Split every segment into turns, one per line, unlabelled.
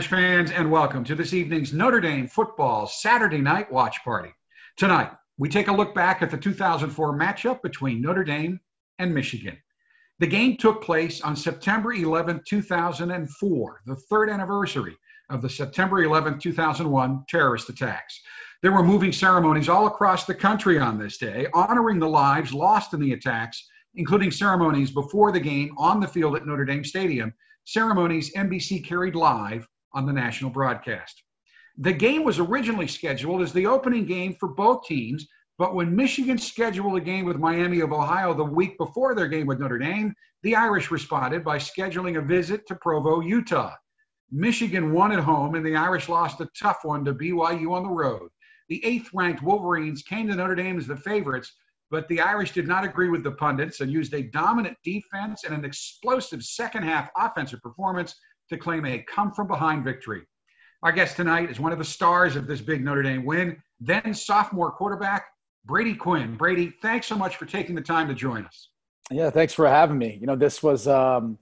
Irish fans, and welcome to this evening's Notre Dame football Saturday night watch party. Tonight, we take a look back at the 2004 matchup between Notre Dame and Michigan. The game took place on September 11, 2004, the third anniversary of the September 11, 2001 terrorist attacks. There were moving ceremonies all across the country on this day, honoring the lives lost in the attacks, including ceremonies before the game on the field at Notre Dame Stadium ceremonies NBC carried live on the national broadcast. The game was originally scheduled as the opening game for both teams, but when Michigan scheduled a game with Miami of Ohio the week before their game with Notre Dame, the Irish responded by scheduling a visit to Provo, Utah. Michigan won at home, and the Irish lost a tough one to BYU on the road. The eighth ranked Wolverines came to Notre Dame as the favorites, but the Irish did not agree with the pundits and used a dominant defense and an explosive second half offensive performance to claim a come from behind victory. Our guest tonight is one of the stars of this big Notre Dame win, then sophomore quarterback Brady Quinn. Brady, thanks so much for taking the time to join us.
Yeah, thanks for having me. You know, this was um,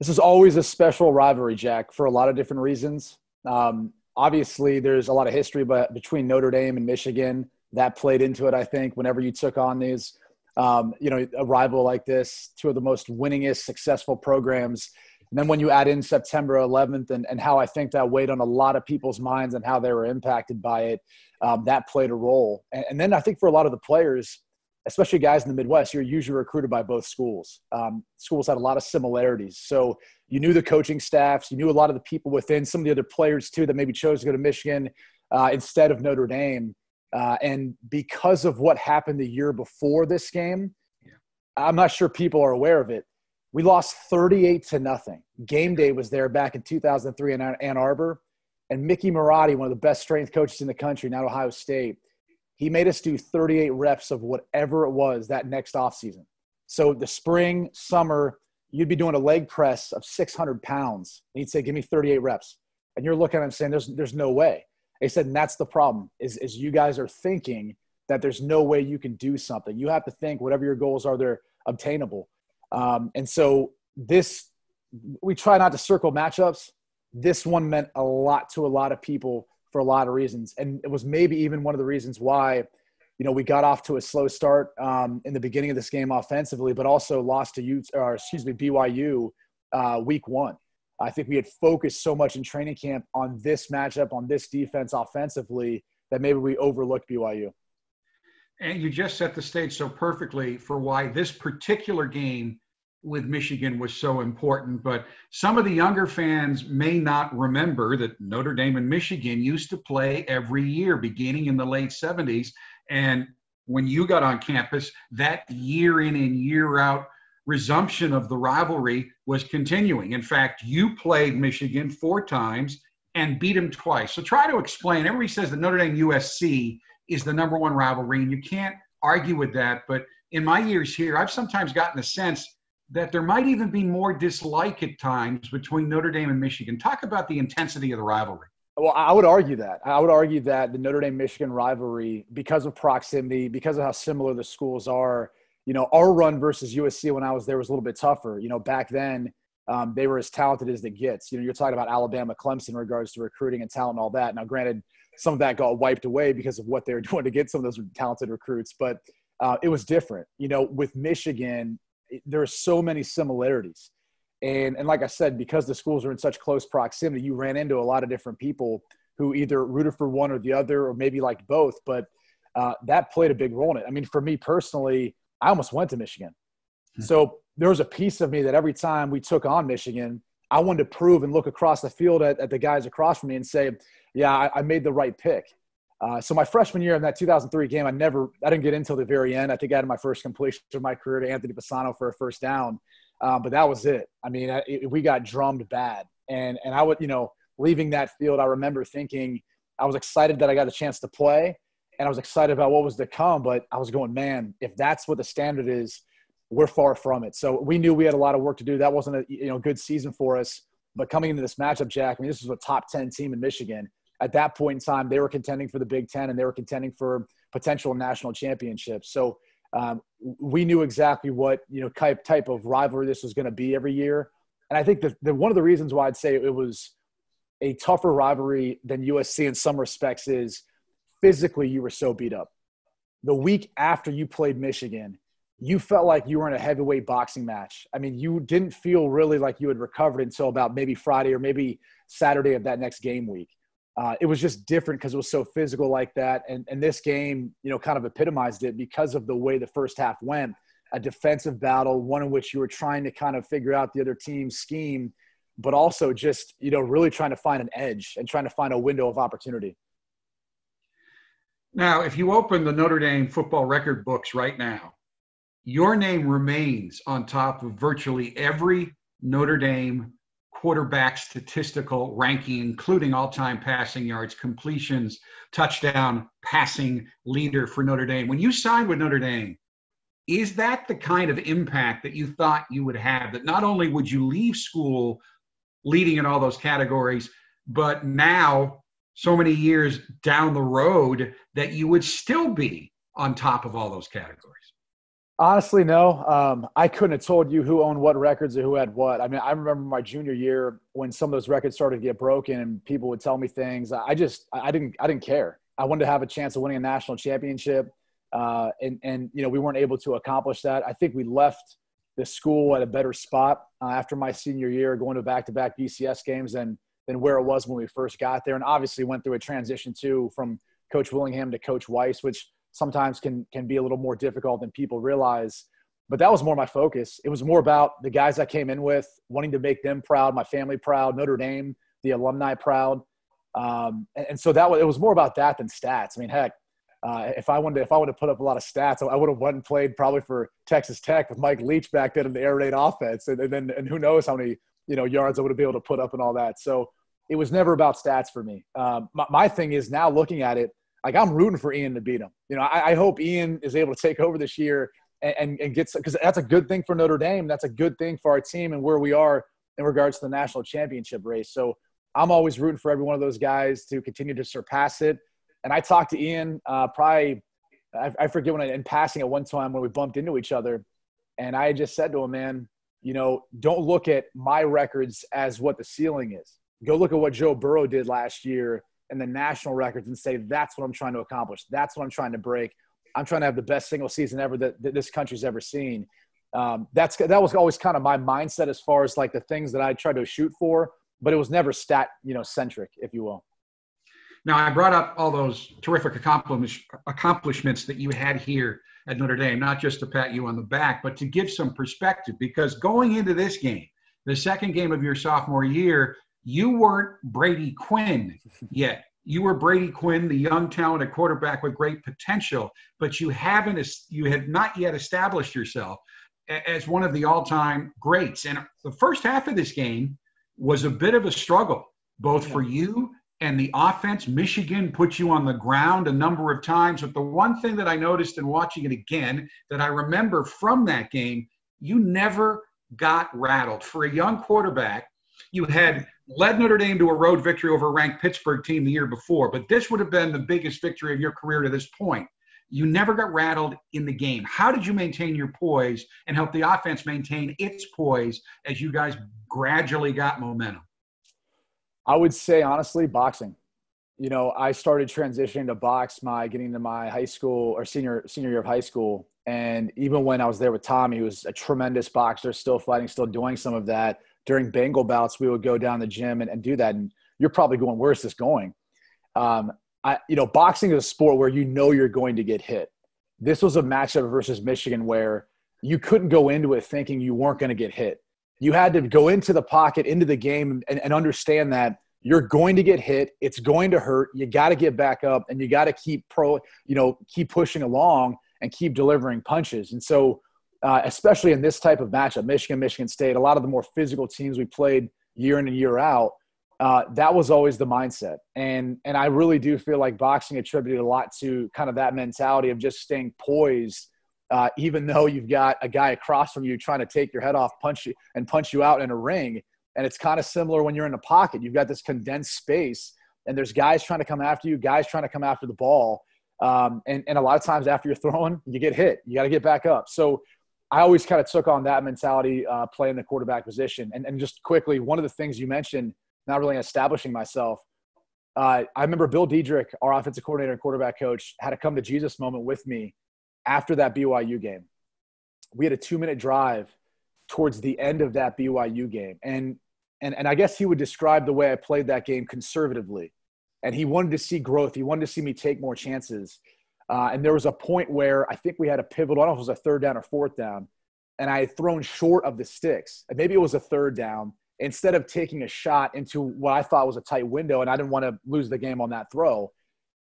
this is always a special rivalry, Jack, for a lot of different reasons. Um, obviously, there's a lot of history but between Notre Dame and Michigan that played into it. I think whenever you took on these, um, you know, a rival like this, two of the most winningest, successful programs. And then when you add in September 11th and, and how I think that weighed on a lot of people's minds and how they were impacted by it, um, that played a role. And, and, then I think for a lot of the players, especially guys in the Midwest, you're usually recruited by both schools. Um, schools had a lot of similarities. So you knew the coaching staffs, you knew a lot of the people within, some of the other players too that maybe chose to go to Michigan uh, instead of Notre Dame. Uh, and because of what happened the year before this game. I'm not sure people are aware of it. We lost 38 to nothing. Game day was there back in 2003 in Ann Arbor. And Mickey Marotti, one of the best strength coaches in the country, now Ohio State, he made us do 38 reps of whatever it was that next offseason. So the spring, summer, you'd be doing a leg press of 600 pounds. And he'd say, Give me 38 reps. And you're looking at him saying, There's, there's no way. They said, and that's the problem is, is you guys are thinking that there's no way you can do something. You have to think whatever your goals are, they're obtainable. Um, and so this, we try not to circle matchups. This one meant a lot to a lot of people for a lot of reasons. And it was maybe even one of the reasons why, you know, we got off to a slow start um, in the beginning of this game offensively, but also lost to U, or excuse me, BYU uh, week one. I think we had focused so much in training camp on this matchup, on this defense offensively, that maybe we overlooked BYU.
And you just set the stage so perfectly for why this particular game with Michigan was so important. But some of the younger fans may not remember that Notre Dame and Michigan used to play every year beginning in the late 70s. And when you got on campus, that year in and year out resumption of the rivalry was continuing. In fact, you played Michigan four times and beat them twice. So try to explain. Everybody says that Notre Dame USC is the number one rivalry, and you can't argue with that. But in my years here, I've sometimes gotten the sense that there might even be more dislike at times between Notre Dame and Michigan. Talk about the intensity of the rivalry.
Well, I would argue that. I would argue that the Notre Dame Michigan rivalry, because of proximity, because of how similar the schools are, you know, our run versus USC when I was there was a little bit tougher. You know, back then um, they were as talented as it gets. You know, you're talking about Alabama, Clemson in regards to recruiting and talent and all that. Now, granted, some of that got wiped away because of what they were doing to get some of those talented recruits, but uh, it was different. You know, with Michigan, there are so many similarities. And, and like I said, because the schools are in such close proximity, you ran into a lot of different people who either rooted for one or the other, or maybe liked both. But uh, that played a big role in it. I mean, for me personally, I almost went to Michigan. Hmm. So there was a piece of me that every time we took on Michigan, I wanted to prove and look across the field at, at the guys across from me and say, yeah, I, I made the right pick. Uh, so my freshman year in that 2003 game, I never, I didn't get until the very end. I think I had my first completion of my career to Anthony Fasano for a first down, um, but that was it. I mean, it, we got drummed bad, and and I would, you know, leaving that field, I remember thinking I was excited that I got a chance to play, and I was excited about what was to come. But I was going, man, if that's what the standard is, we're far from it. So we knew we had a lot of work to do. That wasn't a you know good season for us. But coming into this matchup, Jack, I mean, this was a top ten team in Michigan. At that point in time, they were contending for the Big Ten and they were contending for potential national championships. So um, we knew exactly what you know type type of rivalry this was going to be every year. And I think that one of the reasons why I'd say it was a tougher rivalry than USC in some respects is physically you were so beat up. The week after you played Michigan, you felt like you were in a heavyweight boxing match. I mean, you didn't feel really like you had recovered until about maybe Friday or maybe Saturday of that next game week. Uh, it was just different because it was so physical like that. And, and this game, you know, kind of epitomized it because of the way the first half went a defensive battle, one in which you were trying to kind of figure out the other team's scheme, but also just, you know, really trying to find an edge and trying to find a window of opportunity.
Now, if you open the Notre Dame football record books right now, your name remains on top of virtually every Notre Dame quarterback statistical ranking, including all time passing yards, completions, touchdown, passing leader for Notre Dame. When you signed with Notre Dame, is that the kind of impact that you thought you would have? That not only would you leave school leading in all those categories, but now, so many years down the road, that you would still be on top of all those categories?
Honestly, no. Um, I couldn't have told you who owned what records or who had what. I mean, I remember my junior year when some of those records started to get broken and people would tell me things. I just, I didn't, I didn't care. I wanted to have a chance of winning a national championship. Uh, and and you know we weren't able to accomplish that. I think we left the school at a better spot uh, after my senior year, going to back-to-back BCS games than than where it was when we first got there, and obviously went through a transition too from Coach Willingham to Coach Weis, which sometimes can can be a little more difficult than people realize. But that was more my focus. It was more about the guys I came in with, wanting to make them proud, my family proud, Notre Dame, the alumni proud. Um, and, and, so that was, it was more about that than stats. I mean, heck, uh, if I wanted to, if I wanted to put up a lot of stats, I would have went and played probably for Texas Tech with Mike Leach back then in the air raid offense, and, and then and who knows how many you know yards I would have been able to put up and all that. So it was never about stats for me. Um, my, my, thing is now looking at it, like I'm rooting for Ian to beat him. You know, I, I hope Ian is able to take over this year and, and, and get because that's a good thing for Notre Dame. That's a good thing for our team and where we are in regards to the national championship race. So I'm always rooting for every one of those guys to continue to surpass it and I talked to Ian uh, probably, I, I forget when I, in passing at one time when we bumped into each other. And I just said to him, man, you know, don't look at my records as what the ceiling is. Go look at what Joe Burrow did last year and the national records and say, that's what I'm trying to accomplish. That's what I'm trying to break. I'm trying to have the best single season ever that, that this country's ever seen. Um, that's that was always kind of my mindset as far as like the things that I tried to shoot for, but it was never stat you know centric, if you will.
Now, I brought up all those terrific accomplishments that you had here at Notre Dame, not just to pat you on the back, but to give some perspective. Because going into this game, the second game of your sophomore year, you weren't Brady Quinn yet. You were Brady Quinn, the young, talented quarterback with great potential, but you haven't, you had not yet established yourself as one of the all-time greats. And the first half of this game was a bit of a struggle, both for you and the offense, Michigan put you on the ground a number of times. But the one thing that I noticed in watching it again that I remember from that game, you never got rattled. For a young quarterback, you had led Notre Dame to a road victory over a ranked Pittsburgh team the year before, but this would have been the biggest victory of your career to this point. You never got rattled in the game. How did you maintain your poise and help the offense maintain its poise as you guys gradually got momentum?
I would say honestly, boxing. You know, I started transitioning to box my getting to my high school or senior senior year of high school, and even when I was there with Tommy, he was a tremendous boxer, still fighting, still doing some of that. During Bengal bouts, we would go down the gym and, and do that. And you're probably going, "Where's this going?" Um, I, you know, boxing is a sport where you know you're going to get hit. This was a matchup versus Michigan where you couldn't go into it thinking you weren't going to get hit you had to go into the pocket, into the game, and, and understand that you're going to get hit. It's going to hurt. You got to get back up, and you got to keep pro, you know, keep pushing along and keep delivering punches. And so, uh, especially in this type of matchup, Michigan, Michigan State, a lot of the more physical teams we played year in and year out, uh, that was always the mindset. And and I really do feel like boxing attributed a lot to kind of that mentality of just staying poised uh, even though you've got a guy across from you trying to take your head off, punch you, and punch you out in a ring. And it's kind of similar when you're in a pocket. You've got this condensed space, and there's guys trying to come after you, guys trying to come after the ball. Um, and, and a lot of times after you're throwing, you get hit. You got to get back up. So I always kind of took on that mentality uh, playing the quarterback position. And, and just quickly, one of the things you mentioned not really establishing myself. Uh, I remember Bill Diedrick, our offensive coordinator and quarterback coach, had a come to Jesus moment with me after that BYU game. We had a two minute drive towards the end of that BYU game. And, and, and I guess he would describe the way I played that game conservatively. And he wanted to see growth. He wanted to see me take more chances. Uh, and there was a point where I think we had a pivotal, I don't know if it was a third down or fourth down, and I had thrown short of the sticks. Maybe it was a third down instead of taking a shot into what I thought was a tight window, and I didn't want to lose the game on that throw.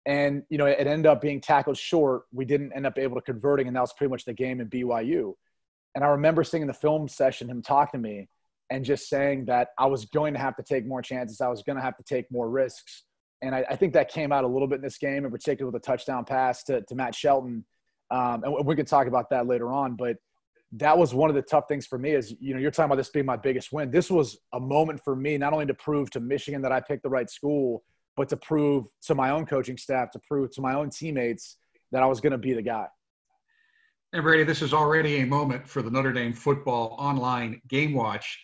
And you know, it ended up being tackled short. We didn't end up able to converting, and that was pretty much the game in BYU. And I remember seeing in the film session him talk to me and just saying that I was going to have to take more chances. I was going to have to take more risks. And I, I think that came out a little bit in this game, in particular with a touchdown pass to, to Matt Shelton. Um, and we could talk about that later on. But that was one of the tough things for me is, you know, you're talking about this being my biggest win. This was a moment for me, not only to prove to Michigan that I picked the right school, but to prove to my own coaching staff, to prove to my own teammates that I was going to be the guy.
And Brady, this is already a moment for the Notre Dame football online game watch.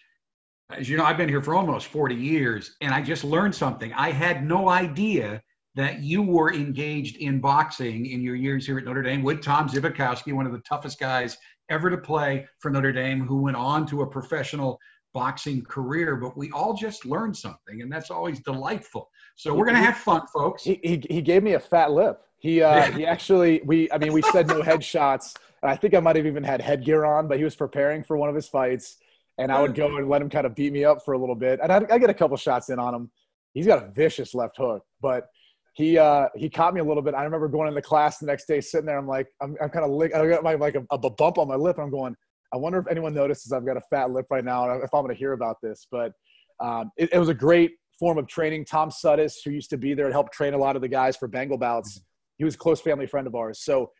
As you know, I've been here for almost 40 years, and I just learned something. I had no idea that you were engaged in boxing in your years here at Notre Dame with Tom Zbikowski, one of the toughest guys ever to play for Notre Dame, who went on to a professional boxing career. But we all just learned something, and that's always delightful. So we're going to have fun, folks.
He, he, he, gave me a fat lip. He, uh, he actually, we, I mean, we said no headshots. And I think I might have even had headgear on, but he was preparing for one of his fights. And I would go and let him kind of beat me up for a little bit. And I, I get a couple shots in on him. He's got a vicious left hook, but he uh, he caught me a little bit. I remember going into class the next day, sitting there. I'm like, I'm, I'm kind of lick, I got my, like a, a, bump on my lip. And I'm going, I wonder if anyone notices I've got a fat lip right now, if I'm going to hear about this. But um, it, it, was a great form of training. Tom Suttis, who used to be there and helped train a lot of the guys for Bengal bouts, he was a close family friend of ours. So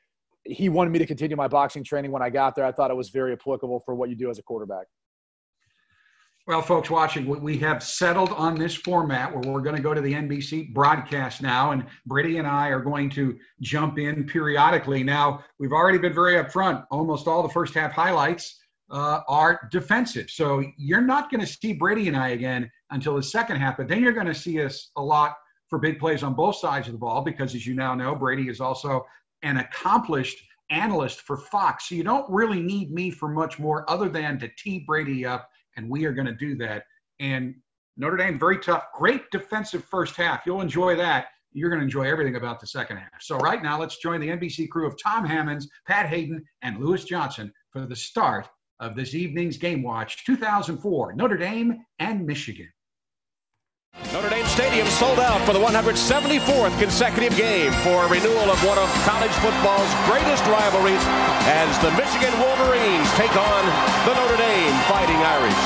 he wanted me to continue my boxing training when I got there. I thought it was very applicable for what you do as a quarterback.
Well, folks watching, we have settled on this format where we're going to go to the NBC broadcast now, and Brady and I are going to jump in periodically. Now, we've already been very upfront. Almost all the first half highlights uh, are defensive. So you're not going to see Brady and I again until the second half, but then you're going to see us a lot for big plays on both sides of the ball because, as you now know, Brady is also an accomplished analyst for Fox. So you don't really need me for much more other than to tee Brady up and we are going to do that. And Notre Dame, very tough, great defensive first half. You'll enjoy that. You're going to enjoy everything about the second half. So, right now, let's join the NBC crew of Tom Hammonds, Pat Haden, and Lewis Johnson for the start of this evening's Game Watch 2004 Notre Dame and Michigan.
Notre Dame Stadium sold out for the 174th consecutive game for a renewal of one of college football's greatest rivalries as the Michigan Wolverines take on the Notre Dame Fighting Irish.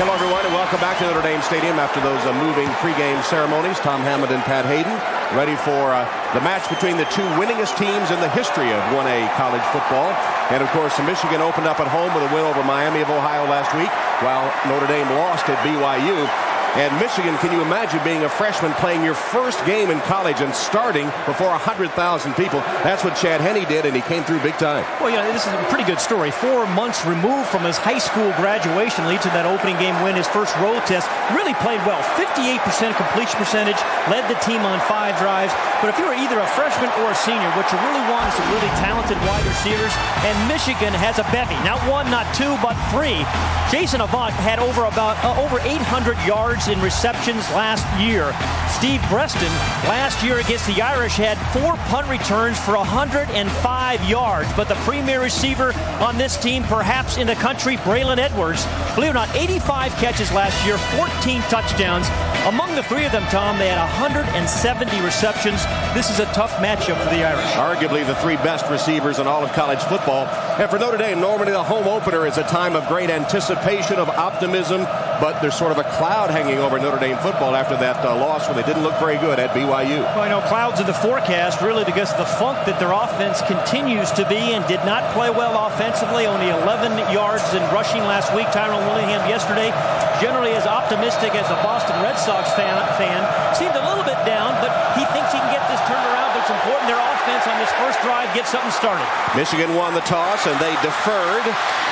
Hello, everyone, and welcome back to Notre Dame Stadium after those uh, moving pregame ceremonies. Tom Hammond and Pat Haden ready for uh, the match between the two winningest teams in the history of 1A college football. And, of course, Michigan opened up at home with a win over Miami of Ohio last week, while Notre Dame lost at BYU. And Michigan, can you imagine being a freshman playing your first game in college and starting before 100,000 people? That's what Chad Henne did, and he came through big time.
Well, yeah, this is a pretty good story. Four months removed from his high school graduation leads to that opening game win, his first road test. Really played well. 58% completion percentage, led the team on five drives. But if you're either a freshman or a senior, what you really want is some really talented wide receivers. And Michigan has a bevy. Not one, not two, but three. Jason Avant had over about uh, over 800 yards in receptions last year. Steve Breaston last year against the Irish had four punt returns for 105 yards. But the premier receiver on this team, perhaps in the country, Braylon Edwards, believe it or not, 85 catches last year, 14 touchdowns. Among the three of them, Tom, they had 170 receptions. This is a tough matchup for the Irish.
Arguably the three best receivers in all of college football. And for Notre Dame, normally the home opener is a time of great anticipation, of optimism, but there's sort of a cloud hanging over Notre Dame football after that uh, loss where they didn't look very good at BYU.
Well, I know clouds in the forecast really because of the funk that their offense continues to be and did not play well offensively. Only 11 yards in rushing last week. Tyrone Willingham yesterday, generally as optimistic as a Boston Red Sox fan, fan seemed a little bit down, but he thinks he can get this turn around, but it's important their offense on this first drive get something started.
Michigan won the toss, and they deferred,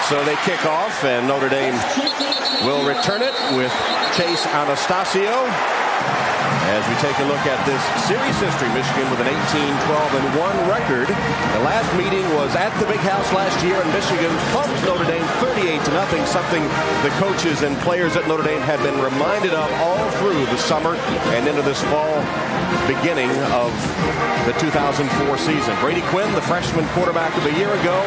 so they kick off, and Notre Dame will return it with Chase Anastasio. As we take a look at this series history, Michigan with an 18-12 and 1 record. The last meeting was at the Big House last year, and Michigan thumped Notre Dame 38 to nothing, something the coaches and players at Notre Dame have been reminded of all through the summer and into this fall beginning of the 2004 season. Brady Quinn, the freshman quarterback of a year ago,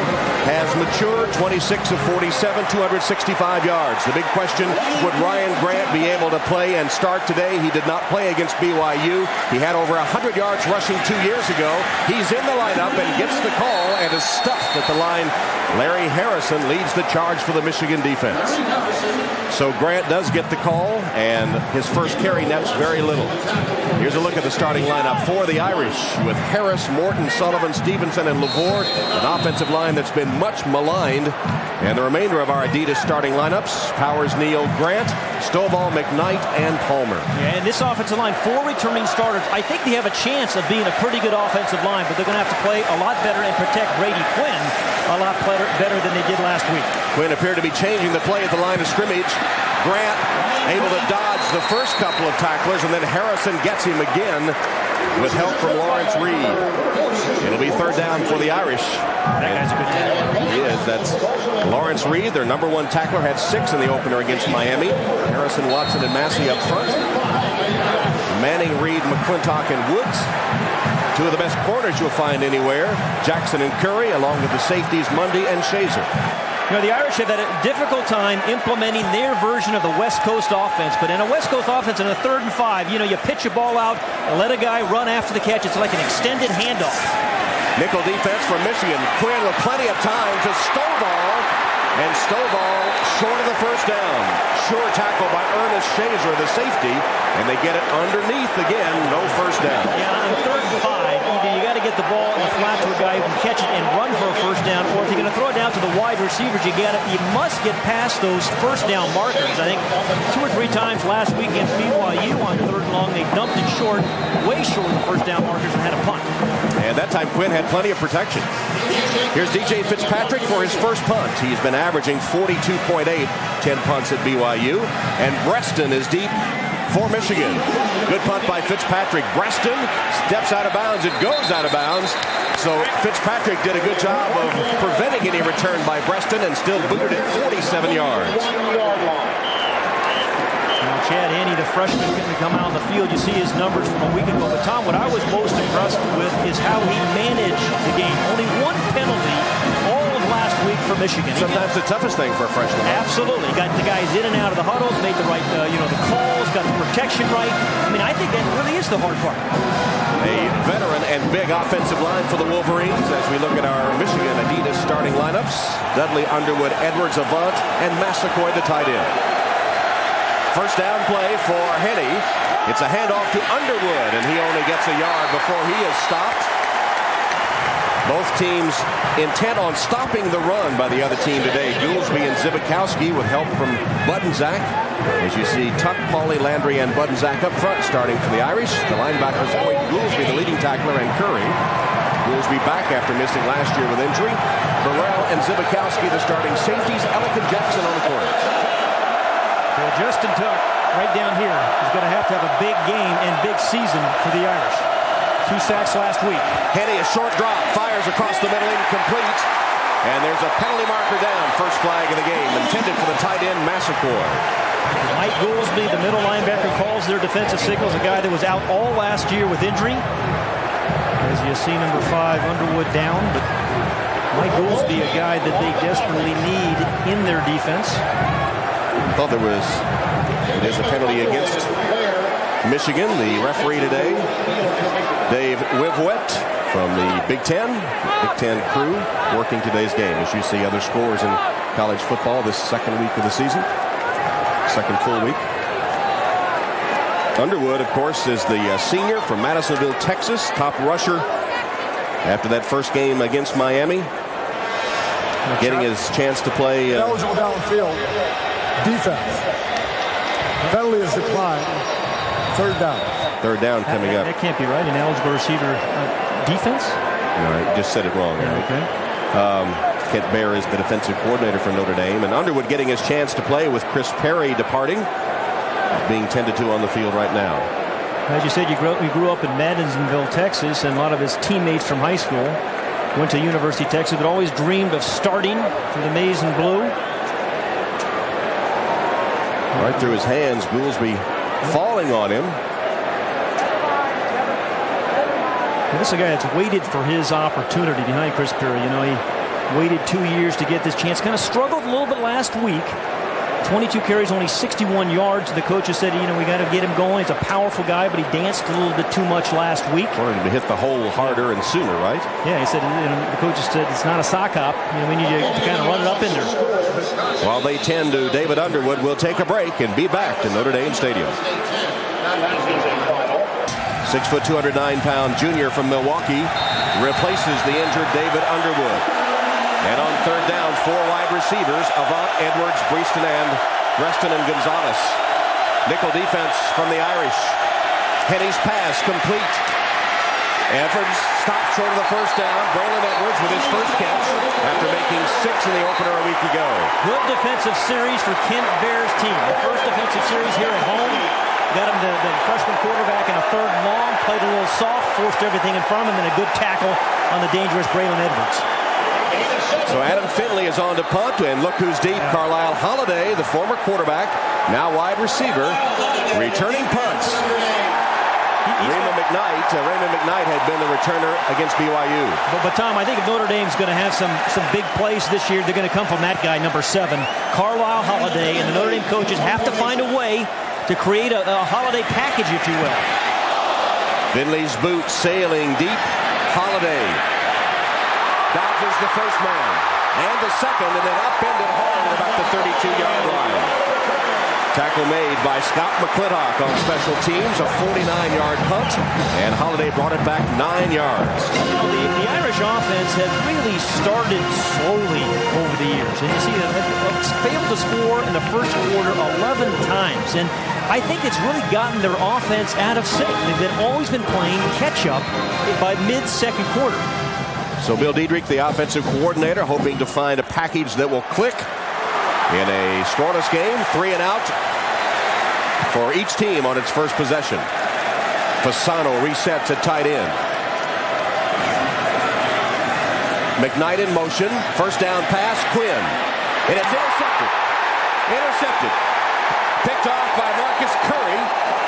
has matured 26 of 47, 265 yards. The big question, would Ryan Grant be able to play and start today? He did not play against BYU. He had over 100 yards rushing two years ago. He's in the lineup and gets the call and is stuffed at the line. Larry Harrison leads the charge for the Michigan defense. So Grant does get the call, and his first carry nets very little. Here's a look at the starting lineup for the Irish with Harris, Morton, Sullivan, Stevenson, and LeVoir, An offensive line that's been much maligned. And the remainder of our Adidas starting lineups, Powers, Neal, Grant, Stovall, McKnight, and Palmer.
Yeah, and this offensive line, four returning starters. I think they have a chance of being a pretty good offensive line, but they're going to have to play a lot better and protect Brady Quinn a lot better, better than they did last week.
Quinn appeared to be changing the play at the line of scrimmage. Grant able to dodge the first couple of tacklers, and then Harrison gets him again with help from Lawrence Reed. It'll be third down for the Irish.
That guy's a good tackler.
He is. That's Lawrence Reed, their number one tackler, had six in the opener against Miami. Harrison, Watson, and Massey up front. Manning, Reed, McClintock, and Woods. Two of the best corners you'll find anywhere. Jackson and Curry, along with the safeties Mundy and Shazor.
You know, the Irish have had a difficult time implementing their version of the West Coast offense. But in a West Coast offense, in a third and five, you know, you pitch a ball out let a guy run after the catch. It's like an extended handoff.
Nickel defense for Michigan. Quinn with plenty of time to Stovall. And Stovall short of the first down. Sure tackle by Ernest Shazor, the safety. And they get it underneath again. No first down.
Yeah, in third and five, either you got to get the ball in the flat to a guy who can catch it and run for a first down, or if you're going to throw it down to the wide receivers, you got You must get past those first down markers. I think two or three times last week against BYU on third and long, they dumped it short, way short of the first down markers, and had a punt.
And that time Quinn had plenty of protection. Here's DJ Fitzpatrick for his first punt. He's been averaging 42.8, 10 punts at BYU. And Breaston is deep for Michigan. Good punt by Fitzpatrick. Breaston steps out of bounds. It goes out of bounds. So Fitzpatrick did a good job of preventing any return by Breaston and still booted it 47 yards.
Chad Henne, the freshman, getting to come out on the field. You see his numbers from a week ago. But, Tom, what I was most impressed with is how he managed the game. Only one penalty week for Michigan.
Sometimes the toughest thing for a freshman.
Absolutely. Got the guys in and out of the huddles, made the right, uh, you know, the calls, got the protection right. I mean, I think that really is the hard part.
A veteran and big offensive line for the Wolverines as we look at our Michigan Adidas starting lineups. Dudley, Underwood, Edwards, Avant, and Massaquoi the tight end. First down play for Henne. It's a handoff to Underwood, and he only gets a yard before he is stopped. Both teams intent on stopping the run by the other team today. Goolsby and Zbikowski with help from Budinscak. As you see, Tuck, Pauly, Landri, and Budinscak up front starting for the Irish. The linebackers Hoyt Goolsby, the leading tackler, and Curry. Goolsby back after missing last year with injury. Burrell and Zbikowski, the starting safeties. Ellicott Jackson on the corners.
Well, Justin Tuck, right down here, is going to have to have a big game and big season for the Irish. Two sacks last week.
Henne, a short drop, fires across the middle, incomplete. And there's a penalty marker down. First flag of the game, intended for the tight end, Massaquoi.
Mike Goolsby, the middle linebacker, calls their defensive signals, a guy that was out all last year with injury. As you see, number five, Underwood down, but Mike Goolsby, a guy that they desperately need in their defense.
I Thought there was is a penalty against Michigan. The referee today, Dave Witvoet from the Big Ten, Big Ten crew, working today's game. As you see other scores in college football this second week of the season, second full week. Underwood, of course, is the uh, senior from Madisonville, Texas, top rusher after that first game against Miami. Getting his chance to play. Uh,
eligible downfield. Defense. Penalty is declined. Third down.
Third down coming
that,
up.
That can't be right. An eligible receiver uh, defense?
No, I just said it wrong.
Yeah,
right?
okay.
Um, Kent Baer is the defensive coordinator for Notre Dame, and Underwood getting his chance to play with Chris Perry departing, being tended to on the field right now.
As you said, you grew, you grew up in Madisonville, Texas, and a lot of his teammates from high school went to University of Texas, but always dreamed of starting for the Maize and Blue.
Right through his hands, Goolsby falling on him.
This is a guy that's waited for his opportunity behind Chris Perry. You know, he waited two years to get this chance. Kind of struggled a little bit last week. 22 carries, only 61 yards. The coaches said, you know, we got to get him going. He's a powerful guy, but he danced a little bit too much last week.
Wanted him to hit the hole harder and sooner, right?
Yeah, he said, you know, the coaches said it's not a sock hop. You know, we need to kind of run it up in there.
While they tend to, David Underwood will take a break and be back to Notre Dame Stadium. Six foot, 209 pound junior from Milwaukee replaces the injured David Underwood. And on third down, four wide receivers, Avant, Edwards, Breaston, and Reston and Gonzalez. Nickel defense from the Irish. Henne's pass complete. Edwards stops short of the first down. Braylon Edwards with his first catch after making six in the opener a week ago.
Good defensive series for Kent Baer's team. The first defensive series here at home. Got him the, the freshman quarterback in a third long, played a little soft, forced everything in front of him, and a good tackle on the dangerous Braylon Edwards.
So Adam Finley is on to punt, and look who's deep. Carlyle Holiday, the former quarterback, now wide receiver, returning punts. Raymond McKnight, uh, Raymond McKnight had been the returner against BYU.
But, but Tom, I think if Notre Dame's going to have some some big plays this year, they're going to come from that guy, number seven, Carlyle Holiday, and the Notre Dame coaches have to find a way to create a, a holiday package, if you will.
Finley's boot sailing deep. Holiday dodges the first man and the second, and then upended home at about the 32-yard line. Tackle made by Scott McClintock on special teams, a 49-yard punt, and Holiday brought it back nine yards.
The, the Irish offense has really started slowly over the years. And you see that it's failed to score in the first quarter 11 times. And I think it's really gotten their offense out of sync. They've been, always been playing catch-up by mid-second quarter.
So Bill Diedrick, the offensive coordinator, hoping to find a package that will click in a scoreless game, three and out for each team on its first possession. Fasano resets at tight end. McKnight in motion. First down pass, Quinn. And it's intercepted. Intercepted. Picked off by Markus Curry.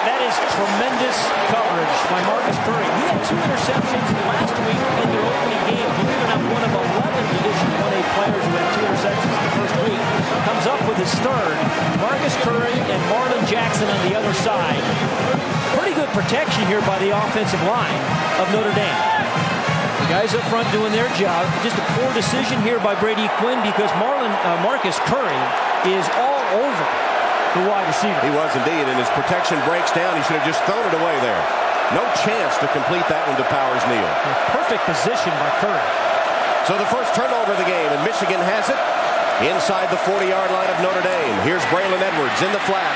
That, is tremendous coverage by Markus Curry. He had two interceptions last week in their opening game. It or not, one of 11 Division 1A players who had two interceptions in the first week comes up with his third. Markus Curry and Marlin Jackson on the other side. Pretty good protection here by the offensive line of Notre Dame. The guys up front doing their job. Just a poor decision here by Brady Quinn because Marlin uh, Markus Curry is all over the wide receiver.
He was indeed, and his protection breaks down. He should have just thrown it away there. No chance to complete that one to Powers Neal.
Perfect position by Curry.
So the first turnover of the game, and Michigan has it inside the 40-yard line of Notre Dame. Here's Braylon Edwards in the flat.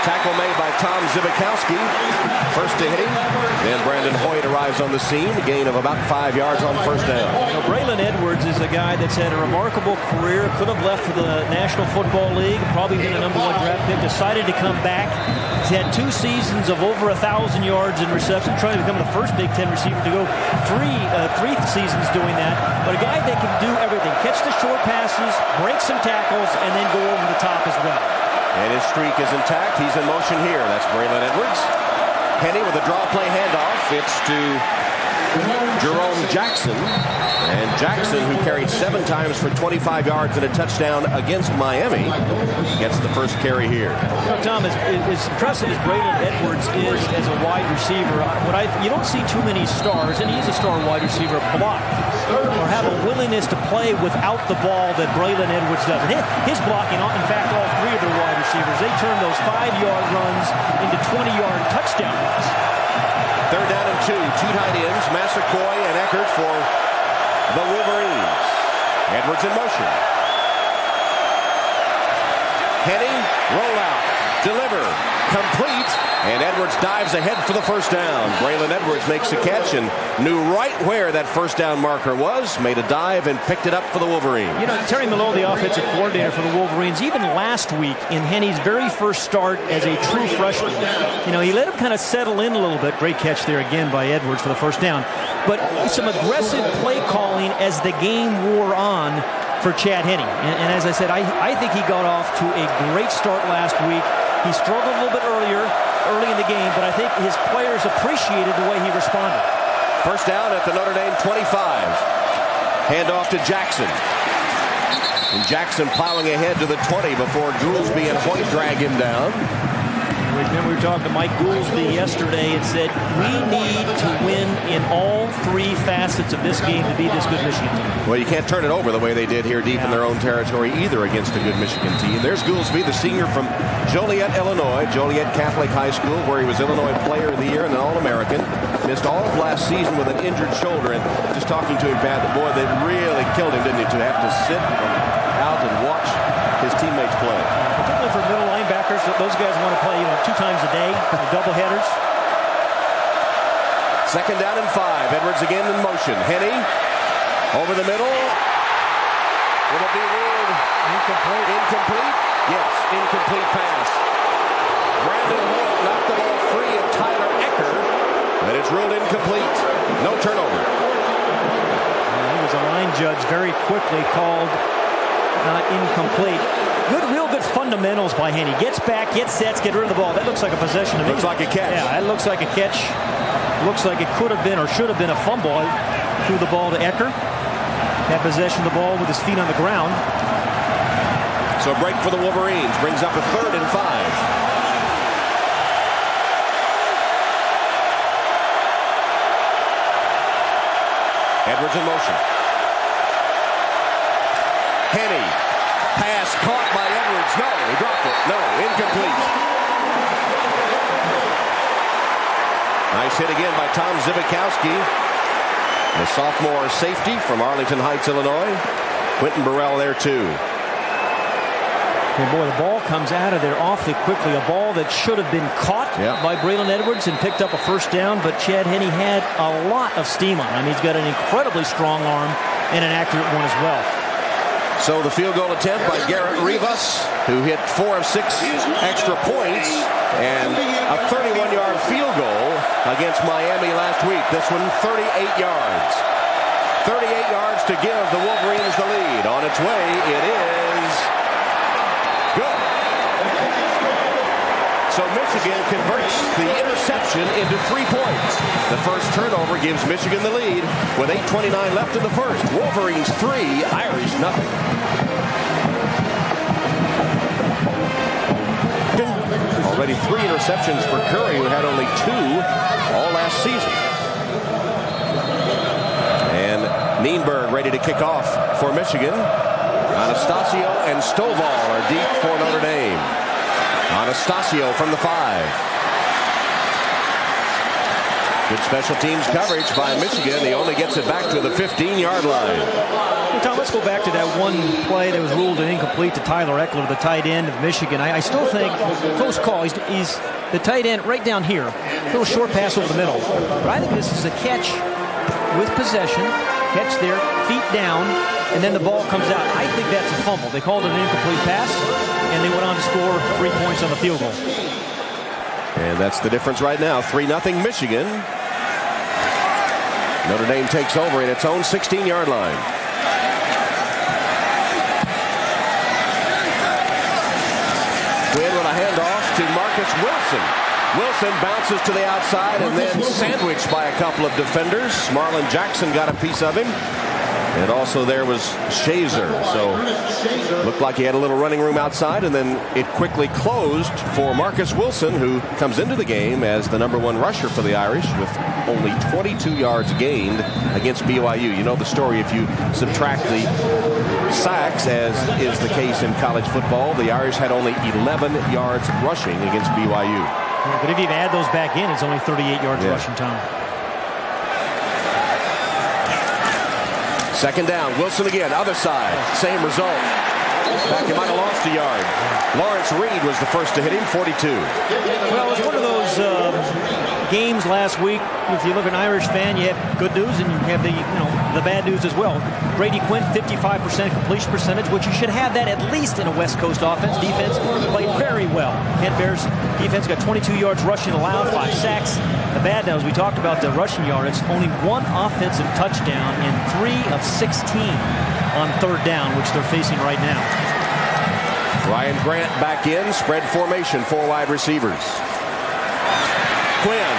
Tackle made by Tom Zbikowski. First to hit him. Then Brandon Hoyt arrives on the scene. Gain of about five yards on first down.
You Braylon Edwards is a guy that's had a remarkable career. Could have left for the National Football League. Probably been a number one draft pick. Decided to come back. He's had two seasons of over a thousand yards in reception. Trying to become the first Big Ten receiver to go three uh, three seasons doing that. But a guy that can do everything: catch the short passes, break some tackles, and then go over the top as well.
And his streak is intact. He's in motion here. That's Braylon Edwards. Henne with a draw play handoff. It's to Jerome Jackson. And Jackson, who carried seven times for 25 yards and a touchdown against Miami, gets the first carry here.
You know, Tom, as, as impressive as Braylon Edwards is as a wide receiver, what I you don't see too many stars, and he's a star wide receiver, block or have a willingness to play without the ball that Braylon Edwards does. And his blocking, in fact, all three of their wide receivers, they turn those five-yard runs into 20-yard touchdown runs.
Third down and two. Two tight ends, Massaquoi and Ecker for the Wolverines. Edwards in motion. Henne, rollout. Deliver. Complete. And Edwards dives ahead for the first down. Braylon Edwards makes a catch and knew right where that first down marker was, made a dive and picked it up for the Wolverines.
You know, Terry Malone, the offensive coordinator for the Wolverines, even last week in Henne's very first start as a true freshman, you know, he let him kind of settle in a little bit. Great catch there again by Edwards for the first down. But some aggressive play calling as the game wore on for Chad Henne. And, and as I said, I, I think he got off to a great start last week. He struggled a little bit earlier, early in the game, but I think his players appreciated the way he responded.
First down at the Notre Dame 25. Hand off to Jackson. And Jackson plowing ahead to the 20 before Goolsby and Hoyt drag him down.
Remember, we were talking to Mike Goolsby yesterday and said we need to win in all three facets of this game to be this good Michigan team.
Well, you can't turn it over the way they did here deep yeah. in their own territory either against a good Michigan team. There's Goolsby, the senior from Joliet, Illinois, Joliet Catholic High School, where he was Illinois Player of the Year and an All-American. Missed all of last season with an injured shoulder, and just talking to him, Pat, boy, they really killed him, didn't it, to have to sit out and watch his teammates play.
Particularly for middle linebackers, those guys want to play, you know, two times a day, double headers.
Second down and five. Edwards again in motion. Henne over the middle. Will it be ruled incomplete? Incomplete? Yes, incomplete pass. Brandon Hoyt knocked the ball free of Tyler Ecker, and it's ruled incomplete. No turnover.
Uh, it was a line judge very quickly called not incomplete. Good, real good fundamentals by Henne. Gets back, gets sets, get rid of the ball. That looks like a possession to
me. Looks like a catch.
Yeah, that looks like a catch. Looks like it could have been or should have been a fumble. Threw the ball to Ecker. Had possession of the ball with his feet on the ground.
So a break for the Wolverines brings up a third and five. Edwards in motion. Henne. No, he dropped it. No, incomplete. Nice hit again by Tom Zbikowski. The sophomore safety from Arlington Heights, Illinois. Quentin Burrell there too.
And boy, the ball comes out of there awfully quickly. A ball that should have been caught yep. by Braylon Edwards and picked up a first down, but Chad Henne had a lot of steam on him. He's got an incredibly strong arm and an accurate one as well.
So the field goal attempt by Garrett Rivas, who hit four of six extra points, and a 31-yard field goal against Miami last week. This one 38 yards. 38 yards to give the Wolverines the lead. On its way, it is good. So Michigan converts the interception into three points. The first turnover gives Michigan the lead with 8.29 left in the first. Wolverines three, Irish nothing. Already three interceptions for Curry, who had only two all last season. And Nienberg ready to kick off for Michigan. Anastasio and Stovall are deep for Notre Dame. Anastasio from the five. Good special teams coverage by Michigan. He only gets it back to the 15-yard line.
Hey, Tom, let's go back to that one play that was ruled an incomplete to Tyler Ecker, the tight end of Michigan. I, I still think close call. He's, he's, the tight end right down here. A little short pass over the middle. But I think this is a catch with possession. Catch there, feet down, and then the ball comes out. I think that's a fumble. They called it an incomplete pass, and they went on to score three points on the field goal.
And that's the difference right now. 3 0 Michigan. Notre Dame takes over in its own 16-yard line. Quinn with a handoff to Marcus Wilson. Wilson bounces to the outside and then sandwiched by a couple of defenders. Marlin Jackson got a piece of him. And also there was Shazor. So looked like he had a little running room outside, and then it quickly closed for Marcus Wilson, who comes into the game as the number one rusher for the Irish with only 22 yards gained against BYU. You know the story if you subtract the sacks, as is the case in college football, the Irish had only 11 yards rushing against BYU.
But if you add those back in, it's only 38 yards yeah. rushing time.
Second down. Wilson again. Other side. Same result. In he might have lost a yard. Lawrence Reed was the first to hit him, 42.
Well, it was one games last week. If you look at an Irish fan, you have good news and you have the you know the bad news as well. Brady Quinn, 55% completion percentage, which you should have that at least in a West Coast offense. Defense played very well. Kent Baer's defense got 22 yards rushing allowed, five sacks. The bad news, we talked about the rushing yards, only one offensive touchdown in three of 16 on third down, which they're facing right now.
Ryan Grant back in, spread formation, four wide receivers. Quinn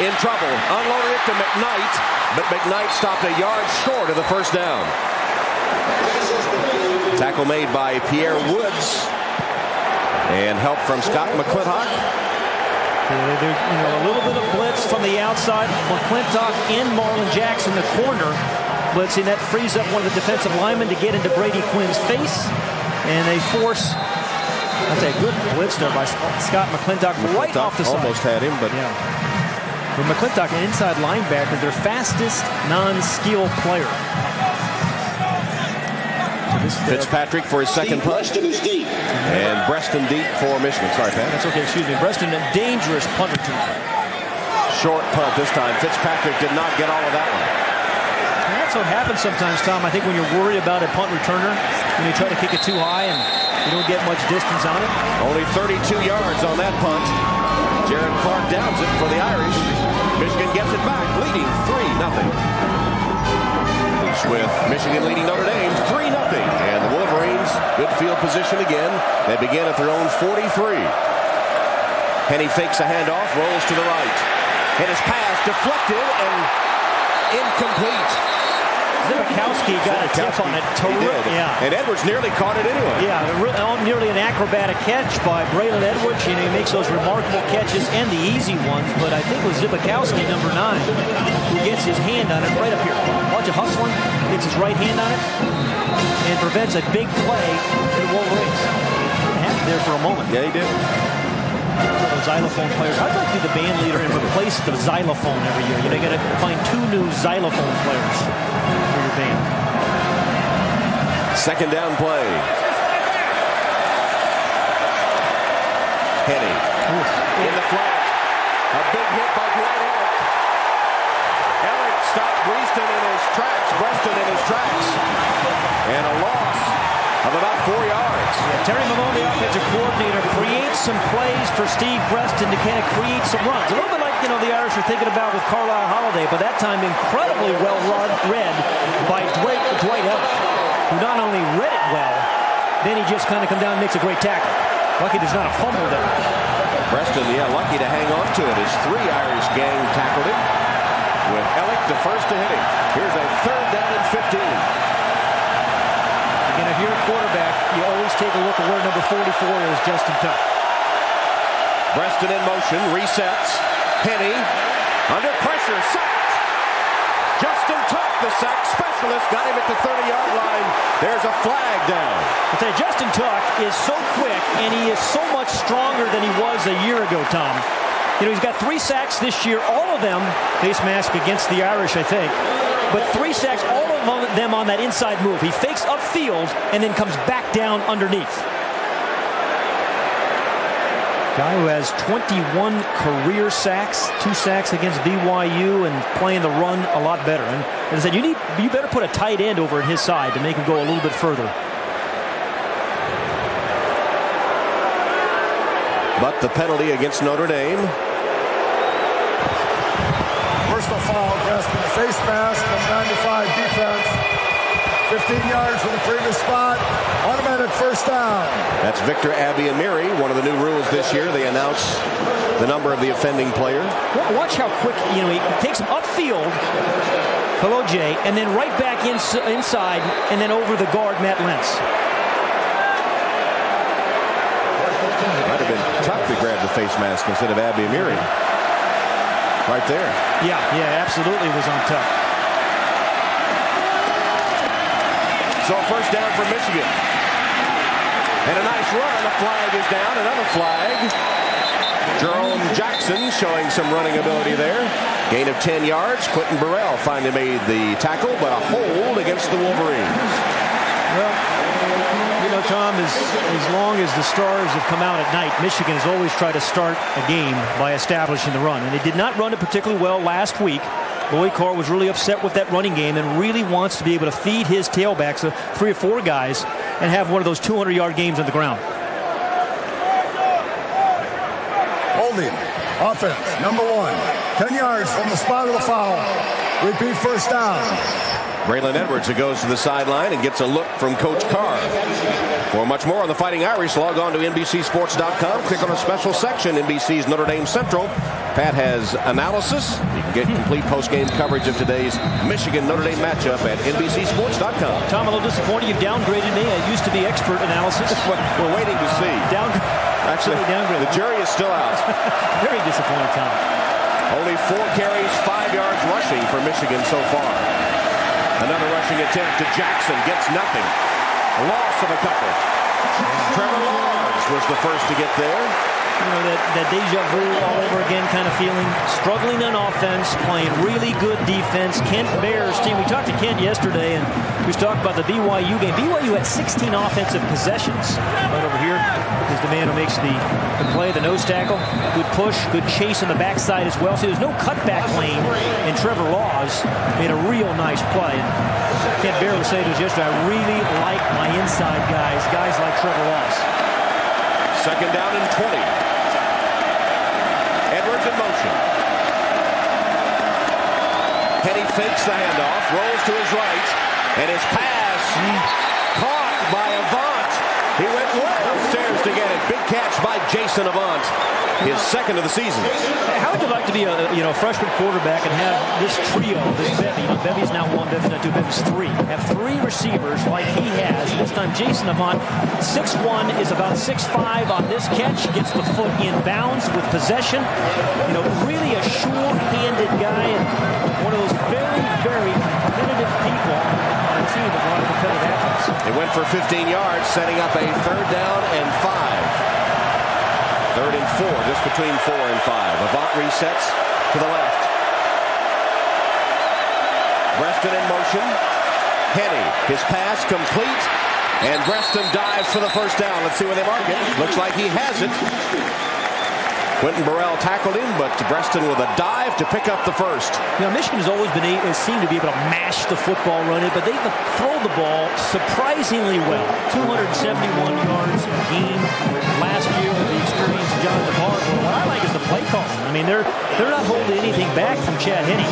in trouble, unloaded it to McKnight, but McKnight stopped a yard short of the first down. Tackle made by Pierre Woods, and help from Scott McClintock.
Yeah, you know, a little bit of blitz from the outside. McClintock in Marlin Jackson, the corner, blitzing. That frees up one of the defensive linemen to get into Brady Quinn's face. And they force, that's a good blitz there by Scott McClintock, McClintock right off the
side. Almost had him, but.
Yeah. But McClintock, an inside linebacker, their fastest non-skill player.
Fitzpatrick for his second punt. And Breaston deep for Michigan. Sorry, Pat.
That's okay. Excuse me. Breaston, a dangerous punter. return.
Short punt this time. Fitzpatrick did not get all of that one.
And that's what happens sometimes, Tom. I think when you're worried about a punt returner, when you try to kick it too high and you don't get much distance on it.
Only 32 yards on that punt. Jared Clark downs it for the Irish. Michigan gets it back, leading 3 nothing with Michigan leading Notre Dame 3-0. And the Wolverines, good field position again. They begin at their own 43. Henne fakes a handoff, rolls to the right. And his pass deflected and incomplete.
Zbikowski got a tip on it.
Terrific. Yeah. And Edwards nearly caught it anyway.
Yeah, oh, nearly an acrobatic catch by Braylon Edwards. You know, he makes those remarkable catches and the easy ones, but I think it was Zbikowski, number nine, who gets his hand on it right up here. Watch it hustling, gets his right hand on it, and prevents a big play for the Wolverines. It there for a moment.
Yeah, he did
xylophone players. I'd like to be the band leader and replace the xylophone every year. You know, you got to find two new xylophone players for your band.
Second down play. Henne in the flat. A big hit by Dwight Ellick. Ellick stopped Breaston in his tracks, Breaston in his tracks. And a loss of about four yards.
Yeah, Terry Malone, the offensive coordinator, creates some plays for Steve Breaston to kind of create some runs. A little bit like you know the Irish are thinking about with Carlyle Holiday, but that time incredibly well read by Dwight, Dwight who not only read it well, then he just kind of come down and makes a great tackle. Lucky there's not a fumble there.
Breaston, yeah, lucky to hang on to it as three Irish gang tackled him with Ellick the first to hit him. Here's a third down and 15.
Again, if you're a quarterback, you always take a look at where number 44 is, Justin Tuck.
Breaston in motion, resets. Henne under pressure, sacked. Justin Tuck, the sack specialist, got him at the 30-yard line. There's a flag down.
I tell you, Justin Tuck is so quick, and he is so much stronger than he was a year ago, Tom. You know, he's got three sacks this year, all of them face mask against the Irish, I think. But three sacks, all of them on that inside move. He fakes upfield and then comes back down underneath. Guy who has 21 career sacks, two sacks against BYU, and playing the run a lot better. And as I said, you need you better put a tight end over at his side to make him go a little bit further.
But the penalty against Notre Dame.
Personal foul, grasping the face mask of 95 defense. 15 yards from the previous spot. Automatic first down.
That's Victor Abiamiri, one of the new rules this year. They announce the number of the offending player.
Watch how quick, you know, he takes him upfield, Hello, Jay, and then right back in, inside, and then over the guard, Matt Lentz.
Might have been tough to grab the face mask instead of Abby and Abiamiri. Right there.
Yeah, yeah, absolutely was on top.
So first down for Michigan. And a nice run. The flag is down. Another flag. Jerome Jackson showing some running ability there. Gain of 10 yards. Quentin Burrell finally made the tackle, but a hold against the Wolverines.
Well, you know, Tom, as, as long as the Stars have come out at night, Michigan has always tried to start a game by establishing the run. And they did not run it particularly well last week. Lloyd Carr was really upset with that running game and really wants to be able to feed his tailbacks, uh, three or four guys, and have one of those 200-yard games on the ground.
Holding. Offense, number one. 10 yards from the spot of the foul. Repeat first down.
Braylon Edwards who goes to the sideline and gets a look from Coach Carr. For much more on the Fighting Irish, log on to NBCSports.com. Click on a special section, NBC's Notre Dame Central. Pat has analysis. You can get complete post-game coverage of today's Michigan-Notre Dame matchup at NBCSports.com.
Tom, a little disappointed. You've downgraded me. I used to be expert analysis.
We're waiting to see.
Down,
Actually,
downgraded.
the jury is still out.
Very disappointed, Tom.
Only four carries, five yards rushing for Michigan so far. Another rushing attempt to Jackson gets nothing. A loss of a couple. Trevor Laws was the first to get there.
You know, that, that deja vu all over again kind of feeling. Struggling on offense, playing really good defense. Kent Baer's team. We talked to Kent yesterday, and we talked about the BYU game. BYU had 16 offensive possessions. Right over here is the man who makes the, the play, the nose tackle. Good push, good chase on the backside as well. So there's no cutback lane, and Trevor Laws made a real nice play. And Kent Baer was saying to us yesterday, I really like my inside guys, guys like Trevor Laws.
Second down and 20. Edwards in motion. Henne fakes the handoff, rolls to his right, and his pass mm caught by Avant. He went way upstairs to get it. Big catch by Jason Avant. His second of the season.
How would you like to be a you know freshman quarterback and have this trio, this bevy? You know, Bevy's now one, Bevy's now two, Bevy's three. Have three receivers like he has. This time, Jason Avant, six one is about six five on this catch. Gets the foot in bounds with possession. You know, really a sure-handed guy and one of those very, very competitive people on a team with a lot of competitive athletes.
They went for 15 yards, setting up a third down and five. Third and four, just between four and five. Avant resets to the left. Breaston in motion. Henne, his pass complete. And Breaston dives for the first down. Let's see where they mark it. Looks like he has it. Quentin Burrell tackled him, but Breaston with a dive to pick up the first.
You know, Michigan has always been able, seemed to be able to mash the football, run it, but they've thrown the ball surprisingly well. 271 yards a game last year with the John Navarre. What I like is the play calling. I mean, they're they're not holding anything back from Chad Henne.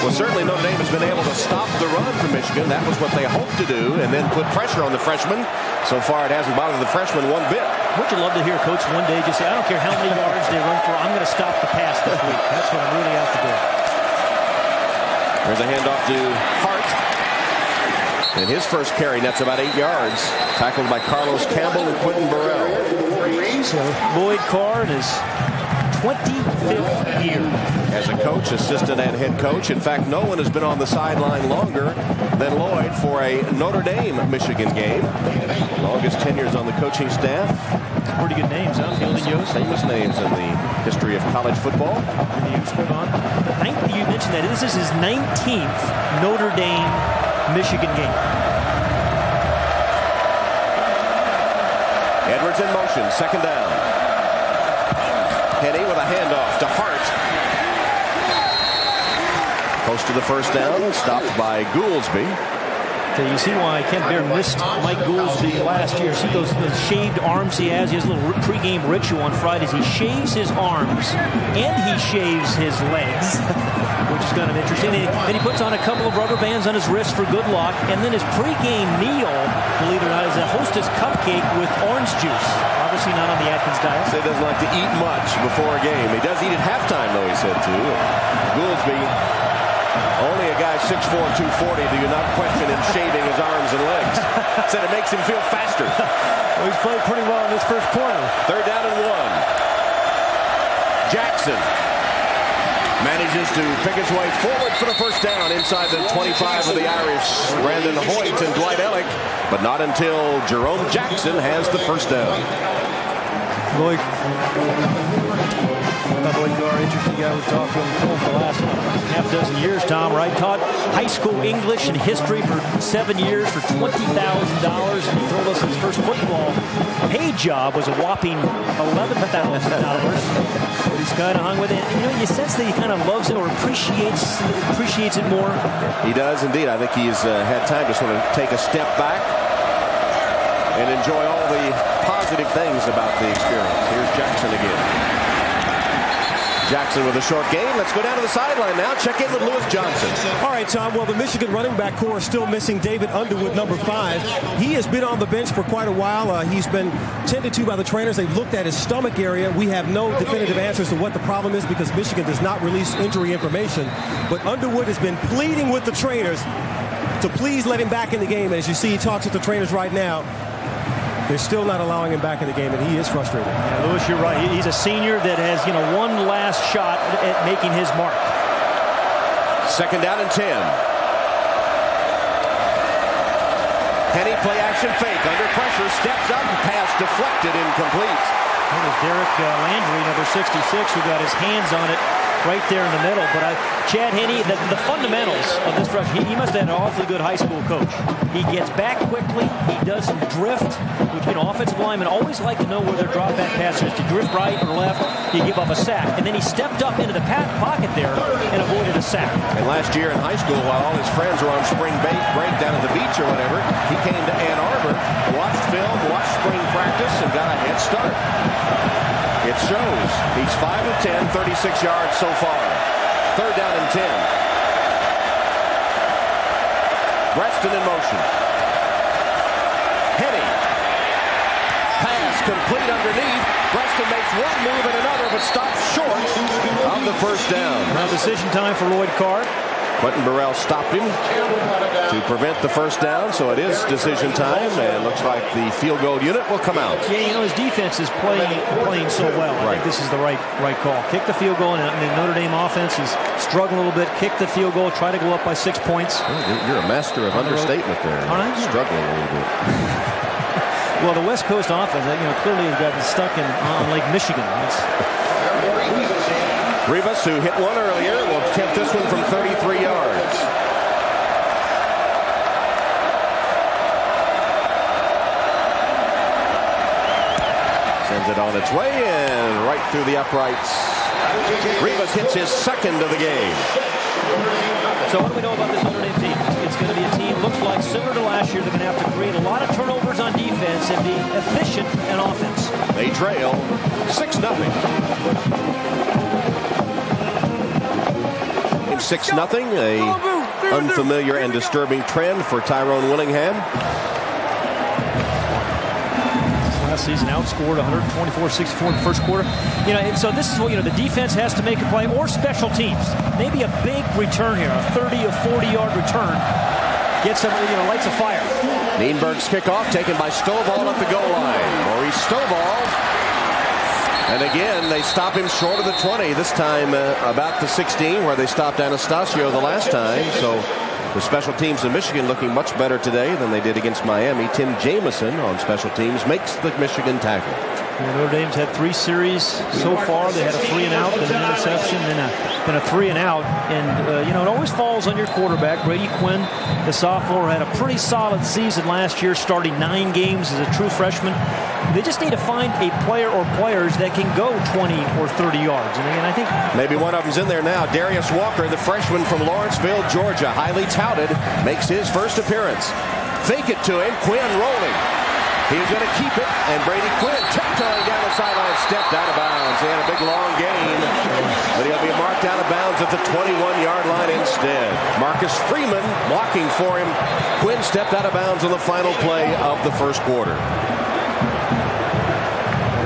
Well, certainly Notre Dame has been able to stop the run from Michigan. That was what they hoped to do, and then put pressure on the freshman. So far, it hasn't bothered the freshman one bit.
Would you love to hear Coach one day just say, I don't care how many yards they run for, I'm going to stop the pass this week. That's what I'm really out to do.
There's a handoff to Hart. And his first carry nets about eight yards. Tackled by Carlos Campbell and Quentin Burrell.
So Lloyd Carr in his 25th year.
As a coach, assistant, and head coach. In fact, no one has been on the sideline longer than Lloyd for a Notre Dame-Michigan game. Longest tenures on the coaching staff.
Pretty good names, huh? Fielding Yost.
Famous names in the history of college football.
You mentioned that. This is his 19th Notre Dame Michigan game.
In motion, second down. Henne with a handoff to Hart. Close to the first down, stopped by Goolsby.
So you see why Kent Baer missed Mike Goolsby last year. See those, those shaved arms he has. He has a little pregame ritual on Fridays. He shaves his arms and he shaves his legs, which is kind of interesting. And he, he puts on a couple of rubber bands on his wrist for good luck. And then his pregame meal, believe it or not, is a Hostess cupcake with orange juice. Obviously not on the Atkins diet.
So he doesn't like to eat much before a game. He does eat at halftime, though, he said, too. Goolsby, only a guy 6'4", 240, do you not question him shaving his arms and legs. said it makes him feel faster.
Well, he's played pretty well in this first quarter.
Third down and one. Jackson manages to pick his way forward for the first down inside the 25 of the Irish. Brandon Hoyt and Dwight Ellick, but not until Jerome Jackson has the first down.
Lloyd I thought Carr, interesting guy. We've talked to for the last half dozen years, Tom, right? Taught high school English and history for seven years for $20,000. And told us his first football paid job was a whopping $11,000. He's kind of hung with it. You know, you sense that he kind of loves it or appreciates appreciates it more.
He does indeed. I think he's uh, had time to sort of take a step back and enjoy all the positive things about the experience. Here's Jackson again. Jackson with a short game. Let's go down to the sideline now. Check in with Lewis Johnson.
All right, Tom. Well, the Michigan running back corps is still missing David Underwood, number five. He has been on the bench for quite a while. Uh, he's been tended to by the trainers. They've looked at his stomach area. We have no definitive answers to what the problem is because Michigan does not release injury information. But Underwood has been pleading with the trainers to please let him back in the game. As you see, he talks with the trainers right now. They're still not allowing him back in the game, and he is frustrated.
Yeah, Lewis, you're right. He's a senior that has, you know, one last shot at making his mark.
Second down and 10. Henne play action fake. Under pressure, steps up, pass deflected, incomplete.
That was Derek uh, Landri, number 66, who got his hands on it right there in the middle. But I, Chad Henne, the, the fundamentals of this rush, he, he, must have had an awfully good high school coach. He gets back quickly. He doesn't drift, which, you know, offensive linemen always like to know where their drop back pass is. To drift right or left, you give up a sack. And then he stepped up into the pocket there and avoided a sack.
And last year in high school, while all his friends were on spring break down at the beach or whatever, he came to Ann Arbor, watched film, watched spring practice, and got a head start. It shows. He's 5 of 10, 36 yards so far. Third down and 10. Breaston in motion. Henne. Pass complete underneath. Breaston makes one move and another, but stops short of the first down.
Now decision time for Lloyd Carr.
Quentin Burrell stopped him to prevent the first down, so it is decision time, and looks like the field goal unit will come out.
Yeah, you know, his defense is playing playing so well. Right. I think this is the right right call. Kick the field goal, and the Notre Dame offense is struggling a little bit. Kick the field goal, try to go up by six points.
You're a master of understatement there. Right. Struggling a little bit.
well, the West Coast offense, you know, clearly has gotten stuck in on Lake Michigan.
Rivas, who hit one earlier, will attempt this one from 33 it on its way and right through the uprights. Rivas hits his second of the game.
So what do we know about this Notre Dame team? It's going to be a team, looks like, similar to last year. They're going to have to create a lot of turnovers on defense and be efficient in offense.
They trail 6-0. 6 nothing. A unfamiliar and disturbing trend for Tyrone Willingham.
Last season outscored 124-64 in the first quarter. You know, and so this is what, you know, the defense has to make a play or special teams. Maybe a big return here, a 30 or 40 yard return. Gets some, you know, lights a fire.
Nienberg's kickoff taken by Stovall at the goal line. Maurice Stovall and again, they stop him short of the 20, this time uh, about the 16, where they stopped Anastasio the last time. So the special teams of Michigan looking much better today than they did against Miami. Tim Jamison on special teams makes the Michigan tackle.
Yeah, Notre Dame's had three series so far. They had a three and out, then an interception, then a, then a three and out. And, uh, you know, it always falls on your quarterback. Brady Quinn, the sophomore, had a pretty solid season last year, starting nine games as a true freshman. They just need to find a player or players that can go 20 or 30 yards. And I think
maybe one of them's in there now. Darius Walker, the freshman from Lawrenceville, Georgia, highly touted, makes his first appearance. Fake it to him. Quinn rolling. He's going to keep it, and Brady Quinn tiptoeing down the sideline, stepped out of bounds. He had a big long gain, but he'll be marked out of bounds at the 21-yard line instead. Marcus Freeman blocking for him. Quinn stepped out of bounds on the final play of the first quarter.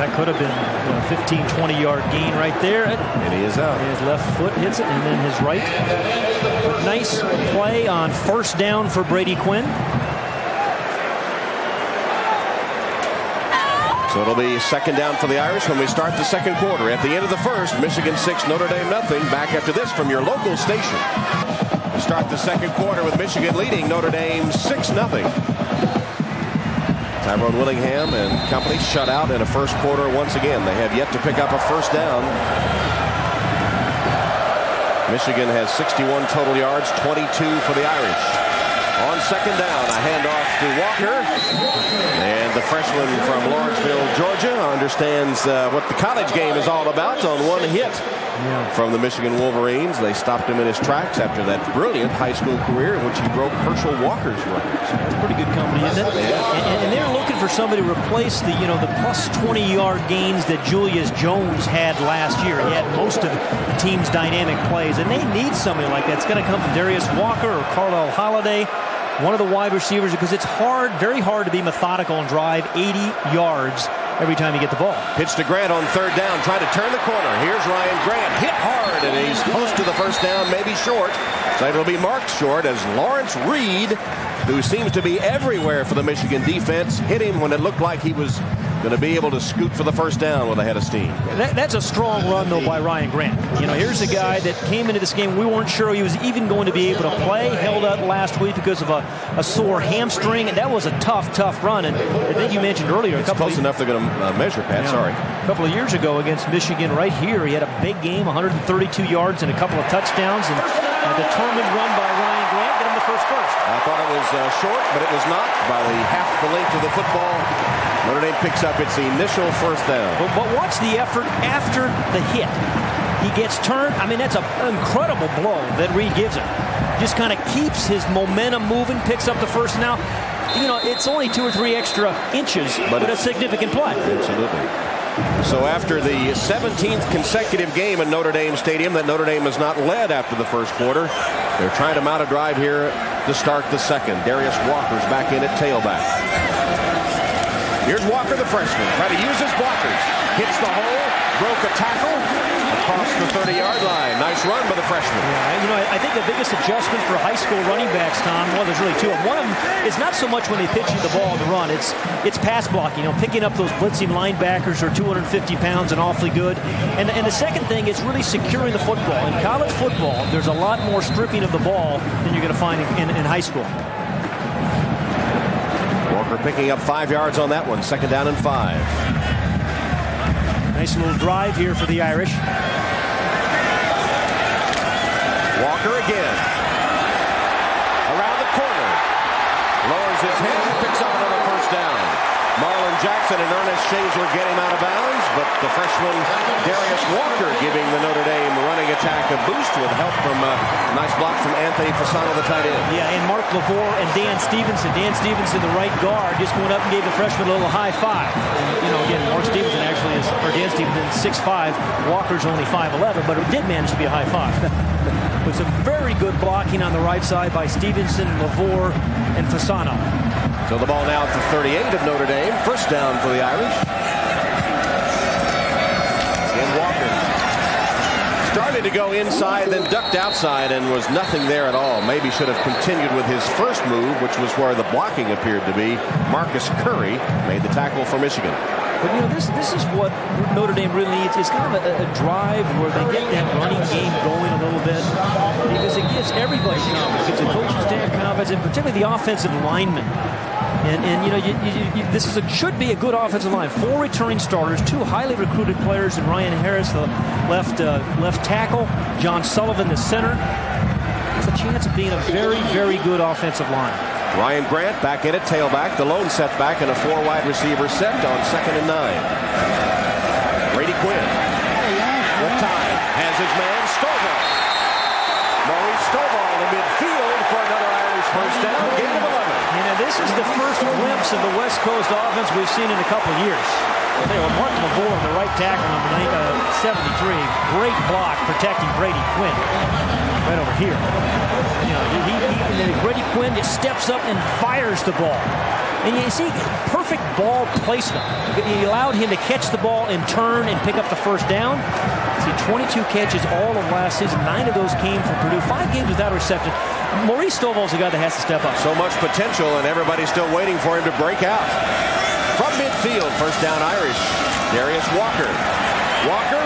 That could have been a 15, 20 yard gain right there.
And he is out.
His left foot hits it, and then his right. Nice play on first down for Brady Quinn.
So it'll be second down for the Irish when we start the second quarter. At the end of the first, Michigan 6, Notre Dame nothing. Back after this from your local station. We start the second quarter with Michigan leading Notre Dame 6 nothing. Tyrone Willingham and company shut out in a first quarter once again. They have yet to pick up a first down. Michigan has 61 total yards, 22 for the Irish. On second down, a handoff to Walker. And the freshman from Lawrenceville, Georgia, understands uh, what the college game is all about on one hit yeah. from the Michigan Wolverines. They stopped him in his tracks after that brilliant high school career in which he broke Herschel Walker's records.
That's pretty good company, isn't it? Yeah. And, and, they're looking for somebody to replace the, you know, the plus 20-yard gains that Julius Jones had last year. He had most of the team's dynamic plays, and they need somebody like that. It's going to come from Darius Walker or Carlyle Holiday one of the wide receivers because it's hard, very hard to be methodical and drive 80 yards every time you get the ball.
Pitch to Grant on third down, trying to turn the corner. Here's Ryan Grant, hit hard, and he's close to the first down, maybe short. So it'll be marked short as Lawrence Reed, who seems to be everywhere for the Michigan defense, hit him when it looked like he was going to be able to scoot for the first down with a head of steam.
That, that's a strong run, though, by Ryan Grant. You know, here's a guy that came into this game. We weren't sure he was even going to be able to play. Held up last week because of a, a sore hamstring, and that was a tough, tough run. And I think you mentioned earlier.
It's close of, enough they're going to uh, measure, Pat. Sorry.
A couple of years ago against Michigan right here, he had a big game, 132 yards and a couple of touchdowns, and a determined run by Ryan Grant. Get him the first first.
I thought it was uh, short, but it was not by the half the length of the football. Notre Dame picks up its initial first down.
But, but watch the effort after the hit. He gets turned. I mean, that's an incredible blow that Reed gives him. Just kind of keeps his momentum moving, picks up the first now. You know, it's only two or three extra inches, but, but a significant play.
Absolutely. So after the 17th consecutive game in Notre Dame Stadium that Notre Dame has not led after the first quarter, they're trying to mount a drive here to start the second. Darius Walker's back in at tailback. Here's Walker, the freshman, trying to use his blockers. Hits the hole, broke a tackle across the 30-yard line. Nice run by the freshman.
Yeah, you know, I think the biggest adjustment for high school running backs, Tom, well, there's really two of them. One of them is not so much when they pitch you the ball to run. It's it's pass blocking, you know, picking up those blitzing linebackers who are 250 pounds and awfully good. And, and the second thing is really securing the football. In college football, there's a lot more stripping of the ball than you're going to find in, in, in high school.
Walker picking up five yards on that one. Second down and five.
Nice little drive here for the Irish.
Walker again. Around the corner. Lowers his head and picks up another first down. Marlin Jackson and Ernest Shazor get him out of bounds, but the freshman Darius Walker giving the Notre Dame running attack a boost with help from a nice block from Anthony Fasano, the tight end.
Yeah, and Mark LeVoir and Dan Stevenson. Dan Stevenson, the right guard, just went up and gave the freshman a little high five. You know, again, Mark Stevenson actually is, or Dan Stevenson, 6'5". Walker's only 5'11", but it did manage to be a high five. With some very good blocking on the right side by Stevenson, LeVoir, and Fasano.
So the ball now at the 38 of Notre Dame. First down for the Irish. And Walker started to go inside, then ducked outside, and was nothing there at all. Maybe should have continued with his first move, which was where the blocking appeared to be. Markus Curry made the tackle for Michigan.
But you know, this this is what Notre Dame really needs. It's kind of a, a, drive where they get that running game going a little bit because it gives everybody confidence, it gives the coaching staff confidence, and particularly the offensive linemen. And, and you know, you, you, you, this is a, should be a good offensive line. Four returning starters, two highly recruited players, and Ryan Harris, the left uh, left tackle, John Sullivan, the center. It's a chance of being a very, very good offensive line.
Ryan Grant back in at tailback, the lone setback, and a four wide receiver set on second and nine. Brady Quinn. With time, has his man Stovall. Maurice Stovall in the midfield for another Irish first down. Game of 11.
Know, this is the first glimpse of the West Coast offense we've seen in a couple years. I'll tell you what, LeVoir, the right tackle, number uh, 73, great block protecting Brady Quinn. Right over here. You know, he, he, and Brady Quinn just steps up and fires the ball. And you see, perfect ball placement. He allowed him to catch the ball and turn and pick up the first down. See, 22 catches all of last season. Nine of those came from Purdue. Five games without a reception. Maurice Stovall's a guy that has to step up.
So much potential, and everybody's still waiting for him to break out. From midfield, first down Irish. Darius Walker. Walker.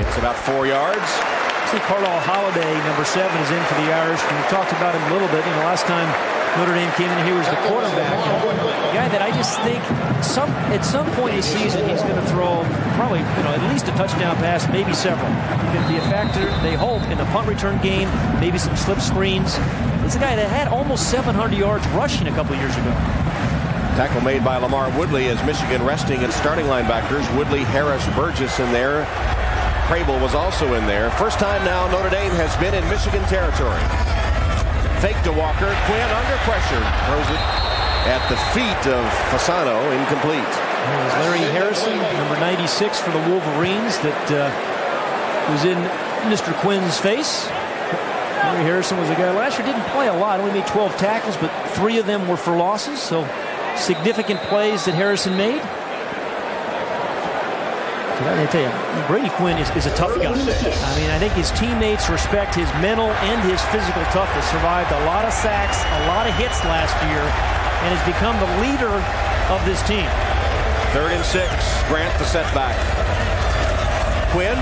It's about four yards.
See, Carlyle Holiday, number seven, is in for the Irish. We talked about him a little bit. You know, last time Notre Dame came in here as the quarterback. guy that I just think some at some point in the season he's going to throw probably you know at least a touchdown pass, maybe several. He's going to be a factor, they hope, in the punt return game, maybe some slip screens. It's a guy that had almost 700 yards rushing a couple years ago.
Tackle made by LaMarr Woodley as Michigan resting its starting linebackers. Woodley, Harris, Burgess in there. Crable was also in there. First time now Notre Dame has been in Michigan territory. Fake to Walker. Quinn under pressure. Throws it at the feet of Fasano. Incomplete.
Was Larry Harrison, number 96 for the Wolverines, that uh, was in Mr. Quinn's face. Larry Harrison was a guy last year didn't play a lot, only made 12 tackles, but three of them were for losses. So significant plays that Harrison made. I tell you, Brady Quinn is, is, a tough guy. I mean, I think his teammates respect his mental and his physical toughness. Survived a lot of sacks, a lot of hits last year, and has become the leader of this team.
Third and six. Grant the setback. Quinn,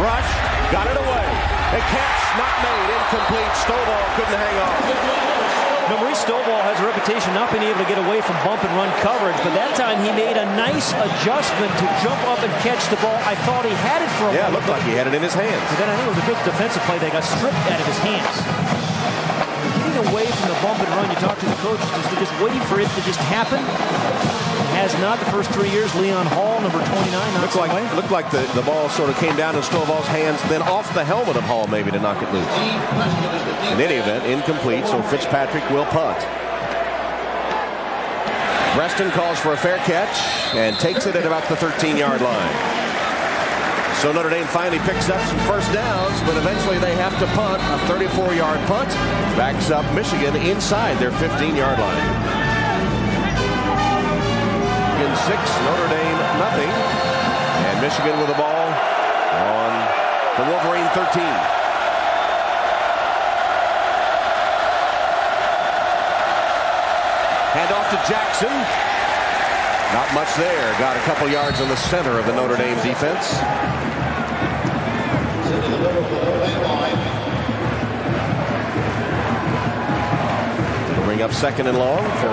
rush, got it away. The catch not made, incomplete. Stovall couldn't hang on.
Now, Maurice Stovall has a reputation not being able to get away from bump and run coverage, but that time he made a nice adjustment to jump up and catch the ball. I thought he had it for a
yeah,
moment.
It looked like he had it in his hands.
But then I think it was a good defensive play that got stripped out of his hands. Getting away from the bump and run, you talk to the coaches, just, just waiting for it to just happen has not the first three years. Leon Hall, number 29,
looked like away. looked like the, the ball sort of came down in Stovall's hands, then off the helmet of Hall maybe to knock it loose. In any event, incomplete, so Fitzpatrick will punt. Breaston calls for a fair catch and takes it at about the 13-yard line. So Notre Dame finally picks up some first downs, but eventually they have to punt. A 34-yard punt backs up Michigan inside their 15-yard line six, Notre Dame nothing. And Michigan with the ball on the Wolverine 13. Hand off to Jackson. Not much there. Got a couple yards in the center of the Notre Dame defense. bring up second and long for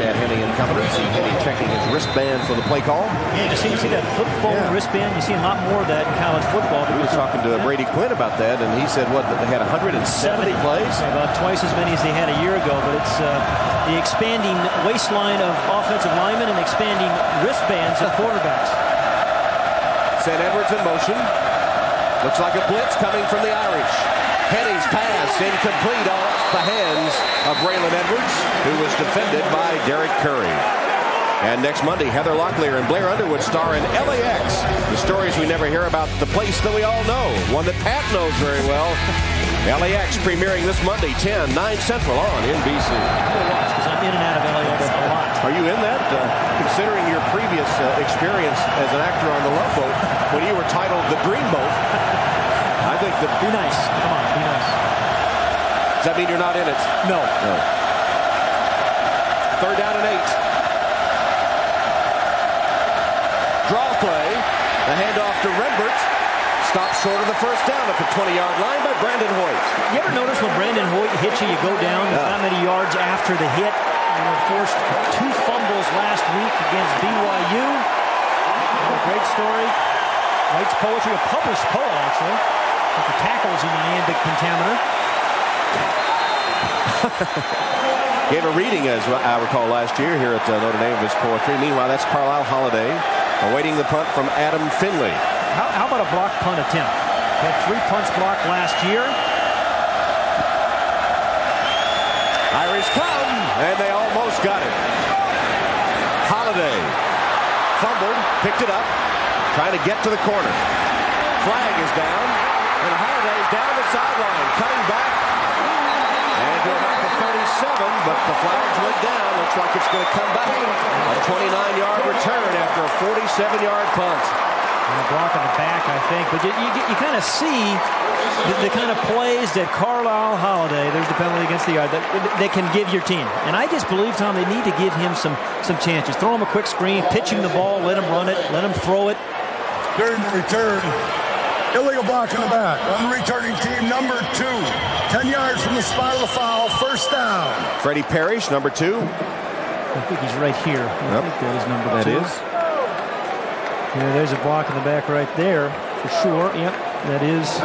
Chad Henne and company. See Henne checking his wristband for the play call.
Yeah, you see, you see that phone yeah. wristband. You see a lot more of that in college football.
We were talking to Brady Quinn about that, and he said what they had 170 plays,
yeah, about twice as many as they had a year ago. But it's uh, the expanding waistline of offensive linemen and expanding wristbands of quarterbacks.
St. Edwards in motion. Looks like a blitz coming from the Irish. Henne's pass incomplete off the hands of Braylon Edwards, who was defended by Derek Curry. And next Monday, Heather Locklear and Blair Underwood star in LAX. The stories we never hear about the place that we all know, one that Pat knows very well. LAX premiering this Monday, 10, 9 Central on NBC.
Watch because I'm in and out of a lot.
Are you in that? Uh, considering your previous uh, experience as an actor on the Love Boat, when you were titled The Dream Boat, I think that...
Be nice. Come on, be nice.
Does that mean you're not in it?
No.
No. Third down and eight. Draw play. The handoff to Renbert. Stop short of the first down at the 20-yard line by Brandon Hoyt.
You ever notice when Brandon Hoyt hits you, you go down yeah. not many yards after the hit? Forced two fumbles last week against BYU. A Great story. Writes poetry, a published poem, actually. With the tackles in the iambic pentameter.
Gave a reading, as I recall, last year here at uh, Notre Dame of his poetry. Meanwhile, that's Carlyle Holiday awaiting the punt from Adam Finley.
How, how about a block punt attempt? Had three punts blocked last year.
Irish come, and they almost got it. Holiday fumbled, picked it up, trying to get to the corner. Flag is down, and Holiday is down the sideline, cutting back and to about the 37, but the flag's went down. Looks like it's going to come back. A 29-yard return after a 47-yard punt.
And a block on the back, I think. But you, you, you kind of see the, the, kind of plays that Carlyle Holiday, there's the penalty against the yard, that, that can give your team. And I just believe, Tom, they need to give him some, some chances. Throw him a quick screen, pitching the ball, let him run it, let him throw it.
During the return, illegal block in the back. On the returning team, number two. 10 yards from the spot of the foul. first down.
Freddie Parrish, number two.
I think he's right here. I
Yep.
think that is number
That
two.
is.
Yeah, there's a block in the back right there for sure. Yep, that is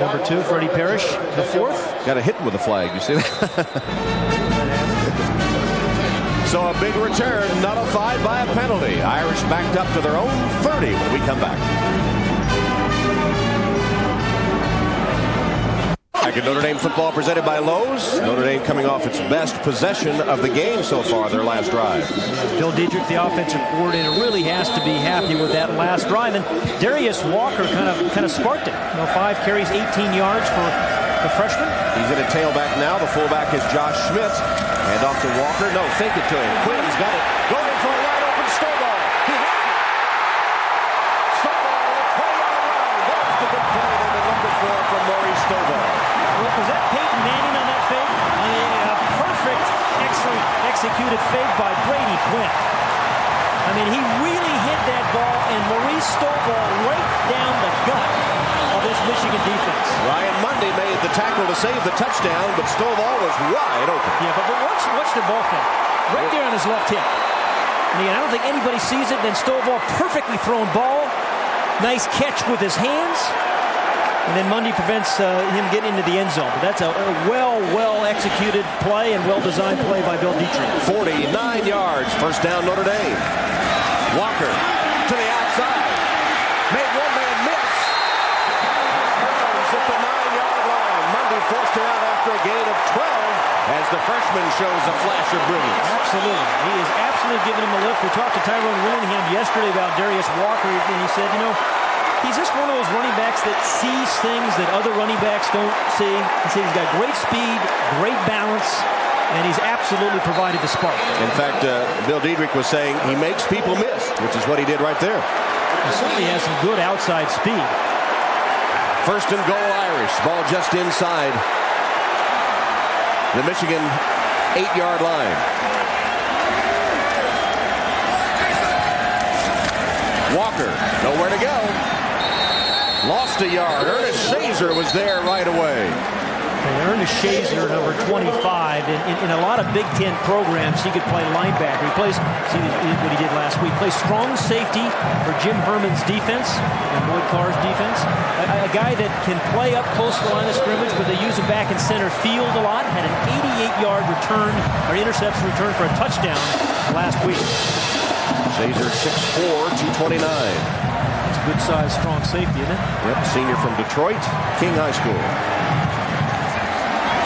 number two, Freddie Parrish. The fourth.
Got a hit with a flag. You see that? so a big return, nullified by a penalty. Irish backed up to their own 30 when we come back. Back at Notre Dame football presented by Lowe's. Notre Dame coming off its best possession of the game so far, their last drive.
Bill Diedrick, the offensive coordinator, really has to be happy with that last drive. And Darius Walker kind of kind of sparked it. You know, five carries, 18 yards for the freshman.
He's in a tailback now. The fullback is Josh Schmidt. Hand off to Walker. No, fake it to him. Quinn's got it. Going
by Brady Quinn. I mean, he really hit that ball, and Maurice Stovall right down the gut of this Michigan defense.
Ryan Mundy made the tackle to save the touchdown, but Stovall was wide open.
Yeah, but, but watch, watch the ball fake. Right there on his left hip. And again, I don't think anybody sees it. Then Stovall, perfectly thrown ball. Nice catch with his hands. And then Mundy prevents uh, him getting into the end zone. But that's a, a well, well executed play and well designed play by Bill Diedrick.
49 yards. First down Notre Dame. Walker to the outside. Made one man miss. Burns at the nine-yard line. Mundy forced it out after a gain of 12 as the freshman shows a flash of brilliance.
Absolutely. He is absolutely giving him a lift. We talked to Tyrone Willingham yesterday about Darius Walker, and he said, you know, he's just one of those running backs that sees things that other running backs don't see. He's got great speed, great balance, and he's absolutely provided the spark.
In fact, uh, Bill Diedrick was saying he makes people miss, which is what he did right there.
He certainly has some good outside speed.
First and goal Irish. Ball just inside the Michigan eight-yard line. Walker, nowhere to go. Lost a yard. Ernest Shazor was there right away.
And Ernest Shazor, number 25, in, in, in, a lot of Big Ten programs, he could play linebacker. He plays, see what he did last week, plays strong safety for Jim Herrmann's defense and Lloyd Carr's defense. A, a, guy that can play up close to the line of scrimmage, but they use him back in center field a lot. Had an 88-yard return, or interception return for a touchdown last week.
Shazor 6'4", 229.
It's a good size, strong safety, isn't it?
Yep, senior from Detroit, King High School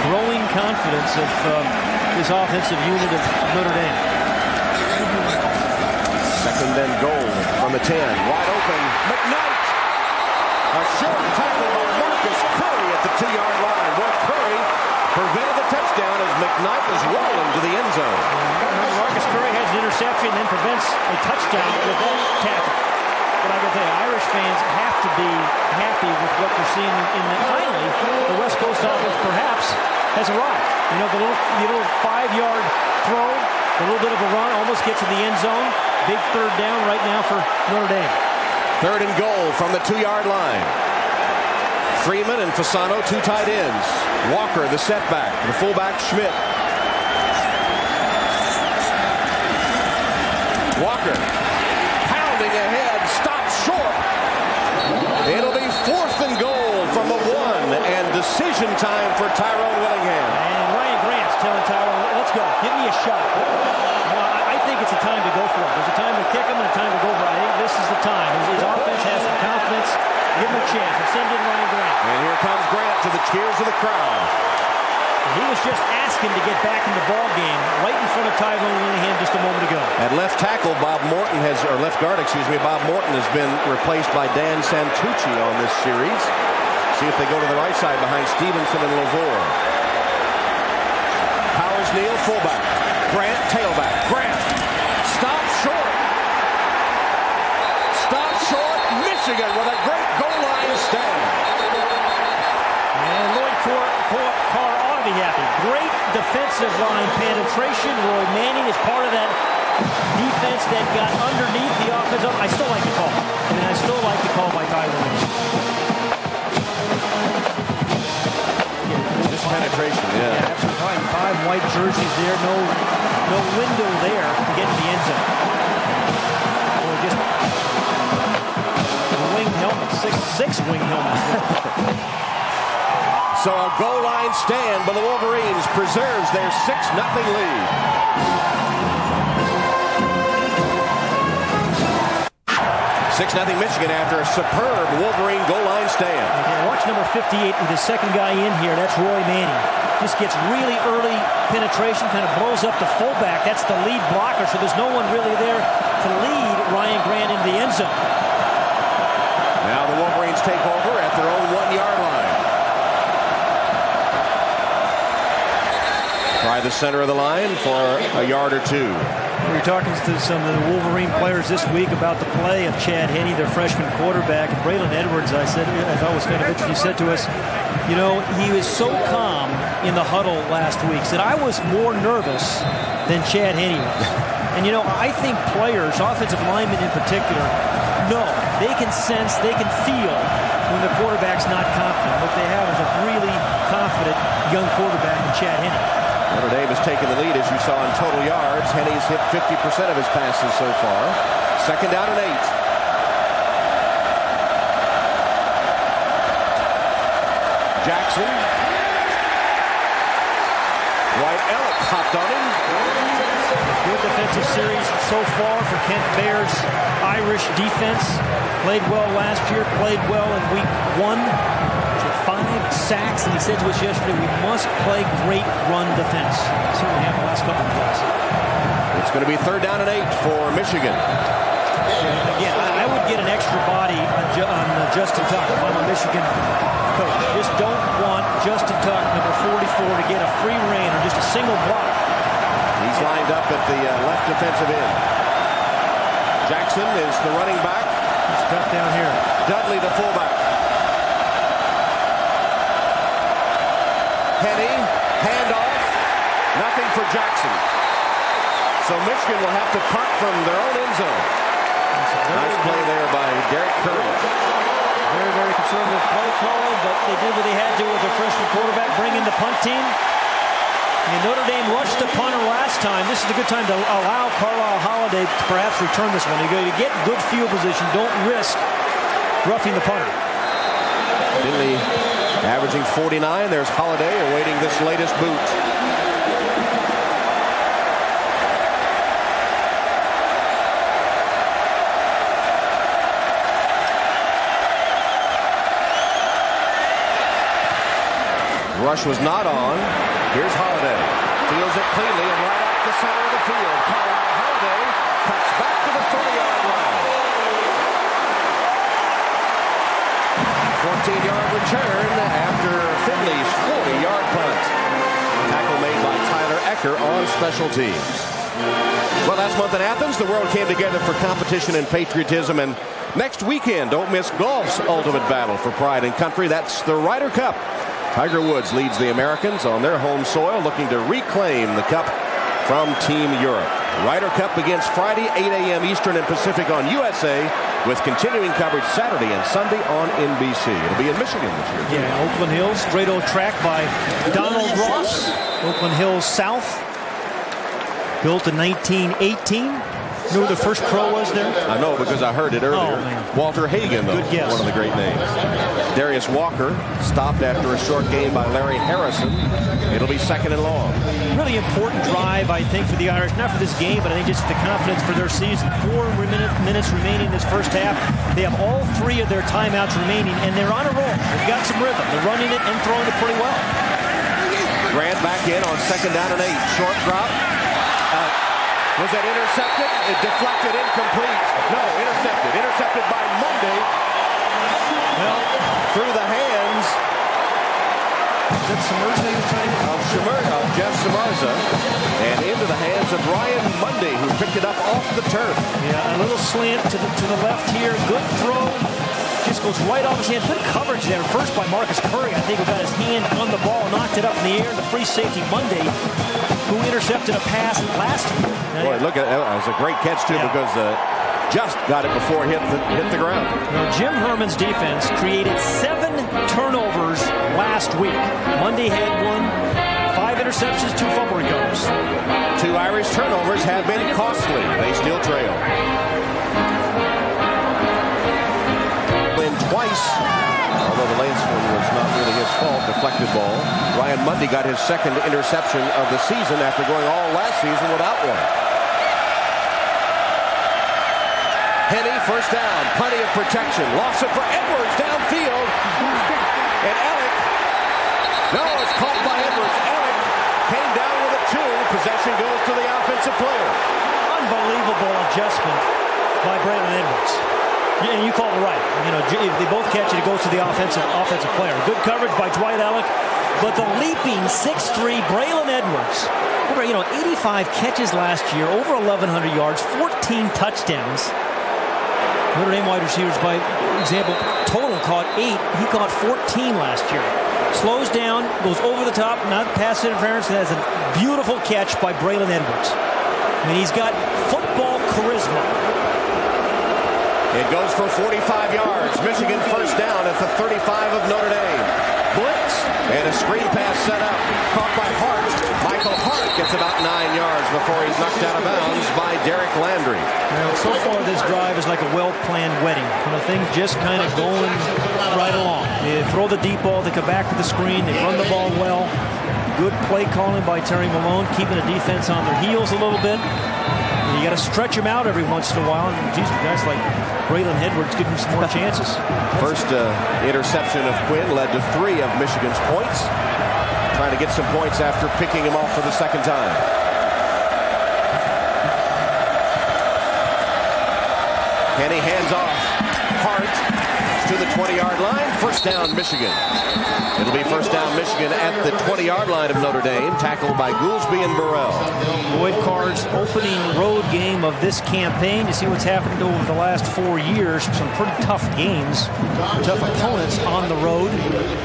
growing confidence of um, this offensive unit of Notre Dame.
Second and goal from the 10. Wide open. McKnight. A short tackle by Markus Curry at the two-yard line. Well, Curry prevented the touchdown as McKnight was rolling to the end zone.
Markus Curry has an interception and then prevents a touchdown with that tackle. But I can tell you, Irish fans have to be happy with what they're seeing in that. Finally, the West Coast offense perhaps has arrived. You know, the little, the little five-yard throw, a little bit of a run, almost gets in the end zone. Big third down right now for Notre Dame.
Third and goal from the two-yard line. Freeman and Fasano, two tight ends. Walker, the setback. The fullback, Schmidt. Walker pounding ahead, stopped short. It'll be fourth and goal from the one, and decision time for Tyrone Willingham.
And Ryan Grant's telling Tyrone, let's go, give me a shot. I think it's a time to go for it. There's a time to kick him and a time to go for it. I think this is the time. His, his offense has some confidence. Give him a chance and send in Ryan Grant.
And here comes Grant to the cheers of the crowd.
He was just asking to get back in the ball game right in front of Tyrone Willingham just a moment ago.
At left tackle, Bob Morton has, or left guard, excuse me, Bob Morton has been replaced by Dan Santucci on this series. See if they go to the right side behind Stevenson and LeVoir. Powers Neal, fullback. Grant, tailback. Grant, stop short. Stop short, Michigan with a great goal line stand.
And Lloyd Carr, Carr, Carr ought to be happy. Great defensive line penetration. Roy Manning is part of that defense that got underneath the offensive. I still like the call. I mean, I still like the call by Tyrone.
Just penetration, yeah.
Yeah, absolutely. Five, white jerseys there. No, no window there to get to the end zone. Or just a helmet, six, six winged helmets.
so a goal line stand by the Wolverines preserves their 6 nothing lead. 6 0 Michigan after a superb Wolverine goal line stand.
Watch number 58 with his second guy in here. That's Roy Manning. Just gets really early penetration, kind of blows up the fullback. That's the lead blocker, so there's no one really there to lead Ryan Grant into the end zone.
Now the Wolverines take over at their own one-yard line. Try the center of the line for a yard or two.
We were talking to some of the Wolverine players this week about the play of Chad Henne, their freshman quarterback, and Braylon Edwards. I said I thought was kind of interesting. He said to us, you know, he was so calm in the huddle last week. Said I was more nervous than Chad Henne was. And you know, I think players, offensive linemen in particular, know they can sense, they can feel when the quarterback's not confident. What they have is a really confident young quarterback in Chad Henne.
Notre Dame has taken the lead, as you saw in total yards. Henne's hit 50% of his passes so far. Second down and eight. Jackson. Dwight Ellick hopped on him.
Good defensive series so far for Kent Baer's Irish defense. Played well last year, played well in week one five sacks, and he said to us yesterday, we must play great run defense. Certainly have the last couple of plays.
It's going to be third down and eight for Michigan.
Again, I, would get an extra body on, on uh, Justin Tuck if I'm a Michigan coach. Just don't want Justin Tuck, number 44, to get a free reign or just a single block.
He's lined up at the uh, left defensive end. Jackson is the running back.
He's cut down here.
Dudley, the fullback. Handoff, nothing for Jackson. So Michigan will have to punt from their own end zone. Nice play there by Derek Curry.
Very, very conservative play call, but they did what they had to with their freshman quarterback, bring in the punt team. And Notre Dame rushed the punter last time. This is a good time to allow Carlyle Holiday to perhaps return this one. You got to get good field position. Don't risk roughing the punter.
Finley Averaging 49. There's Holiday awaiting this latest boot. Rush was not on. Here's Holiday. Feels it cleanly and right off the center of the field. Carlyle Holiday cuts back to the 30-yard line. 14-yard return after Finley's 40-yard punt. Tackle made by Tyler Ecker on special teams. Well, last month in Athens, the world came together for competition and patriotism. And next weekend, don't miss golf's ultimate battle for pride and country. That's the Ryder Cup. Tiger Woods leads the Americans on their home soil, looking to reclaim the cup from Team Europe. Ryder Cup begins Friday, 8 a.m. Eastern and Pacific on USA with continuing coverage Saturday and Sunday on NBC. It'll be in Michigan this year.
Yeah, Oakland Hills, great old track by Donald Ross. Oakland Hills South, built in 1918. Knew who the first pro was there?
I know because I heard it earlier. Oh, Walter Hagen, though,
Good guess.
one of the great names. Darius Walker stopped after a short game by Larry Harrison. It'll be second and long.
Really important drive, I think, for the Irish. Not for this game, but I think just the confidence for their season. Four minutes remaining this first half. They have all three of their timeouts remaining, and they're on a roll. They've got some rhythm. They're running it and throwing it pretty well.
Grant back in on second down and eight. Short drop. Was that intercepted? It deflected, incomplete. No, intercepted. Intercepted by Mundy. Well, through the hands.
Is that Samardzija you trying to?
Of, Samardzija, of Jeff Samardzija. And into the hands of Ryan Mundy, who picked it up off the turf.
Yeah, a little slant to the, to the left here. Good throw. Just goes right off his hand. Good coverage there. First by Markus Curry, I think, who got his hand on the ball, knocked it up in the air. The free safety Mundy who intercepted a pass last week.
Boy, look at that. It was a great catch, too, yeah. because uh, just got it before it hit the, hit the ground.
Now, Jim Herrmann's defense created seven turnovers last week. Mundy had one, five interceptions, two fumble recoveries.
Two Irish turnovers have been costly. They still trail. Win twice, although the Lance one was not really his fault, deflected ball. Ryan Mundy got his second interception of the season after going all last season without one. First down, plenty of protection. Lost it for Edwards downfield. And Ellick, no, it's caught by Edwards. Ellick came down with a two. Possession goes to the offensive player.
Unbelievable adjustment by Braylon Edwards. And you called it right. You know, if they both catch it, it goes to the offensive offensive player. Good coverage by Dwight Ellick, but the leaping 6'3 Braylon Edwards. You know, 85 catches last year, over 1,100 yards, 14 touchdowns. Notre Dame wide receivers, by example, total caught eight. He caught 14 last year. Slows down, goes over the top, not pass interference, and has a beautiful catch by Braylon Edwards. Mean, he's got football charisma.
It goes for 45 yards. Michigan first down at the 35 of Notre Dame. Blitz and a screen pass set up. Caught by Hart. Michael Hart gets about nine yards before he's knocked out of bounds by Derek Landri.
Well, so far this drive is like a well-planned wedding. You know, things just kind of going right along. They throw the deep ball, they come back to the screen, they run the ball well. Good play calling by Terry Malone, keeping the defense on their heels a little bit. You got to stretch them out every once in a while. And geez, guys like Braylon Edwards give him some more chances.
First uh, interception of Quinn led to three of Michigan's points. Trying to get some points after picking him off for the second time. Henne hands off. Hart to the 20-yard line. First down, Michigan. It'll be first down, Michigan at the 20-yard line of Notre Dame, tackled by Goolsby and Burrell.
Lloyd Carr's opening road game of this campaign. You see what's happened over the last four years. Some pretty tough games, tough opponents on the road.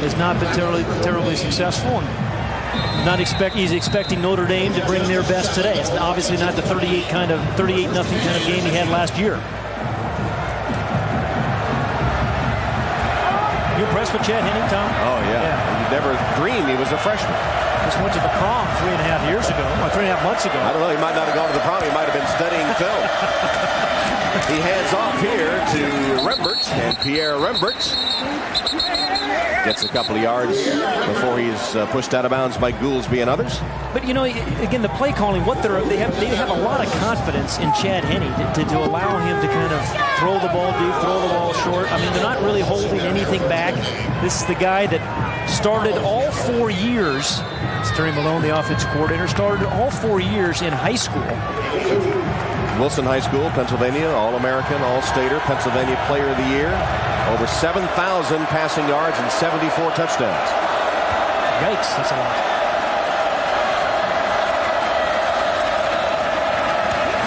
Has not been terribly, terribly successful. And not expect he's expecting Notre Dame to bring their best today. It's obviously not the 38 kind of 38 nothing kind of game he had last year. You impressed with Chad Henne, Tom?
Oh, yeah. yeah. You never dreamed he was a freshman.
Just went to the prom three and a half years ago, or three and a half months ago.
I don't know. He might not have gone to the prom. He might have been studying film. he hands off here to Rembert, and Pierre Rembert gets a couple of yards before he's uh, pushed out of bounds by Goolsby and others.
But you know, again, the play calling, what they're they have they have a lot of confidence in Chad Henne to, to, to allow him to kind of throw the ball deep, throw the ball short. I mean, they're not really holding anything back. This is the guy that started all four years. Terry Malone, the offensive coordinator, started all four years in high school.
Wilson High School, Pennsylvania, All-American, All-Stater, Pennsylvania Player of the Year. Over 7,000 passing yards and 74 touchdowns.
Yikes, that's a lot.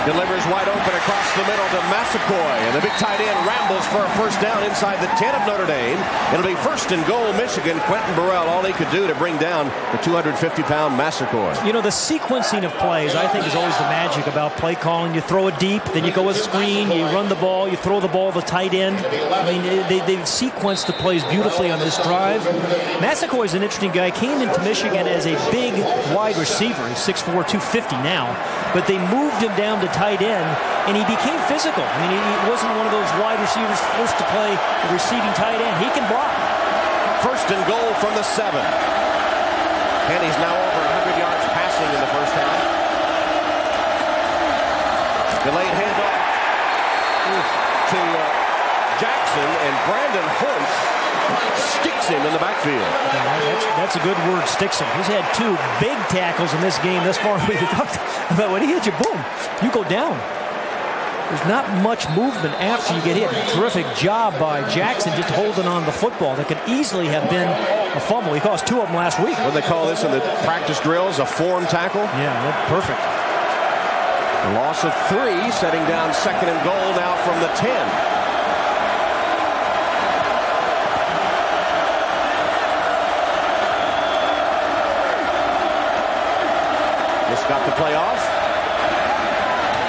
Delivers wide open across the middle to Massaquoi. And the big tight end rambles for a first down inside the 10 of Notre Dame. It'll be first and goal, Michigan. Quentin Burrell, all he could do to bring down the 250-pound Massaquoi.
You know, the sequencing of plays, I think, is always the magic about play calling. You throw it deep, then you go with screen, you run the ball, you throw the ball the tight end. I mean, they, they've sequenced the plays beautifully on this drive. Massaquoi is an interesting guy. Came into Michigan as a big wide receiver. He's 6'4", 250 now. But they moved him down to tight end, and he became physical. I mean, he, wasn't one of those wide receivers forced to play the receiving tight end. He can block.
First and goal from the seven. And he's now over 100 yards passing in the first half. Delayed handoff to uh, Jackson, and Brandon Hoyte sticks him in the backfield.
Yeah, that's, that's, a good word, sticks him. He's had two big tackles in this game thus far. but when he hits you, boom, you go down. There's not much movement after you get hit. Terrific job by Jackson just holding on the football. That could easily have been a fumble. He caused two of them last week.
What they call this in the practice drills, a form tackle?
Yeah, perfect.
A loss of three, setting down second and goal now from the 10. Got the play off.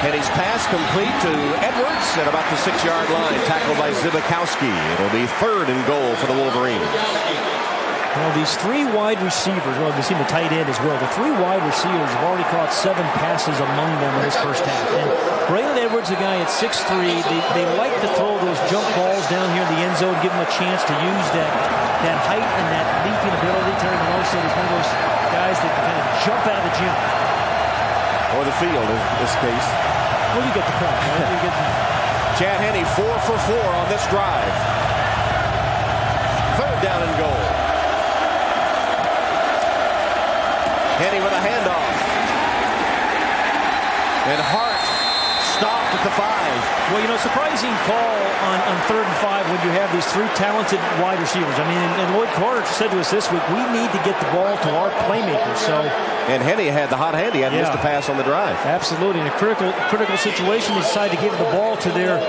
Henne's pass complete to Edwards at about the six-yard line, tackled by Zbikowski. It'll be third and goal for the Wolverines.
Well, these three wide receivers, well, we've seen the tight end as well. The three wide receivers have already caught seven passes among them in this first half. And Braylon Edwards, a guy at 6'3", they, they like to throw those jump balls down here in the end zone, give him a chance to use that, that height and that leaping ability. Terry Malone said he's one of those guys that kind of jump out of the gym.
Or the field in this case.
Well, you get the point. Right? You get the...
Chad Henne, four for four on this drive. Third down and goal. Henne with a handoff. And Hart stopped at the five.
Well, you know, surprising call on, on third and five when you have these three talented wide receivers. I mean, and, and Lloyd Carter said to us this week, we need to get the ball to our playmakers. So,
and Henne had the hot hand. He had
Yeah.
missed a pass on the drive.
absolutely, in a critical critical situation, they decided to give the ball to their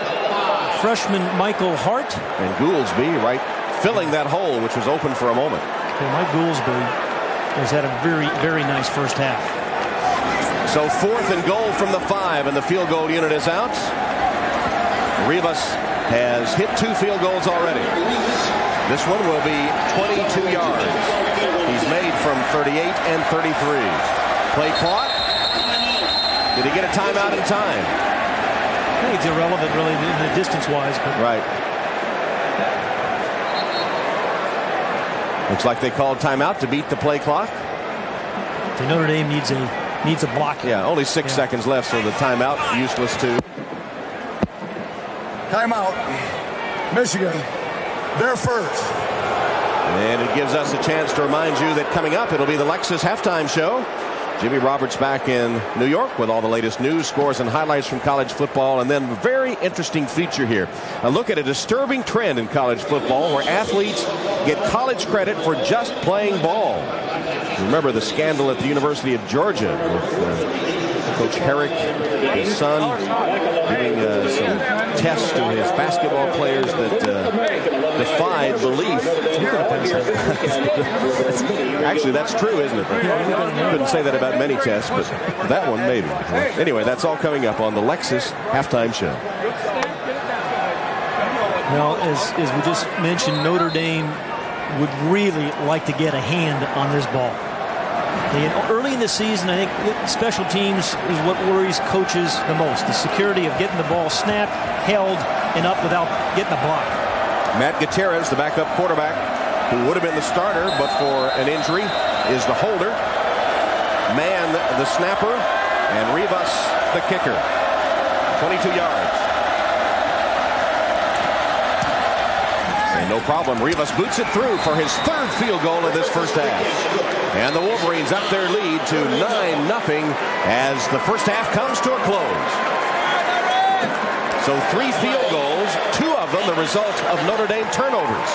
freshman Michael Hart.
And Goolsby, right, filling that hole, which was open for a moment.
Okay, Mike Goolsby has had a very, very nice first half.
So fourth and goal from the five, and the field goal unit is out. Rivas has hit two field goals already. This one will be 22 yards. He's made from 38 and 33. Play clock. Did he get a timeout in time?
I think it's irrelevant, really, in the distance-wise, but
Right. Looks like they called timeout to beat the play clock.
the Notre Dame needs a needs a block.
Yeah, only six
Yeah.
seconds left, so the timeout useless too.
Timeout. Michigan. They're first.
And it gives us a chance to remind you that coming up, it'll be the Lexus halftime show. Jimmy Roberts back in New York with all the latest news, scores, and highlights from college football. And then a very interesting feature here. A look at a disturbing trend in college football where athletes get college credit for just playing ball. Remember the scandal at the University of Georgia with uh, Coach Harrick, his son, giving uh, some tests to his basketball players that uh, defied belief. Actually, that's true, isn't it? Couldn't say that about many tests, but that one maybe. Anyway, that's all coming up on the Lexus halftime show.
Well, as, as we just mentioned, Notre Dame would really like to get a hand on this ball. Early in the season, I think special teams is what worries coaches the most. The security of getting the ball snapped, held, and up without getting a block.
Matt Gutierrez, the backup quarterback, who would have been the starter but for an injury, is the holder. Man, the snapper, and Rivas, the kicker. 22 yards. And no problem. Rivas boots it through for his third field goal of this first half. And the Wolverines up their lead to 9 nothing as the first half comes to a close. So three field goals, two of them the result of Notre Dame turnovers.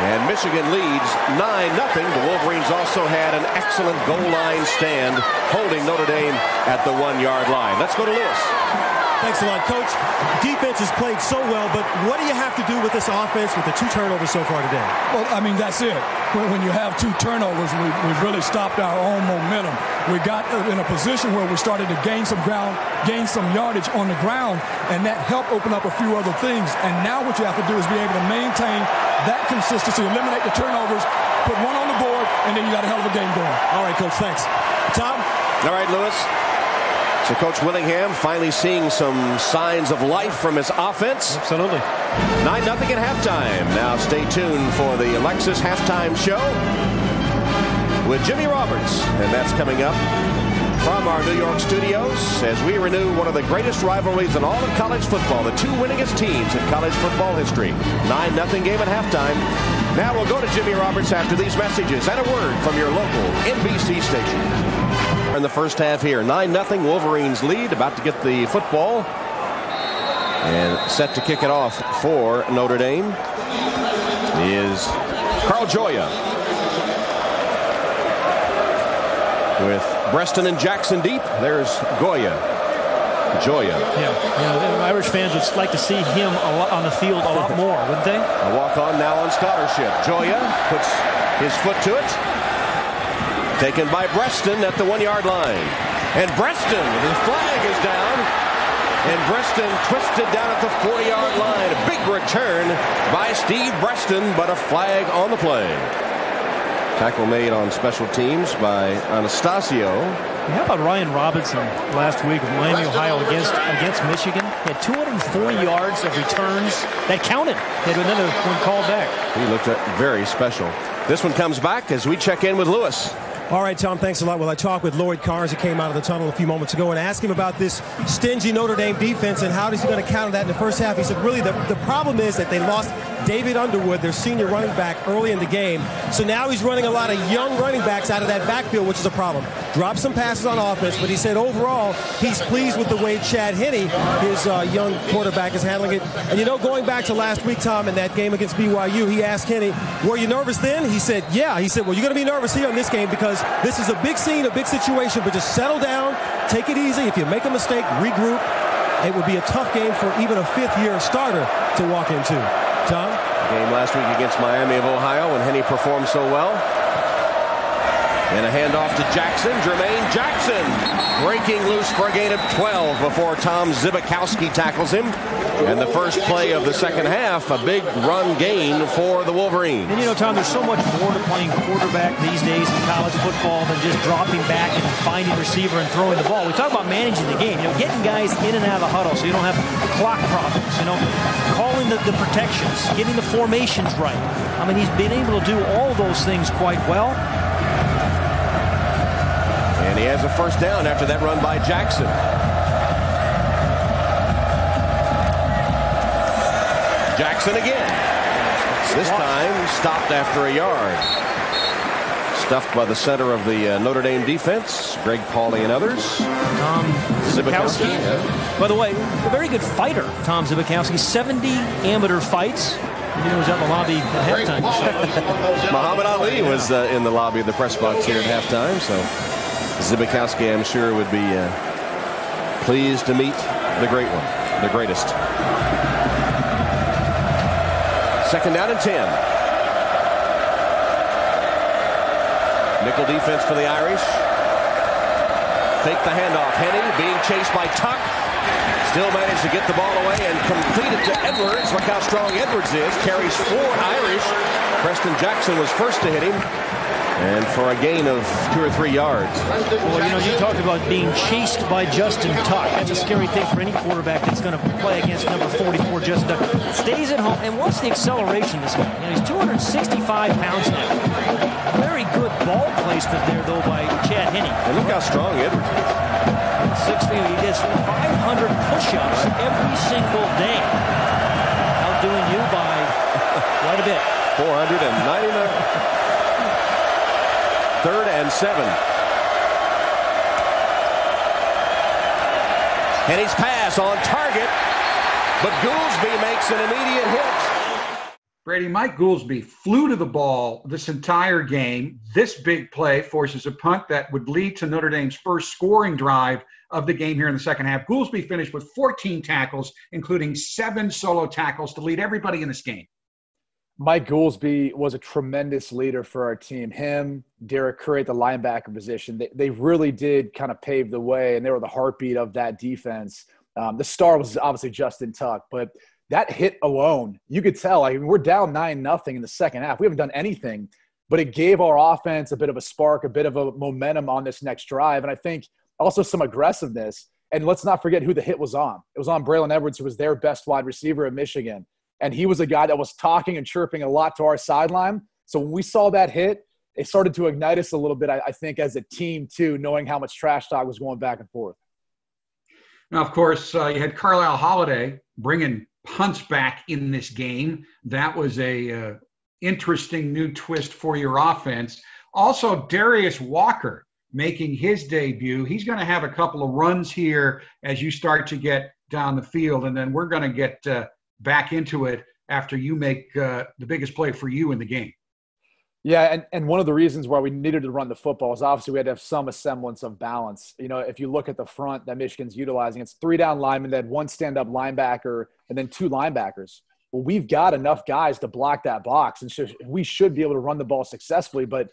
And Michigan leads 9-0. The Wolverines also had an excellent goal line stand holding Notre Dame at the one-yard line. Let's go to Lewis.
Thanks a lot, Coach. Defense has played so well, but what do you have to do with this offense with the two turnovers so far today?
Well, I mean, that's it. When, when you have two turnovers, we've, we've really stopped our own momentum. We got in a position where we started to gain some ground, gain some yardage on the ground, and that helped open up a few other things. And now what you have to do is be able to maintain that consistency, eliminate the turnovers, put one on the board, and then you got a hell of a game going.
All right, Coach, thanks. Tom?
All right, Lewis. So Coach Willingham finally seeing some signs of life from his offense.
Absolutely.
9 nothing at halftime. Now stay tuned for the Lexus halftime show with Jimmy Roberts. And that's coming up from our New York studios as we renew one of the greatest rivalries in all of college football. The two winningest teams in college football history. 9 nothing game at halftime. Now we'll go to Jimmy Roberts after these messages and a word from your local NBC station. In the first half here, 9 nothing Wolverines lead, about to get the football. And set to kick it off for Notre Dame is Carl Gioia. With Breaston and Jackson deep, there's Goya. Gioia.
Yeah, yeah. the Irish fans would like to see him a lot on the field a lot more, wouldn't they?
A walk on now on scholarship. Gioia puts his foot to it. Taken by Breaston at the one yard line. And Breaston, the flag is down. And Breaston twisted down at the 40 yard line. A big return by Steve Breaston, but a flag on the play. Tackle made on special teams by Anastasio.
How about Ryan Robinson last week of Miami, Ohio against against Michigan? He had 204 yards of returns that counted. He had another one called back.
He looked very special. This one comes back as we check in with Lewis.
All right, Tom, thanks a lot. Well, I talked with Lloyd Carnes, who came out of the tunnel a few moments ago, and asked him about this stingy Notre Dame defense and how is he going to counter that in the first half. He said, really, the, the problem is that they lost David Underwood, their senior running back, early in the game. So now he's running a lot of young running backs out of that backfield, which is a problem. Dropped some passes on offense, but he said overall he's pleased with the way Chad Henne, his uh, young quarterback, is handling it. And you know, going back to last week, Tom, in that game against BYU, he asked Henne, were you nervous then? He said, yeah. He said, well, you're going to be nervous here in this game because this is a big scene, a big situation, but just settle down, take it easy. If you make a mistake, regroup. It would be a tough game for even a fifth-year starter to walk into. Tom?
Game last week against Miami of Ohio when Henne performed so well. And a handoff to Jackson. Jermaine Jackson breaking loose for a gain of 12 before Tom Zbikowski tackles him. And the first play of the second half, a big run gain for the Wolverines.
And you know, Tom, there's so much more to playing quarterback these days in college football than just dropping back and finding receiver and throwing the ball. We talk about managing the game, you know, getting guys in and out of the huddle so you don't have clock problems, you know, calling the, the protections, getting the formations right. I mean, he's been able to do all those things quite well.
And he has a first down after that run by Jackson. Jackson again. This time stopped after a yard. Stuffed by the center of the uh, Notre Dame defense, Greg Pauly and others.
Tom Zbikowski. By the way, a very good fighter, Tom Zbikowski. 70 amateur fights. He was out in the lobby at halftime.
Muhammad Ali was uh, in the lobby of the press box here at halftime, so Zbikowski, I'm sure, would be uh, pleased to meet the great one, the greatest. Second down and 10. Nickel defense for the Irish. Fake the handoff. Henne being chased by Tuck. Still managed to get the ball away and complete it to Edwards. Look how strong Edwards is. Carries four Irish. Preston Jackson was first to hit him. And for a gain of two or three yards.
Well, you know, you talked about being chased by Justin Tuck. That's a scary thing for any quarterback that's going to play against number 44, Justin Tuck. Stays at home and what's the acceleration this guy? You know, he's 265 pounds now. Very good ball placement there, though, by Chad Henne.
And look how strong Edwards is.
60, he does 500 push-ups every single day. Outdoing you by quite a bit.
499. Third and seven. And he's pass on target, but Goolsby makes an immediate hit.
Brady, Mike Goolsby flew to the ball this entire game. This big play forces a punt that would lead to Notre Dame's first scoring drive of the game here in the second half. Goolsby finished with 14 tackles, including seven solo tackles to lead everybody in this game.
Mike Goolsby was a tremendous leader for our team. Him, Derek Curry at the linebacker position, they, they really did kind of pave the way, and they were the heartbeat of that defense. Um, the star was obviously Justin Tuck, but that hit alone, you could tell. I mean, we're down nine nothing in the second half. We haven't done anything, but it gave our offense a bit of a spark, a bit of a momentum on this next drive, and I think also some aggressiveness. And let's not forget who the hit was on. It was on Braylon Edwards, who was their best wide receiver at Michigan and he was a guy that was talking and chirping a lot to our sideline. So when we saw that hit, it started to ignite us a little bit, I, I think, as a team too, knowing how much trash talk was going back and forth.
Now, of course, uh, you had Carlyle Holiday bringing punts back in this game. That was a uh, interesting new twist for your offense. Also, Darius Walker making his debut. He's going to have a couple of runs here as you start to get down the field, and then we're going to get uh, back into it after you make uh, the biggest play for you in the game.
Yeah, and, and one of the reasons why we needed to run the football is obviously we had to have some semblance of balance. You know, if you look at the front that Michigan's utilizing, it's three down linemen, then one stand up linebacker, and then two linebackers. Well, we've got enough guys to block that box, and so we should be able to run the ball successfully. But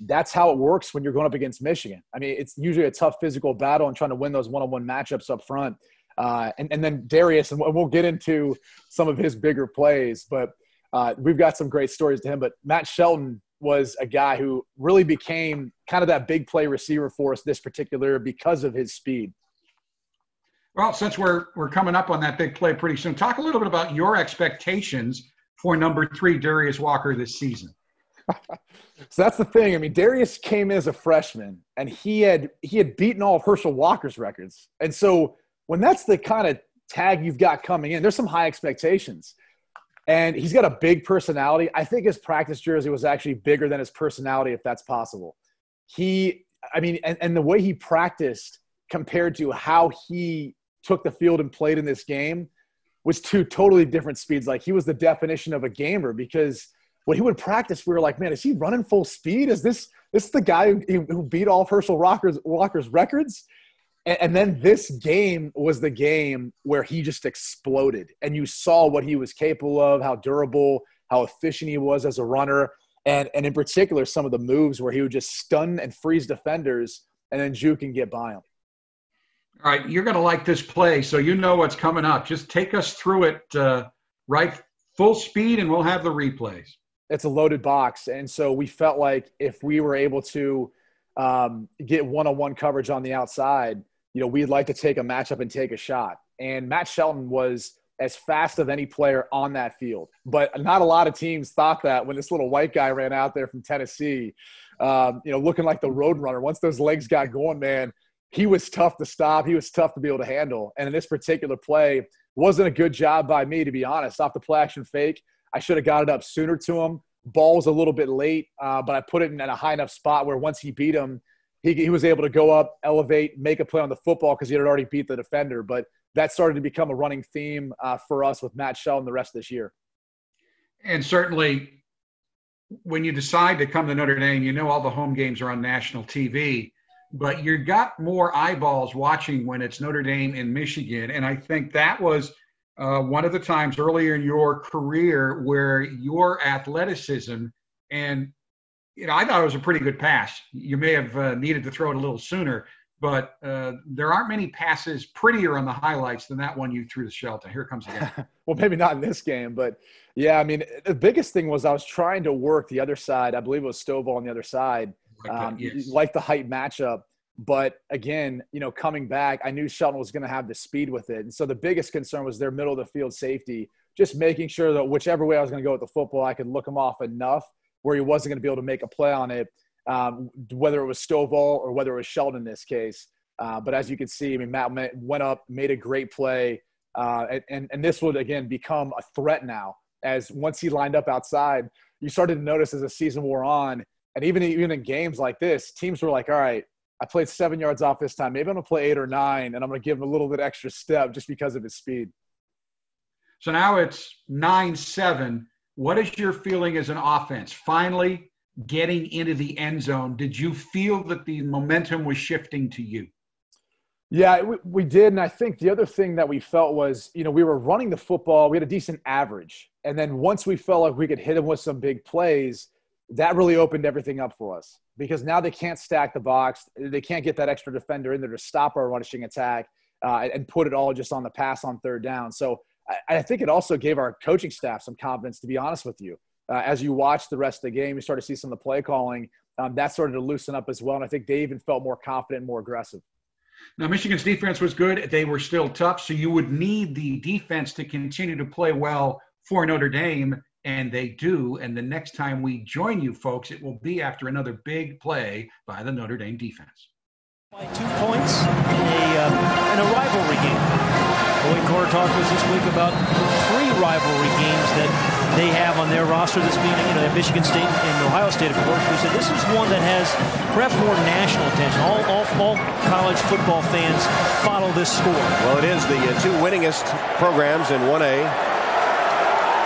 that's how it works when you're going up against Michigan. I mean, it's usually a tough physical battle and trying to win those one on one matchups up front. Uh, and, and then Darius, and we'll get into some of his bigger plays, but uh, we've got some great stories to him. But Matt Shelton was a guy who really became kind of that big play receiver for us this particular because of his speed.
Well, since we're we're coming up on that big play pretty soon, talk a little bit about your expectations for number three Darius Walker this season.
so that's the thing. I mean, Darius came in as a freshman, and he had he had beaten all of Herschel Walker's records, and so when that's the kind of tag you've got coming in, there's some high expectations. And he's got a big personality. I think his practice jersey was actually bigger than his personality, if that's possible. He, I mean, and, and the way he practiced compared to how he took the field and played in this game was two totally different speeds. Like he was the definition of a gamer because when he would practice, we were like, man, is he running full speed? Is this this is the guy who, who beat all Herschel Walker's, Walker's records? And, and then this game was the game where he just exploded, and you saw what he was capable of, how durable, how efficient he was as a runner, and and in particular some of the moves where he would just stun and freeze defenders, and then juke and get by him.
All right, you're going to like this play, so you know what's coming up. Just take us through it uh, right full speed, and we'll have the replays.
It's a loaded box, and so we felt like if we were able to um, get one-on-one coverage on the outside, you know, we'd like to take a matchup and take a shot. And Matt Shelton was as fast of any player on that field, but not a lot of teams thought that when this little white guy ran out there from Tennessee, um, you know, looking like the road runner. Once those legs got going, man, he was tough to stop. He was tough to be able to handle. And in this particular play, wasn't a good job by me, to be honest. Off the play action fake, I should have got it up sooner to him. Ball was a little bit late, uh, but I put it in a high enough spot where once he beat him, he, he was able to go up, elevate, make a play on the football because he had already beat the defender. But that started to become a running theme uh, for us with Matt Shelton the rest of this year.
And certainly, when you decide to come to Notre Dame, you know all the home games are on national TV, but you got more eyeballs watching when it's Notre Dame in Michigan. And I think that was uh, one of the times earlier in your career where your athleticism and you know, I thought it was a pretty good pass. You may have uh, needed to throw it a little sooner, but uh, there aren't many passes prettier on the highlights than that one you threw to Shelton. Here comes again.
well, maybe not in this game, but yeah, I mean, the biggest thing was I was trying to work the other side. I believe it was Stovall on the other side, like, um, yes. like the height matchup. But again, you know, coming back, I knew Shelton was going to have the speed with it. And so the biggest concern was their middle of the field safety, just making sure that whichever way I was going to go with the football, I could look him off enough where he wasn't going to be able to make a play on it, um, whether it was Stovall or whether it was Shelton in this case. Uh, but as you can see, I mean, Matt went up, made a great play, uh, and and this would again become a threat now. As once he lined up outside, you started to notice as the season wore on, and even even in games like this, teams were like, "All right, I played seven yards off this time. Maybe I'm gonna play eight or nine, and I'm gonna give him a little bit extra step just because of his speed."
So now it's nine seven what is your feeling as an offense? Finally getting into the end zone, did you feel that the momentum was shifting to you?
Yeah, we, we did. And I think the other thing that we felt was, you know, we were running the football, we had a decent average. And then once we felt like we could hit them with some big plays, that really opened everything up for us because now they can't stack the box. They can't get that extra defender in there to stop our rushing attack uh, and put it all just on the pass on third down. So I, I think it also gave our coaching staff some confidence, to be honest with you. Uh, as you watch the rest of the game, you start to see some of the play calling. Um, that started to loosen up as well. And I think they even felt more confident, more aggressive.
Now, Michigan's defense was good. They were still tough. So you would need the defense to continue to play well for Notre Dame. And they do. And the next time we join you, folks, it will be after another big play by the Notre Dame defense.
By two points in a, uh, in a rivalry game. Lloyd Carr talked to us this week about three rivalry games that they have on their roster. This being, you know, Michigan State and Ohio State, of course. We said this is one that has perhaps more national attention. All, all, all college football fans follow this score.
Well, it is the uh, two winningest programs in 1A.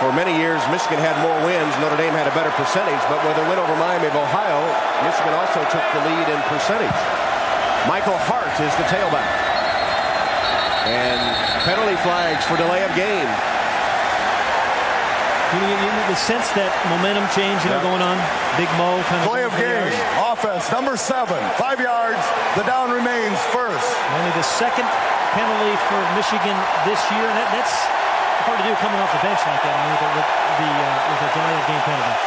For many years, Michigan had more wins. Notre Dame had a better percentage, but with a win over Miami of Ohio, Michigan also took the lead in percentage. Michael Hart is the tailback. And penalty flags for delay of game.
You, you, you the sense that momentum change you know, going on. Big Mo kind
of. Play of game. Yards. Offense number seven. Five yards. The down remains first.
Only the second penalty for Michigan this year. That, that's hard to do coming off the bench like that with, with the uh, with a delay of game penalty.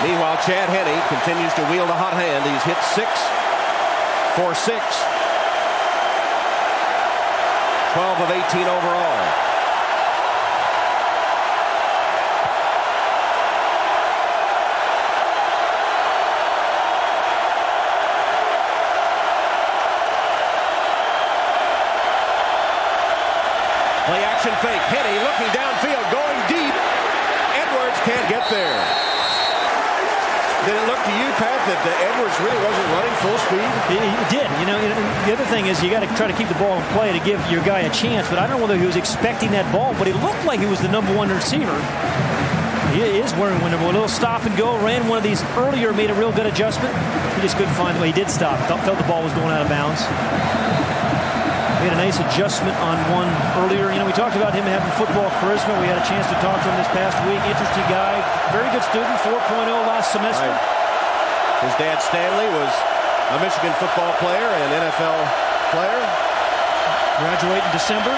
Meanwhile, Chad Henne continues to wield a hot hand. He's hit six for six. 12 of 18 overall. Play action fake. Henne looking downfield, going deep. Edwards can't get there. To you, Pat, that the Edwards really wasn't running full speed?
He, he did. You know, the other thing is you got to try to keep the ball in play to give your guy a chance. But I don't know whether he was expecting that ball, but he looked like he was the number one receiver. He is wearing one A little stop and go. Ran one of these earlier, made a real good adjustment. He just couldn't find the way. He did stop. Felt, felt the ball was going out of bounds. We had a nice adjustment on one earlier. You know, we talked about him having football charisma. We had a chance to talk to him this past week. Interesting guy. Very good student, 4.0 last semester.
Right. His dad, Stanley, was a Michigan football player and NFL player.
Graduate in December.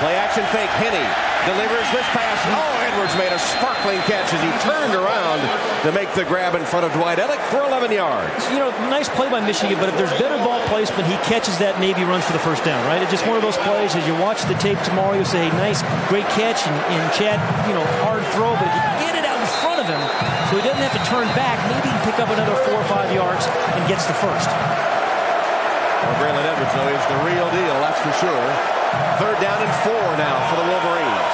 Play action fake. Henne delivers this pass. Oh, Edwards made a sparkling catch as he turned around to make the grab in front of Dwight Ellick for 11 yards.
You know, nice play by Michigan, but if there's better ball placement, he catches that, maybe runs for the first down, right? It's just one of those plays. As you watch the tape tomorrow, you'll say, nice, great catch, and, and Chad, you know, hard throw, but if you get it out so he doesn't have to turn back, maybe he can pick up another four or five yards and gets the first.
Well, Braylon Edwards, though, is the real deal, that's for sure. Third down and four now for the Wolverines.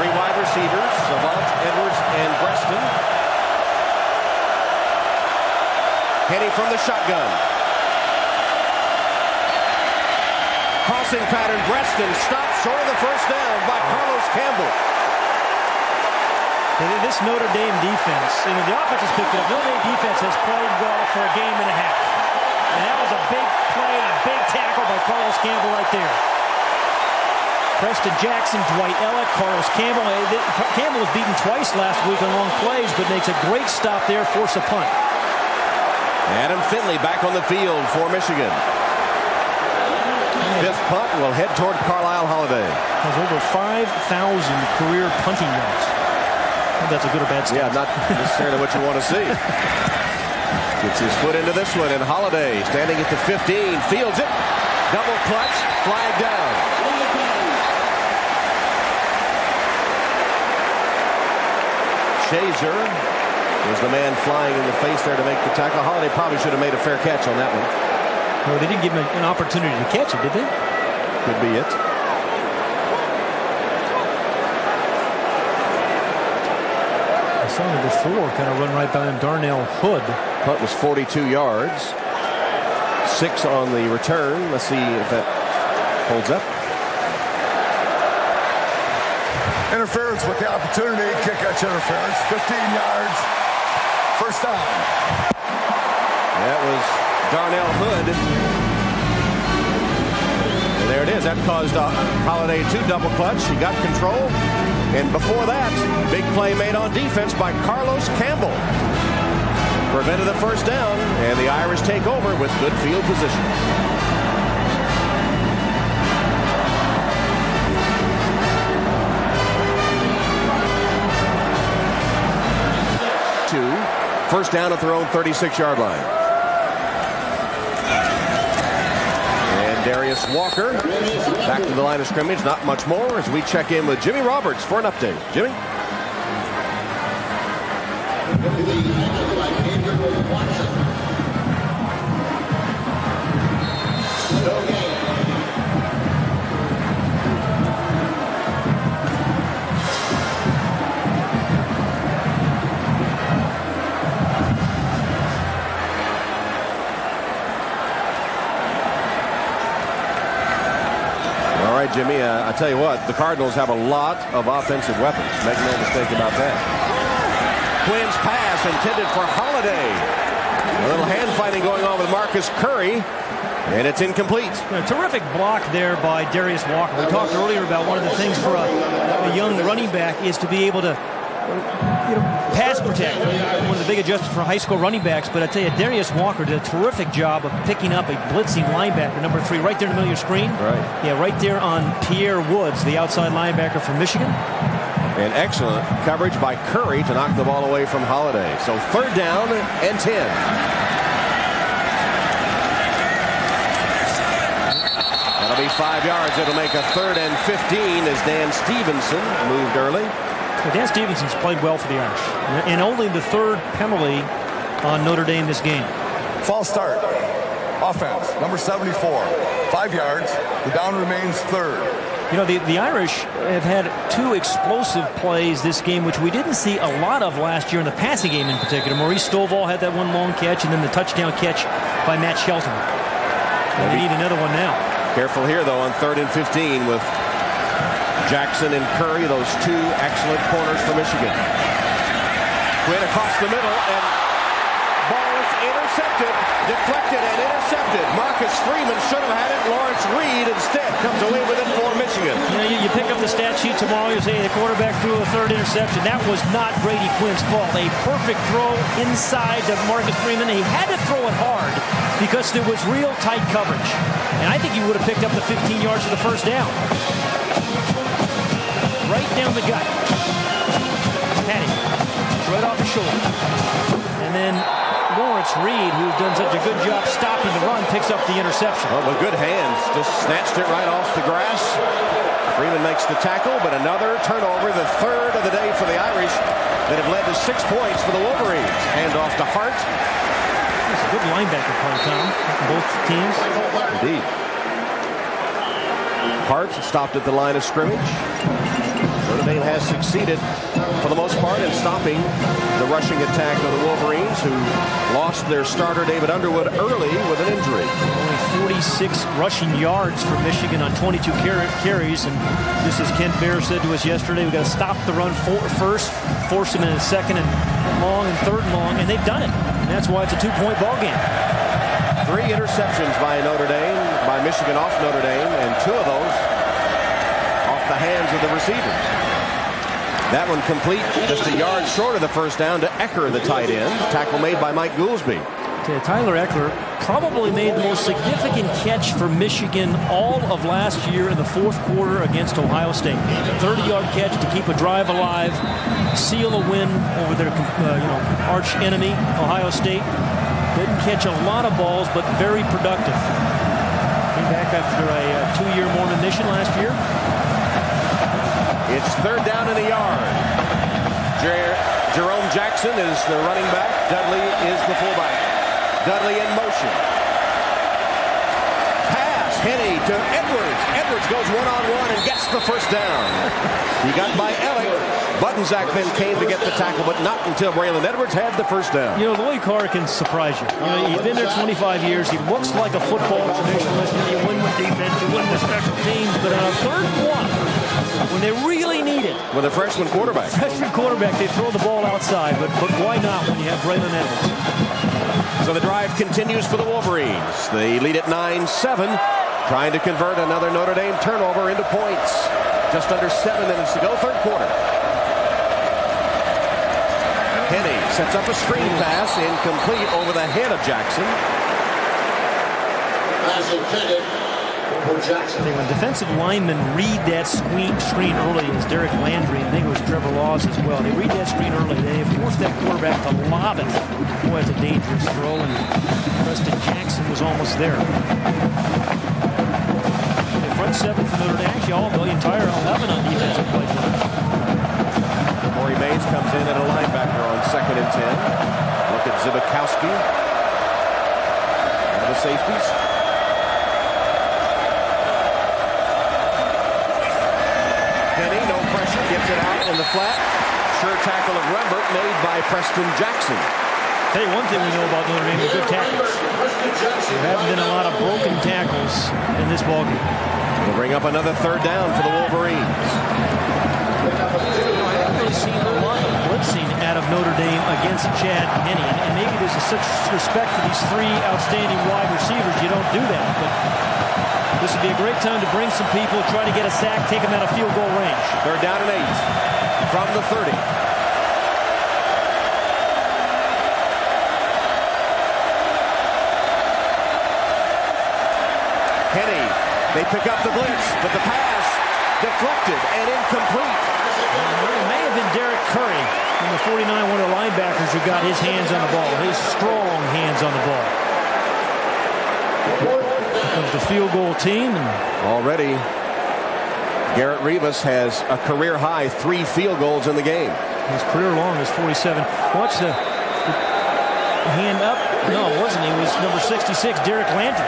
Three wide receivers, Savant, Edwards, and Breaston. Henne from the shotgun. Crossing pattern, Breaston stopped short of the first down by Carlos Campbell.
This Notre Dame defense, you know, the offense has picked it up. Notre Dame defense has played well for a game and a half. And that was a big play and a big tackle by Carlos Campbell right there. Preston Jackson, Dwight Ellick, Carlos Campbell. Campbell was beaten twice last week on long plays, but makes a great stop there, force a punt.
Adam Finley back on the field for Michigan. Fifth punt will head toward Carlyle Holiday.
Has over 5,000 career punting yards. That's a good or bad stat.
Yeah, not necessarily what you want to see. Gets his foot into this one, and Holiday standing at the 15, fields it. Double clutch, flag down. Shazor was the man flying in the face there to make the tackle. Holiday probably should have made a fair catch on that one.
Well, they didn't give him an opportunity to catch it, did they?
Could be it.
I saw number four kind of run right by him, Darnell Hood.
Punt was 42 yards. Six on the return. Let's see if that holds up.
Interference with the opportunity. Kick catch interference. 15 yards. First down.
That was Darnell Hood. And there it is. That caused uh, Holiday to double clutch. He got control. And before that, big play made on defense by Carlos Campbell. Prevented the first down, and the Irish take over with good field position. Two, first down at their own 36-yard line. Darius Walker back to the line of scrimmage. Not much more as we check in with Jimmy Roberts for an update. Jimmy? Tell you what, the Cardinals have a lot of offensive weapons. Make no mistake about that. Quinn's pass intended for Holiday. A little hand fighting going on with Markus Curry. And it's incomplete.
A terrific block there by Darius Walker. We talked earlier about one of the things for a, a young running back is to be able to pass protect. One of the big adjustments for high school running backs. But I tell you, Darius Walker did a terrific job of picking up a blitzing linebacker, number three, right there in the middle of your screen.
Right.
Yeah, right there on Pierre Woods, the outside linebacker from Michigan.
And excellent coverage by Curry to knock the ball away from Holiday. So third down and 10. That'll be five yards. It'll make a third and 15 as Dan Stevenson moved early.
Well, Dan Stevenson's played well for the Irish. And only the third penalty on Notre Dame this game.
False start. Offense, number 74. Five yards. The down remains third.
You know, the, the Irish have had two explosive plays this game, which we didn't see a lot of last year in the passing game in particular. Maurice Stovall had that one long catch and then the touchdown catch by Matt Shelton. And they need another one now.
Careful here, though, on third and 15 with Jackson and Curry, those two excellent corners for Michigan. Quinn across the middle, and ball is intercepted, deflected and intercepted. Marcus Freeman should have had it. Lawrence Reed instead comes away with it for Michigan.
You know, you, you pick up the stat sheet tomorrow, you say the quarterback threw a third interception. That was not Brady Quinn's fault. A perfect throw inside to Marcus Freeman. He had to throw it hard because there was real tight coverage. And I think he would have picked up the 15 yards for the first down right down the gut. Penny, right off the shoulder. And then Lawrence Reed, who's done such a good job stopping the run, picks up the interception.
Well, with good hands, just snatched it right off the grass. Freeman makes the tackle, but another turnover, the third of the day for the Irish that have led to six points for the Wolverines. Hand off to Hart.
That's a good linebacker play, Tom, both teams.
Indeed. Hart stopped at the line of scrimmage. Dame has succeeded for the most part in stopping the rushing attack of the Wolverines, who lost their starter David Underwood early with an injury.
Only 46 rushing yards for Michigan on 22 carries, and just as Kent Baer said to us yesterday, we've got to stop the run for first, force them in a second and long and third and long, and they've done it. And that's why it's a two-point ball game.
Three interceptions by Notre Dame, by Michigan off Notre Dame, and two of those off the hands of the receivers. That one complete, just a yard short of the first down to Ecker, the tight end. Tackle made by Mike Goolsby.
Tyler Ecker probably made the most significant catch for Michigan all of last year in the fourth quarter against Ohio State. 30-yard catch to keep a drive alive, seal a win over their uh, you know arch enemy, Ohio State. Didn't catch a lot of balls, but very productive. Came back after a uh, two-year Mormon mission last year.
It's third down in the yard. Jer Jerome Jackson is the running back. Dudley is the fullback. Dudley in motion. Pass, Henne to Edwards. Edwards goes one-on-one and gets the first down. He got by Ellick. Budinscak then came to get the tackle, but not until Braylon Edwards had the first down.
You know, Lloyd Carr can surprise you. You know, he's been there 25 years. He looks like a football traditionalist. You win with defense, you win with special teams, but on a third one, when they really need it.
With a freshman quarterback.
Freshman quarterback, they throw the ball outside, but, but why not when you have Braylon Edwards?
So the drive continues for the Wolverines. They lead at 9-7, trying to convert another Notre Dame turnover into points. Just under seven minutes to go, third quarter. Henne sets up a screen pass, incomplete over the head of Jackson.
Pass intended for Jackson.
When defensive linemen read that screen, screen early, as Derek Landri, I think it was Trevor Laws as well, they read that screen early, they force that quarterback to lob it. Boy, it's a dangerous throw, and Preston Jackson was almost there. The front seven for Notre Dame, actually all the entire 11 on defensive play.
Corey Mays comes in at a linebacker on second and 10. Look at Zbikowski. One of the safeties. Henne, no pressure, gets it out in the flat. Sure tackle of Rembert made by Preston Jackson.
Tell you one thing we know about Notre Dame, good tackles. There haven't been a lot of broken tackles in this ballgame.
They'll bring up another third down for the Wolverines.
I haven't really seen a lot of blitzing out of Notre Dame against Chad Henne. And maybe there's a such respect for these three outstanding wide receivers, you don't do that. But this would be a great time to bring some people, try to get a sack, take them out of field goal range.
Third down and eight from the 30. Henne, they pick up the blitz, but the pass deflected and incomplete.
It may have been Derek Curry from the 49, one of the linebackers who got his hands on the ball, his strong hands on the ball. The field goal team.
Already, Garrett Rivas has a career high three field goals in the game.
his career long is 47. Watch the, the hand up. No, it wasn't. It was number 66, Derek Landri.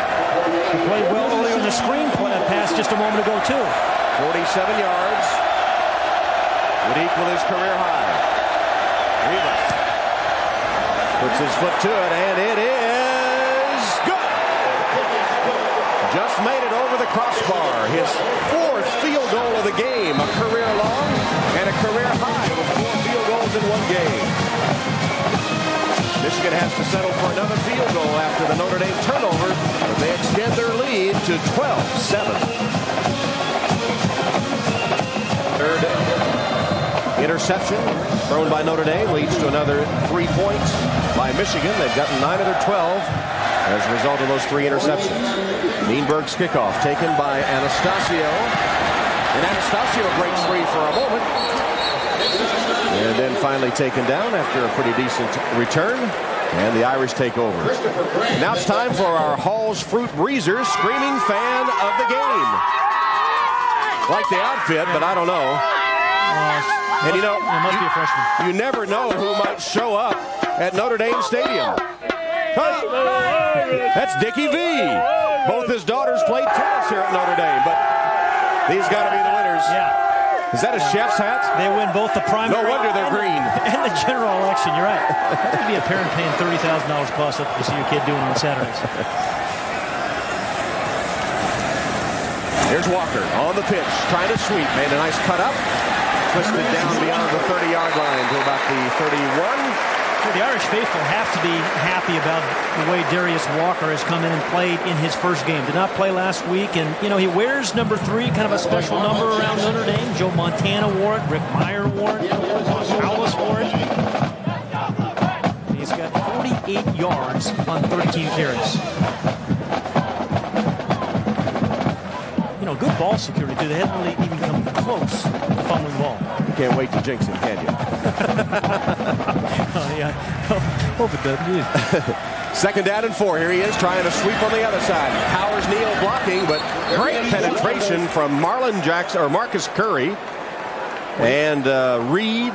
He played well earlier in the screen play, uh, pass just a moment ago, too.
47 yards would equal his career high. Rivas puts his foot to it, and it is good. Just made it over the crossbar. His fourth field goal of the game, a career long and a career high with four field goals in one game. Michigan has to settle for another field goal after the Notre Dame turnover. But they extend their lead to 12-7. Third interception thrown by Notre Dame leads to another three points by Michigan. They've gotten 9 of their 12 as a result of those three interceptions. Meanberg's kickoff taken by Anastasio. And Anastasio breaks free for a moment. And then finally taken down after a pretty decent return. And the Irish take over. Now it's time for our Hall's Fruit Breezers screaming fan of the game. Like the outfit, but I don't know.
Uh,
And you know,
it must be a freshman.
You never know who might show up at Notre Dame Stadium. That's Dickie V. Both his daughters played tennis here at Notre Dame, but these got to be the winners.
Yeah.
Is that a chef's hat?
They win both the primary.
No wonder they're
and-
green.
And the general election. You're right. That would be a parent paying thirty thousand dollars plus up to see your kid doing on Saturdays.
Here's Walker on the pitch, trying to sweep. Made a nice cut up. Twisted down beyond the 30-yard line to about the 31.
The Irish faithful have to be happy about the way Darius Walker has come in and played in his first game. Did not play last week, and you know he wears number three, kind of a special number around Notre Dame. Joe Montana wore it, Rick Mirer wore it, Alice wore it. He's got 48 yards on 13 carries. You know, good ball security too. They haven't really even come close to fumbling ball.
Can't wait to jinx him, can you?
Oh, yeah. Hope it doesn't.
Second down and four. Here he is trying to sweep on the other side. Powers Neal blocking, but great penetration from Marlin Jackson or Markus Curry. And uh, Reed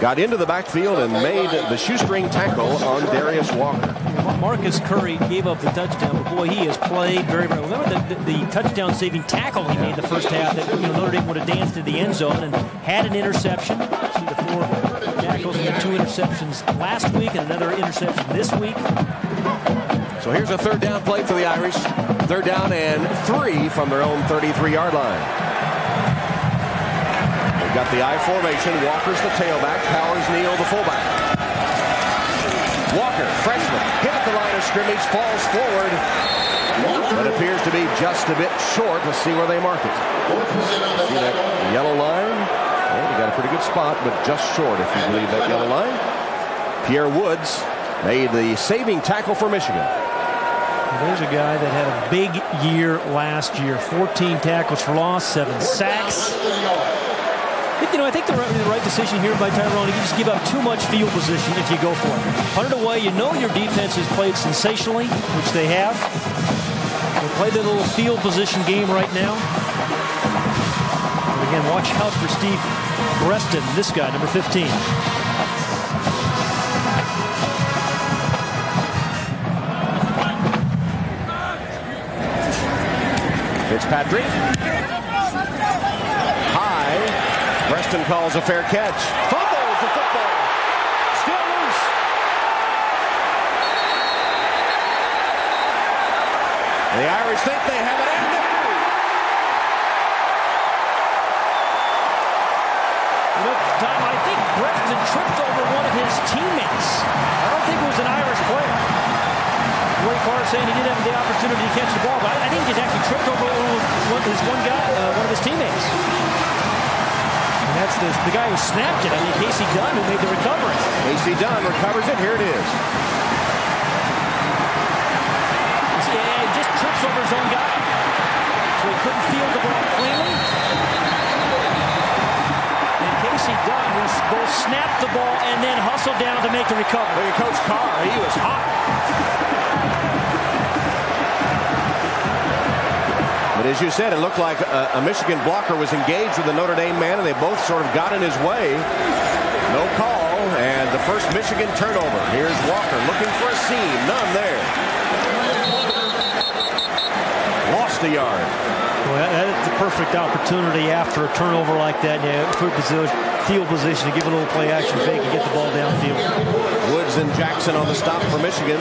got into the backfield and made the shoestring tackle on Darius Walker.
Markus Curry gave up the touchdown, but boy, he has played very, very well. Remember the, the, the touchdown-saving tackle he made the first half that you know, Notre Dame would have danced to the end zone and had an interception. See the four tackles and the two interceptions last week and another interception this week.
So here's a third down play for the Irish. Third down and three from their own 33-yard line. Got the I formation. Walker's the tailback. Powers Neal the fullback. Walker, freshman, hit at the line of scrimmage, falls forward, but appears to be just a bit short. Let's see where they mark it. See that yellow line? Well, he got a pretty good spot, but just short if you believe that yellow line. Pierre Woods made the saving tackle for Michigan.
There's a guy that had a big year last year. 14 tackles for loss, seven sacks. You know, I think the right, the right decision here by Tyrone. You just give up too much field position if you go for it. 100 away, you know your defense has played sensationally, which they have. They play their little field position game right now. But again, watch out for Steve Breaston, this guy, number 15.
Fitzpatrick. High. Breaston calls a fair catch. Football. Still loose. The Irish think they have it.
the, the guy who snapped it. I mean, Casey Dunn who made the recovery.
Casey Dunn recovers it. Here it is.
See, yeah, he just trips over his own guy. So he couldn't field the ball cleanly. And Casey Dunn, who both snapped the ball and then hustled down to make the recovery.
Look at coach Carr, he was hot. But as you said, it looked like a, a, Michigan blocker was engaged with the Notre Dame man, and they both sort of got in his way. No call, and the first Michigan turnover. Here's Walker looking for a seam. None there. Lost a yard.
Well, that's a perfect opportunity after a turnover like that. Yeah, position, field position to give a little play action fake and get the ball downfield.
Woods and Jackson on the stop for Michigan.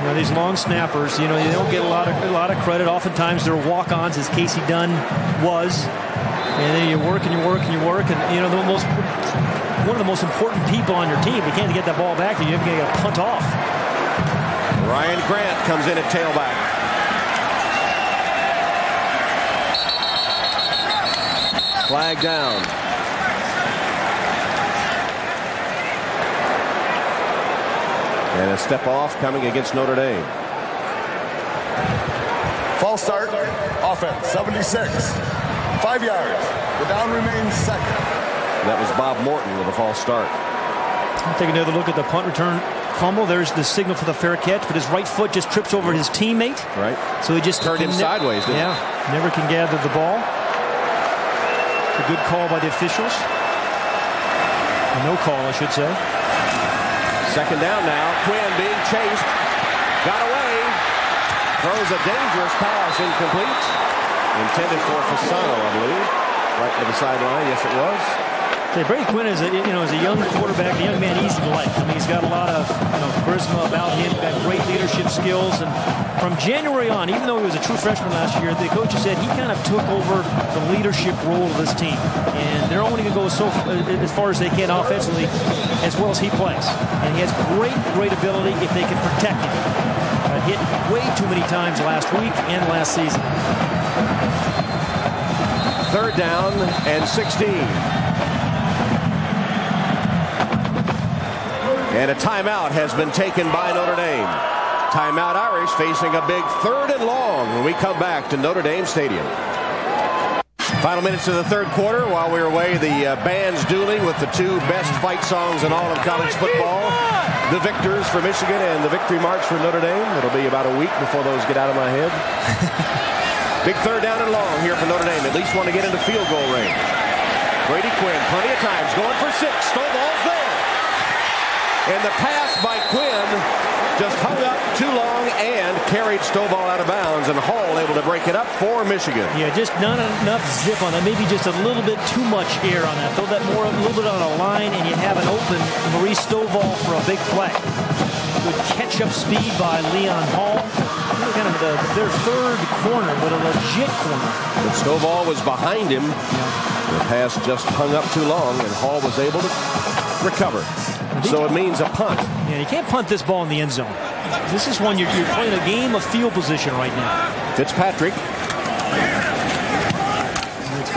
You know, these long snappers, you know, they don't get a lot of a lot of credit. Oftentimes they're walk-ons, as Casey Dunn was. And then you work and you work and you work, and you know the most one of the most important people on your team. You can't get that ball back, and you're going to get a punt off.
Ryan Grant comes in at tailback. Flag down. And a step off coming against Notre Dame.
False start. Offense, 76. Five yards. The down remains second.
That was Bob Morton with a false start.
I'll take another look at the punt return fumble. There's the signal for the fair catch, but his right foot just trips over his teammate.
Right.
So he just
turned him sideways.
yeah.
It?
Never can gather the ball. It's a good call by the officials. A no call, I should say.
Second down now. Quinn being chased. Got away. Throws a dangerous pass incomplete. Intended for Fasano, I believe. Right to the sideline. Yes, it was.
Okay, Brady Quinn is a you know is a young quarterback, a young man easy to like. I mean, he's got a lot of you know, charisma about him, got great leadership skills, and from January on, even though he was a true freshman last year, the coach said he kind of took over the leadership role of this team, and they're only going to go so uh, as far as they can offensively, as well as he plays, and he has great great ability if they can protect him. Uh, hit way too many times last week and last season.
Third down and 16. And a timeout has been taken by Notre Dame. Timeout Irish facing a big third and long when we come back to Notre Dame Stadium. Final minutes of the third quarter. While we are away, the uh, band's dueling with the two best fight songs in all of college football. The victors for Michigan and the victory march for Notre Dame. It'll be about a week before those get out of my head. Big third down and long here for Notre Dame. At least want to get into field goal range. Brady Quinn, plenty of times, going for six. Stovall's there. And the pass by Quinn just hung up too long and carried Stovall out of bounds, and Hall able to break it up for Michigan.
Yeah, just not enough zip on that. Maybe just a little bit too much air on that. Throw that more, a little bit on a line, and you have an open Maurice Stovall for a big play. Good catch-up speed by Leon Hall. Kind of the, their third corner, but a legit corner.
But Stovall was behind him. Yeah. The pass just hung up too long, and Hall was able to recover. So it means a punt.
Yeah, you can't punt this ball in the end zone. This is one you're, you're playing a game of field position right now.
Fitzpatrick.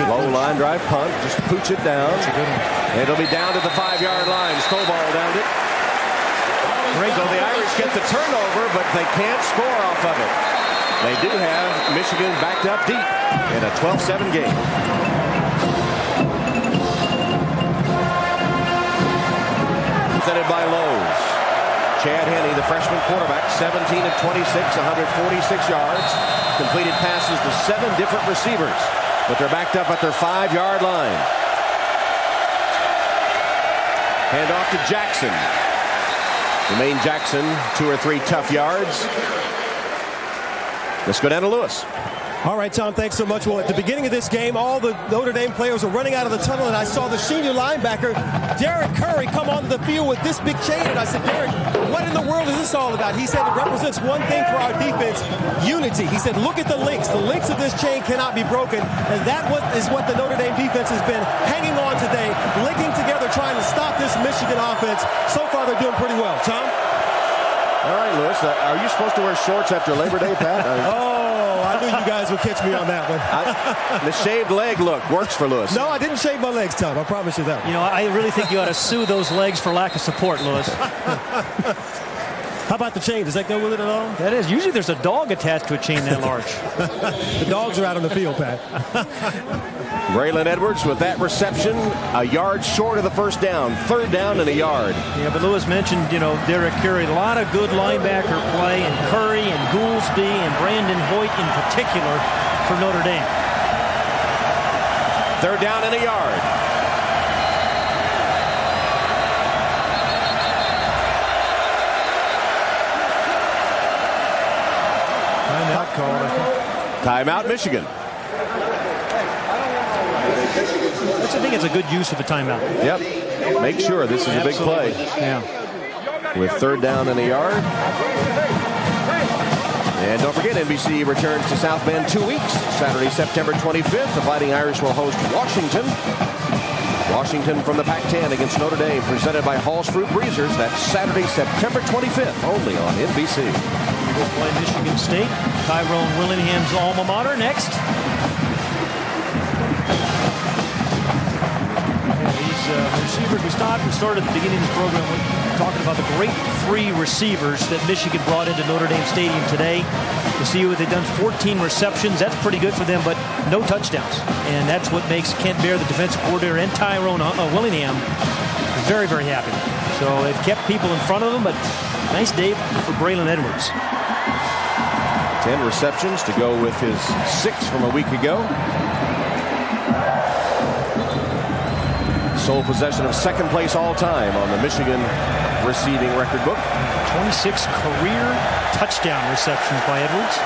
Low line drive punt. Just pooch it down. It'll be down to the five-yard line. Stovall down it. Great. So the Irish get the turnover, but they can't score off of it. They do have Michigan backed up deep in a 12-7 game. Represented by Lowe's. Chad Henne, the freshman quarterback, 17 of 26, 146 yards. Completed passes to seven different receivers, but they're backed up at their five-yard line. Hand off to Jackson. Jerome Jackson, two or three tough yards. Let's go down to Lewis.
All right, Tom, thanks so much. Well, at the beginning of this game, all the Notre Dame players were running out of the tunnel, and I saw the senior linebacker, Derek Curry, come onto the field with this big chain. And I said, Derek, what in the world is this all about? He said it represents one thing for our defense, unity. He said, look at the links. The links of this chain cannot be broken. And that is what the Notre Dame defense has been hanging on today, linking together, trying to stop this Michigan offense. So far, they're doing pretty well. Tom?
All right, Lewis. Uh, are you supposed to wear shorts after Labor Day, Pat?
oh, I knew you guys would catch me on that one.
I, the shaved leg look works for Lewis.
No, I didn't shave my legs, Tom. I promise you that.
You know, I really think you ought to sue those legs for lack of support, Lewis.
How about the chain? Does that go with it at all?
That is. Usually there's a dog attached to a chain that large.
the dogs are out on the field, Pat.
Braylon Edwards with that reception, a yard short of the first down. Third down and a yard.
Yeah, but Lewis mentioned, you know, Derek Curry. A lot of good linebacker play, and Curry and Goolsby and Brandon Hoyte in particular for Notre Dame.
Third down and a yard.
Timeout,
Michigan.
I think it's a good use of a timeout.
Yep. Make sure this is a big play.
Yeah.
With third down and a yard. And don't forget, NBC returns to South Bend two weeks. Saturday, September 25th, the Fighting Irish will host Washington. Washington from the Pac-10 against Notre Dame, presented by Hall's Fruit Breezers. That's Saturday, September 25th, only on NBC.
We'll play Michigan State. Tyrone Willingham's alma mater next. Uh, receivers, we started, started at the beginning of this program talking about the great three receivers that Michigan brought into Notre Dame Stadium today. You see what they've done 14 receptions. That's pretty good for them, but no touchdowns. And that's what makes Kent Baer, the defensive coordinator, and Tyrone uh, Willingham very, very happy. So they've kept people in front of them, but nice day for Braylon Edwards.
10 receptions to go with his six from a week ago. Sole possession of second place all time on the Michigan receiving record book.
26 career touchdown receptions by Edwards.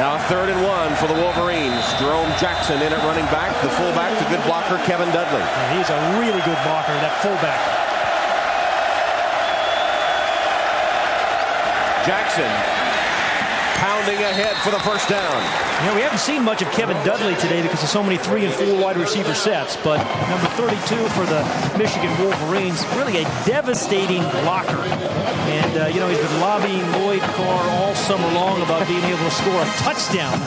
Now third and one for the Wolverines. Jerome Jackson in at running back. The fullback, the good blocker, Kevin Dudley.
And he's a really good blocker, that fullback.
Jackson pounding ahead for the first down.
You know, we haven't seen much of Kevin Dudley today because of so many three and four wide receiver sets, but number 32 for the Michigan Wolverines, really a devastating blocker. And, uh, you know, he's been lobbying Lloyd Carr all summer long about being able to score a touchdown.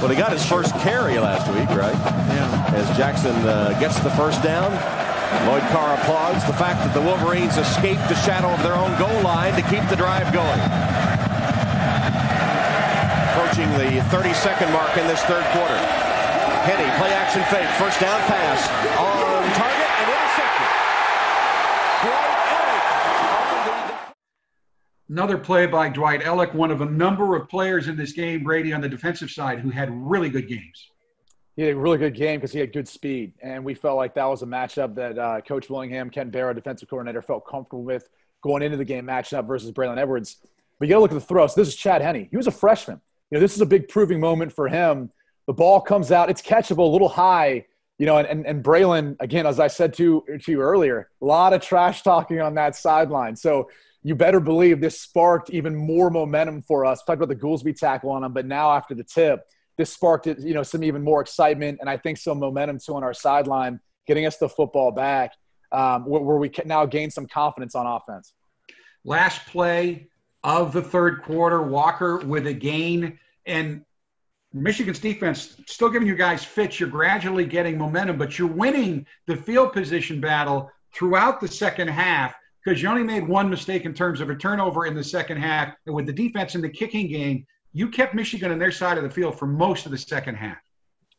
Well, he got his first carry last week, right?
Yeah.
As Jackson uh, gets the first down, Lloyd Carr applauds the fact that the Wolverines escaped the shadow of their own goal line to keep the drive going. Approaching the 30-second mark in this third quarter. Henne, play action fake, first down pass on target and intercepted.
Another play by Dwight Ellick, one of a number of players in this game, Brady, on the defensive side, who had really good games.
He had a really good game because he had good speed, and we felt like that was a matchup that uh, Coach Willingham, Kent Baer, defensive coordinator, felt comfortable with going into the game, matching up versus Braylon Edwards. But you got to look at the throw. So this is Chad Henne. He was a freshman. You know, this is a big proving moment for him. The ball comes out, it's catchable, a little high. You know, and, and, and Braylon, again, as I said to, to you earlier, a lot of trash talking on that sideline. So you better believe this sparked even more momentum for us. Talked about the Goolsby tackle on him, but now after the tip, this sparked you know some even more excitement and I think some momentum too on our sideline, getting us the football back, um, where, where we can now gain some confidence on offense.
Last play of the third quarter, Walker with a gain, and Michigan's defense still giving you guys fits. You're gradually getting momentum, but you're winning the field position battle throughout the second half because you only made one mistake in terms of a turnover in the second half. And with the defense in the kicking game, you kept Michigan on their side of the field for most of the second half.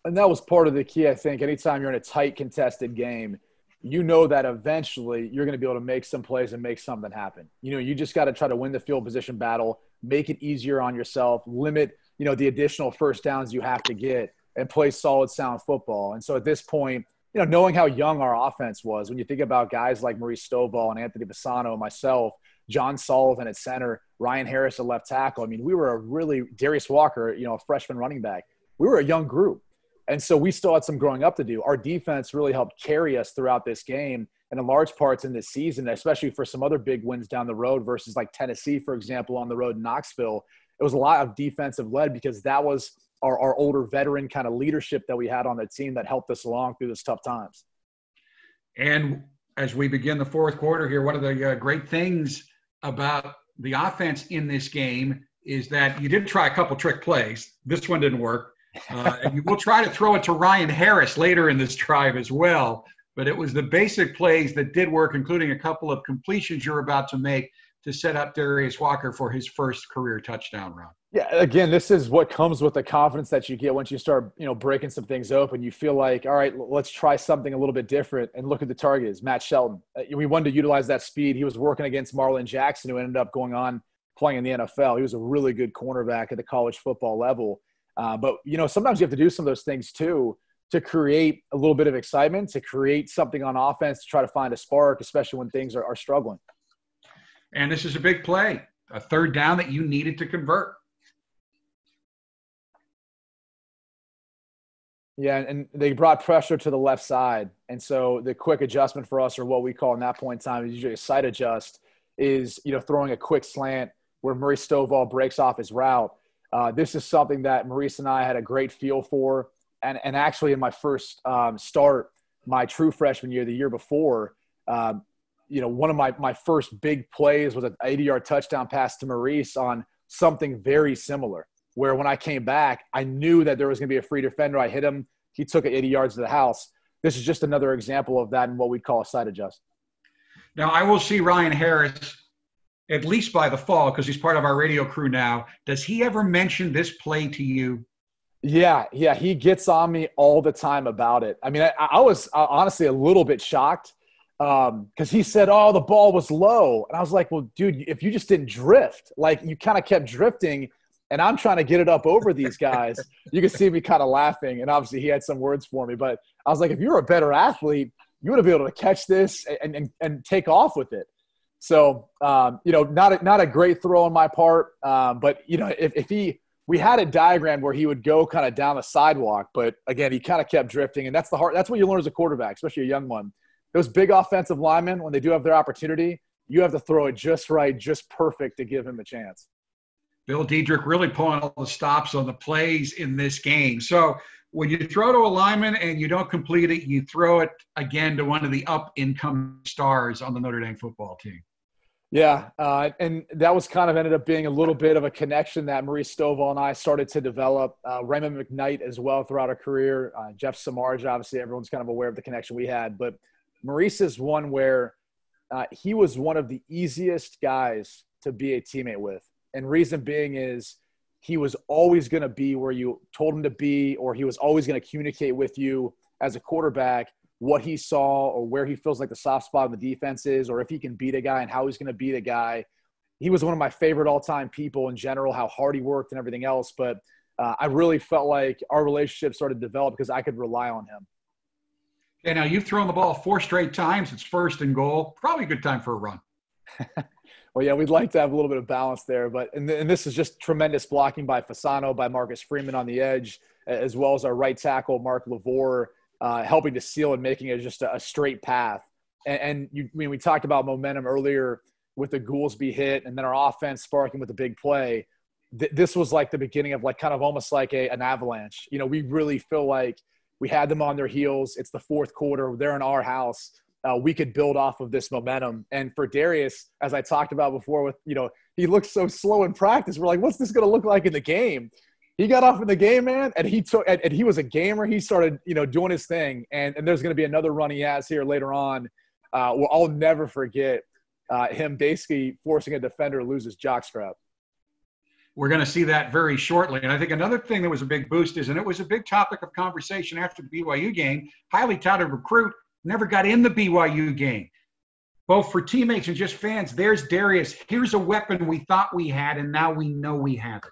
And that was part of the key, I think. Anytime you're in a tight, contested game, you know that eventually you're going to be able to make some plays and make something happen. You know, you just got to try to win the field position battle, make it easier on yourself, limit, you know, the additional first downs you have to get, and play solid, sound football. And so at this point, you know, knowing how young our offense was, when you think about guys like Maurice Stovall and Anthony Fasano and myself, John Sullivan at center, Ryan Harris at left tackle. I mean, we were a really Darius Walker, you know, a freshman running back. We were a young group. And so we still had some growing up to do. Our defense really helped carry us throughout this game and in large parts in this season, especially for some other big wins down the road versus like Tennessee, for example, on the road in Knoxville. It was a lot of defensive led because that was our, our older veteran kind of leadership that we had on the team that helped us along through those tough times.
And as we begin the fourth quarter here, one of the uh, great things about the offense in this game is that you did try a couple trick plays. This one didn't work. Uh, and will try to throw it to Ryan Harris later in this drive as well. But it was the basic plays that did work, including a couple of completions you're about to make. to set up Darius Walker for his first career touchdown run.
Yeah, again, this is what comes with the confidence that you get once you start, you know, breaking some things open. You feel like, all right, let's try something a little bit different. And look at the target is Matt Shelton. Uh, we wanted to utilize that speed. He was working against Marlin Jackson, who ended up going on playing in the NFL. He was a really good cornerback at the college football level. Uh, but you know, sometimes you have to do some of those things too to create a little bit of excitement, to create something on offense, to try to find a spark, especially when things are, are struggling.
And this is a big play, a third down that you needed to convert.
Yeah, and they brought pressure to the left side. And so the quick adjustment for us, or what we call in that point in time, is usually a side adjust, is you know throwing a quick slant where Murray Stovall breaks off his route. Uh, this is something that Maurice and I had a great feel for. And, and actually, in my first um, start, my true freshman year, the year before, um, you know, one of my, my first big plays was an 80 yard touchdown pass to Maurice on something very similar. Where when I came back, I knew that there was going to be a free defender. I hit him. He took it 80 yards to the house. This is just another example of that and what we'd call a side adjust.
Now, I will see Ryan Harris at least by the fall because he's part of our radio crew now. Does he ever mention this play to you?
Yeah, yeah, he gets on me all the time about it. I mean, I, I was uh, honestly a little bit shocked because um, he said, "Oh, the ball was low," and I was like, "Well, dude, if you just didn't drift, like you kind of kept drifting." And I'm trying to get it up over these guys. you can see me kind of laughing, and obviously he had some words for me. But I was like, if you're a better athlete, you would have been able to catch this and, and, and take off with it. So, um, you know, not a, not a great throw on my part, um, but you know, if, if he, we had a diagram where he would go kind of down the sidewalk, but again, he kind of kept drifting, and that's the hard. That's what you learn as a quarterback, especially a young one. Those big offensive linemen, when they do have their opportunity, you have to throw it just right, just perfect to give him a chance.
Bill Diedrick really pulling all the stops on the plays in this game. So when you throw to a lineman and you don't complete it, you throw it again to one of the up income stars on the Notre Dame football team.
Yeah, uh, and that was kind of ended up being a little bit of a connection that Maurice Stovall and I started to develop. Uh, Rhema McKnight as well throughout our career. Uh, Jeff Samardzija, obviously everyone's kind of aware of the connection we had, but Maurice is one where uh, he was one of the easiest guys to be a teammate with. And reason being is he was always going to be where you told him to be, or he was always going to communicate with you as a quarterback what he saw or where he feels like the soft spot in the defense is, or if he can beat a guy and how he's going to beat a guy. He was one of my favorite all time people in general, how hard he worked and everything else. But uh, I really felt like our relationship started to develop because I could rely on him.
Okay, now you've thrown the ball four straight times. It's first and goal. Probably a good time for a run.
well, yeah, we'd like to have a little bit of balance there, but and, and this is just tremendous blocking by Fasano, by Marcus Freeman on the edge, as well as our right tackle Mark LeVoir uh, helping to seal and making it just a, a straight path. And, and you, I mean, we talked about momentum earlier with the Goolsby hit and then our offense sparking with a big play. Th- this was like the beginning of like kind of almost like a, an avalanche. You know, we really feel like we had them on their heels. It's the fourth quarter. They're in our house. Uh, we could build off of this momentum. And for Darius, as I talked about before, with you know, he looks so slow in practice. We're like, what's this going to look like in the game? He got off in the game, man, and he took and, and, he was a gamer. He started, you know, doing his thing, and and there's going to be another run he has here later on. Uh, well, I'll never forget uh, him basically forcing a defender to lose his jockstrap.
We're going to see that very shortly, and I think another thing that was a big boost is, and it was a big topic of conversation after the BYU game. Highly touted recruit never got in the BYU game. Both for teammates and just fans, there's Darius. Here's a weapon we thought we had, and now we know we have it.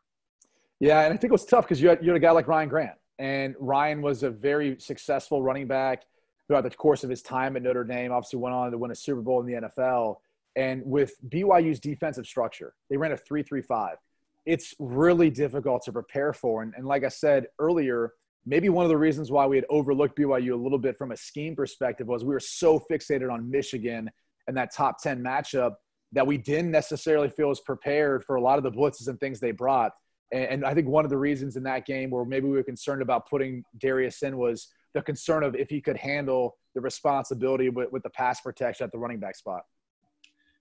Yeah, and I think it was tough because you had, you had a guy like Ryan Grant, and Ryan was a very successful running back throughout the course of his time at Notre Dame. Obviously, went on to win a Super Bowl in the NFL. And with BYU's defensive structure, they ran a three-three-five. It's really difficult to prepare for. And, and like I said earlier, maybe one of the reasons why we had overlooked BYU a little bit from a scheme perspective was we were so fixated on Michigan and that top 10 matchup that we didn't necessarily feel as prepared for a lot of the blitzes and things they brought. And I think one of the reasons in that game where maybe we were concerned about putting Darius in was the concern of if he could handle the responsibility with, with the pass protection at the running back spot.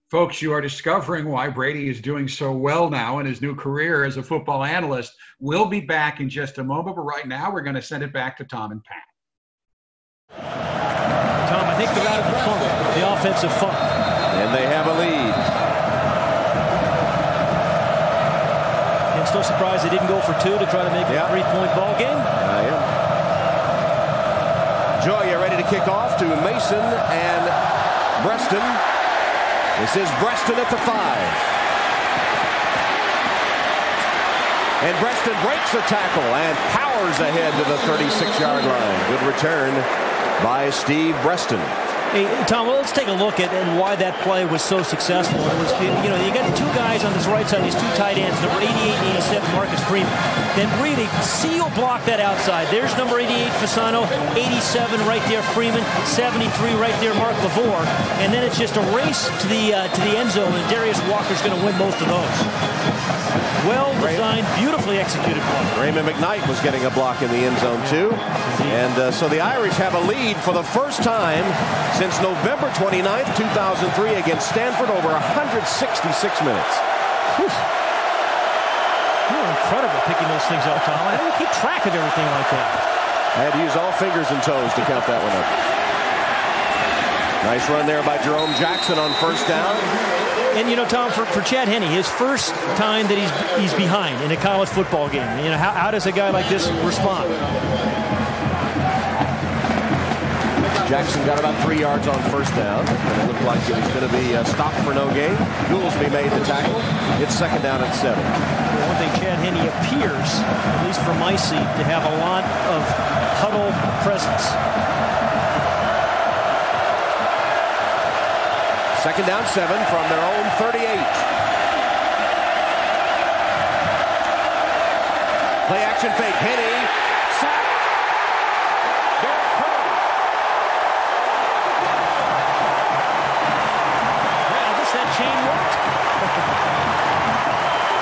Folks, you are discovering why Brady is doing so well now in his new career as a football analyst. We'll be back in just a moment, but right now we're going to send it back to Tom and Pat.
Tom, I think they're out of the funk, the offensive funk.
And they have a lead.
I'm still surprised they didn't go for two to try to make
Yeah.
a three-point ball game.
Uh, I am. Gioia ready to kick off to Mason and Breaston. This is Breaston at the five. And Breaston breaks the tackle and powers ahead to the 36-yard line. Good return by Steve Breaston.
Hey, Tom, well, let's take a look at and why that play was so successful. It was, you know, you got two guys on this right side, these two tight ends, number 88 and 87, Marcus Freeman, that really seal block that outside. There's number 88, Fasano, 87 right there, Freeman, 73 right there, Mark LeVoir, and then it's just a race to the uh, to the end zone, and Darius Walker's going to win most of those. Well designed, beautifully executed block.
Rhema McKnight was getting a block in the end zone too. And uh, so the Irish have a lead for the first time since November 29th, 2003 against Stanford over 166 minutes.
You're incredible picking those things up, Tom. How do you keep track of everything like that?
I had to use all fingers and toes to count that one up. Nice run there by Jerome Jackson on first down.
And you know, Tom, for, for Chad Henne, his first time that he's he's behind in a college football game. You know, how, how does a guy like this respond?
Jackson got about three yards on first down. And it looked like it was going to be uh, stopped for no gain. Goolsby made the tackle. It's second down at seven.
Well, one thing, Chad Henne appears, at least from my seat, to have a lot of huddle presence.
Second down seven from their own 38. Play action fake. Henne. Sack. Derek Curry.
Yeah, I guess that chain worked.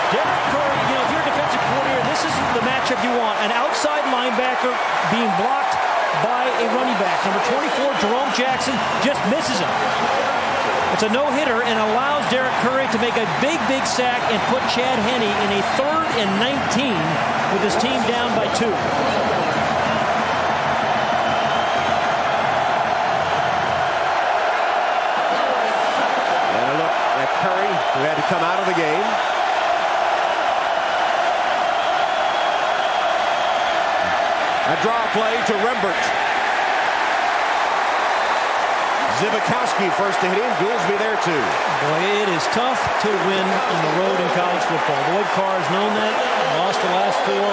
Derek Curry, you know, if you're a defensive coordinator, this is the matchup you want. An outside linebacker being blocked by a running back. Number 24, Jerome Jackson, just misses him. It's a no-hitter and allows Derek Curry to make a big, big sack and put Chad Henne in a third and 19 with his team down by two.
And a look at Curry, who had to come out of the game. A draw play to Rembert. Zbikowski first to hit him. Goolsby there too.
Boy, it is tough to win on the road in college football. Lloyd Carr has known that. Lost the last four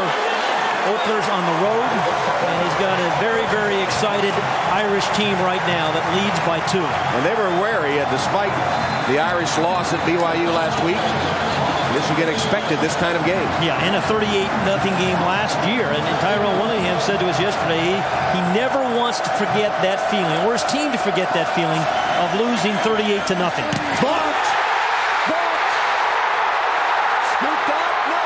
openers on the road. And he's got a very, very excited Irish team right now that leads by two.
And they were wary, despite the Irish loss at BYU last week. Michigan expected this kind of game.
Yeah, and a 38 nothing game last year. And, and Tyrone Willingham said to us yesterday he, he never wants to forget that feeling, or his team to forget that feeling of losing 38 to nothing.
Blocked! Blocked! Scooped up? No!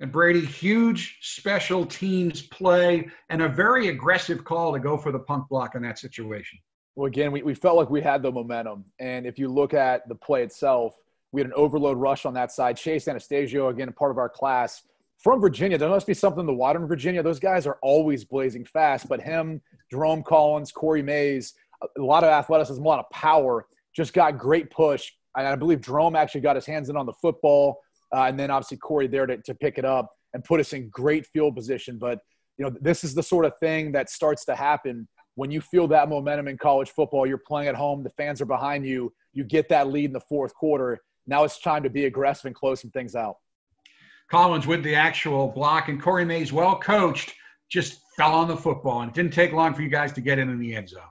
And Brady, huge special teams play and a very aggressive call to go for the punk block in that situation.
Well, again, we, we felt like we had the momentum. And if you look at the play itself, we had an overload rush on that side. Chase Anastasio, again, a part of our class from Virginia. There must be something in the water in Virginia. Those guys are always blazing fast. But him, Jerome Collins, Corey Mays, a lot of athleticism, a lot of power, just got great push. And I believe Jerome actually got his hands in on the football. Uh, and then obviously Corey there to, to pick it up and put us in great field position. But, you know, this is the sort of thing that starts to happen when you feel that momentum in college football. You're playing at home, the fans are behind you, you get that lead in the fourth quarter. Now it's time to be aggressive and close some things out.
Collins with the actual block, and Corey Mays, well coached, just fell on the football. And it didn't take long for you guys to get in in the end zone.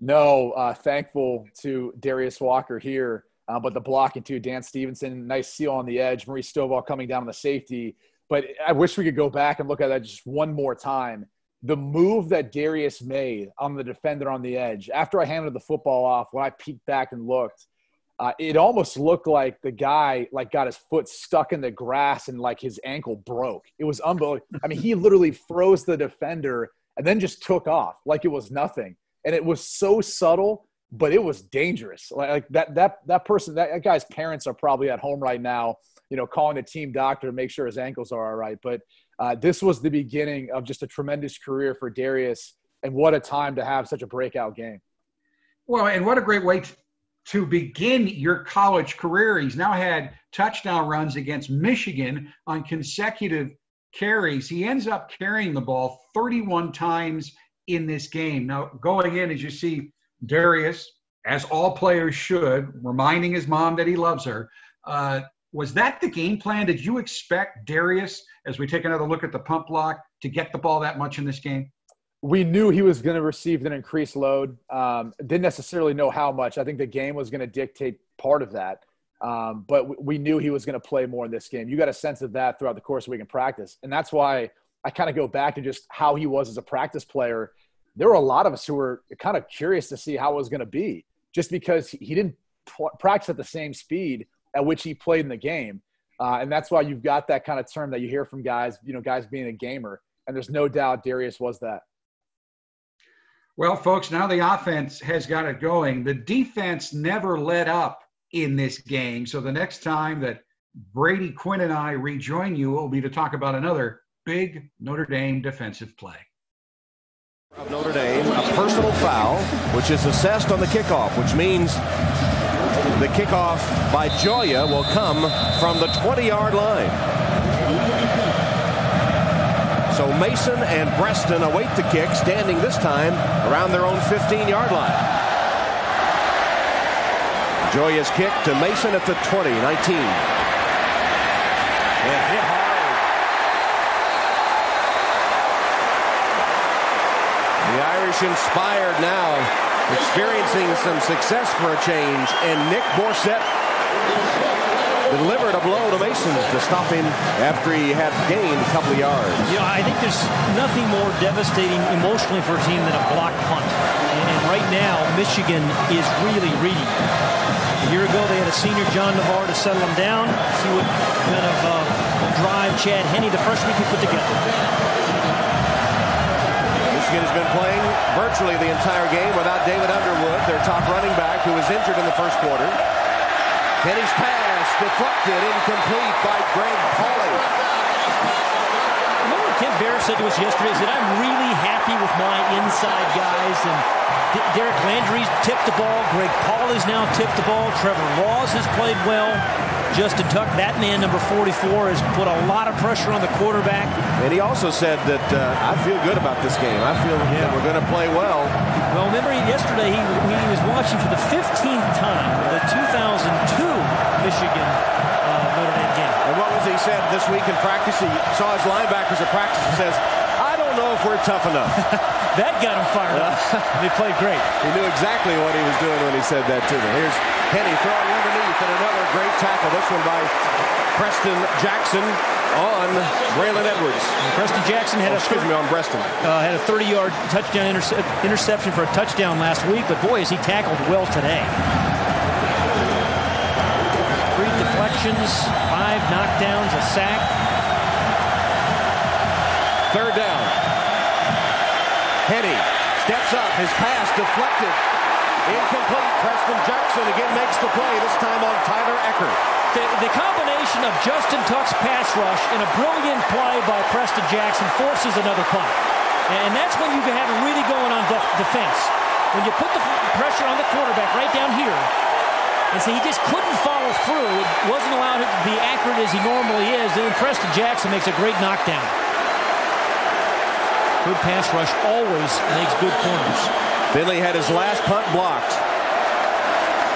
No, uh, thankful to Darius Walker here, uh, but the blocking too. Dan Stevenson, nice seal on the edge. Maurice Stovall coming down on the safety. But I wish we could go back and look at that just one more time. The move that Darius made on the defender on the edge after I handed the football off, when I peeked back and looked, uh, it almost looked like the guy like got his foot stuck in the grass and like his ankle broke. It was unbelievable. I mean, he literally froze the defender and then just took off like it was nothing. And it was so subtle, but it was dangerous. Like, like that that that person, that, that guy's parents are probably at home right now, you know, calling the team doctor to make sure his ankles are all right. But uh, this was the beginning of just a tremendous career for Darius, and what a time to have such a breakout game.
Well, and what a great way to, to begin your college career. He's now had touchdown runs against Michigan on consecutive carries. He ends up carrying the ball 31 times in this game. Now, going in, as you see, Darius, as all players should, reminding his mom that he loves her. Uh, was that the game plan? Did you expect Darius, as we take another look at the pump block, to get the ball that much in this game?
We knew he was going to receive an increased load. Um, didn't necessarily know how much. I think the game was going to dictate part of that. Um, but we knew he was going to play more in this game. You got a sense of that throughout the course of week in practice. And that's why I kind of go back to just how he was as a practice player. There were a lot of us who were kind of curious to see how it was going to be just because he didn't practice at the same speed at which he played in the game. Uh, and that's why you've got that kind of term that you hear from guys, you know, guys being a gamer. And there's no doubt Darius was that.
Well, folks, now the offense has got it going. The defense never let up in this game. So the next time that Brady Quinn and I rejoin you it will be to talk about another big Notre Dame defensive play.
Of Notre Dame, a personal foul, which is assessed on the kickoff, which means the kickoff by Gioia will come from the 20 yard line. So Mason and Breaston await the kick, standing this time around their own 15-yard line. Gioia's kick to Mason at the 20, 19. And hit hard. The Irish inspired now, experiencing some success for a change, and Nick Borsett delivered a blow to Mason to stop him after he had gained a couple of yards.
You know, I think there's nothing more devastating emotionally for a team than a blocked punt. And right now, Michigan is really reading. A year ago, they had a senior John Navarre to settle them down, see what kind of uh, drive Chad Henne, the freshman, could put together.
Michigan has been playing virtually the entire game without David Underwood, their top running back, who was injured in the first quarter. Henne's pass deflected, incomplete by Greg Pauly.
Remember what Kent Baer said to us yesterday? He said, I'm really happy with my inside guys. And Derek Landri's tipped the ball. Greg Pauly's now tipped the ball. Trevor Laws has played well. Justin Tuck, that man, number 44, has put a lot of pressure on the quarterback.
And he also said that uh, I feel good about this game. I feel yeah. that we're going to play well.
Well, remember yesterday he, he was watching for the 15th time the 2002 Michigan uh, Notre Dame game.
And what was he said this week in practice? He saw his linebackers at practice and says, I don't know if we're tough enough.
that got him fired up. they played great.
He knew exactly what he was doing when he said that to them. Here's Henne throwing underneath and another great tackle. This one by Preston Jackson on Braylon Edwards.
And Preston Jackson had
oh, a excuse me on Preston
uh, had a 30-yard touchdown interce- interception for a touchdown last week, but boy, is he tackled well today deflections, five knockdowns, a sack.
Third down. Henne steps up, his pass deflected. Incomplete. Preston Jackson again makes the play, this time on Tyler Ecker.
The, the, combination of Justin Tuck's pass rush and a brilliant play by Preston Jackson forces another punt. And that's when you have it really going on def defense. When you put the pressure on the quarterback right down here, and so he just couldn't follow through. It wasn't allowed to be accurate as he normally is. And then Preston Jackson makes a great knockdown. Good pass rush always makes good corners.
Finley had his last punt blocked.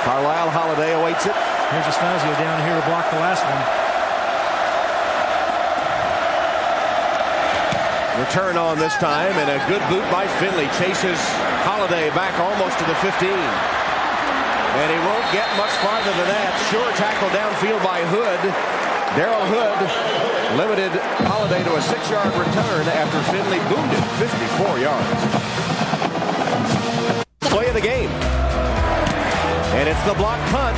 Carlyle Holiday awaits it.
Here's Esposito down here to block the last one.
Return on this time, and a good boot by Finley. Chases Holiday back almost to the 15. And he won't get much farther than that. Sure tackle downfield by Hood. Daryl Hood limited Holiday to a six-yard return after Finley boomed it 54 yards. Play of the game. And it's the block punt.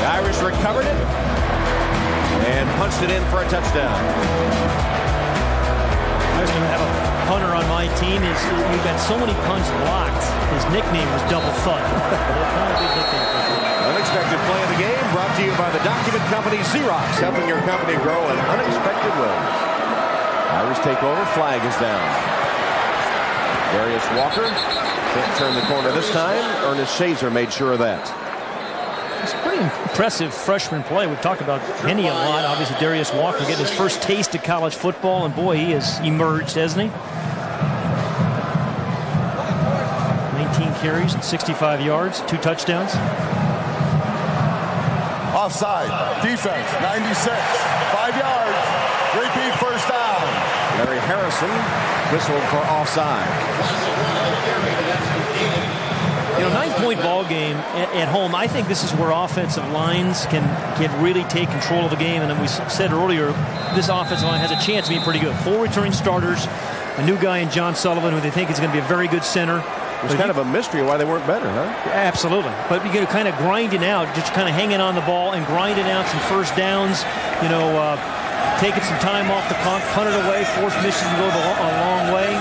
The Irish recovered it and punched it in for a touchdown.
I going to have a punter on my team. Is we've got so many punts blocked. His nickname was Double Thud.
Unexpected play of the game brought to you by the document company Xerox, helping your company grow in unexpected ways. Irish take over. Flag is down. Darius Walker can't turn the corner this time. Ernest Shazor made sure of that.
It's pretty impressive freshman play. We've talked about Henne a lot. Obviously, Darius Walker getting his first taste of college football, and boy, he has emerged, hasn't he? 19 carries and 65 yards, two touchdowns.
Offside. Defense, 96. Five yards. Repeat first down.
Larry Harrison whistled for offside.
You know, nine-point ball game at, at, home. I think this is where offensive lines can can really take control of the game. And we said earlier, this offensive line has a chance of being pretty good. Four returning starters, a new guy in John Sullivan, who they think is going to be a very good center.
It was kind of a mystery why they weren't better, huh?
Absolutely. But you get kind of grinding out, just kind of hanging on the ball and grinding out some first downs. You know, uh, taking some time off the punt, punt it away, force Michigan to go a long way.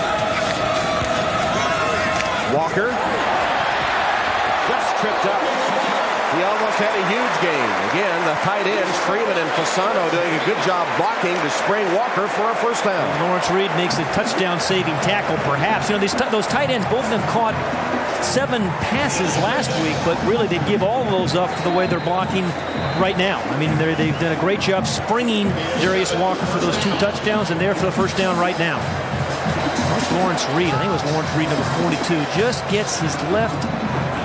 Walker tripped up. He almost had a huge game. Again, the tight ends, Freeman and Fasano doing a good job blocking to spring Walker for a first down.
Lawrence Reed makes a touchdown-saving tackle, perhaps. You know, these those tight ends, both of them caught seven passes last week, but really they give all those up for the way they're blocking right now. I mean, they've done a great job springing Darius Walker for those two touchdowns, and there for the first down right now. Lawrence Reed, I think it was Lawrence Reed, number 42, just gets his left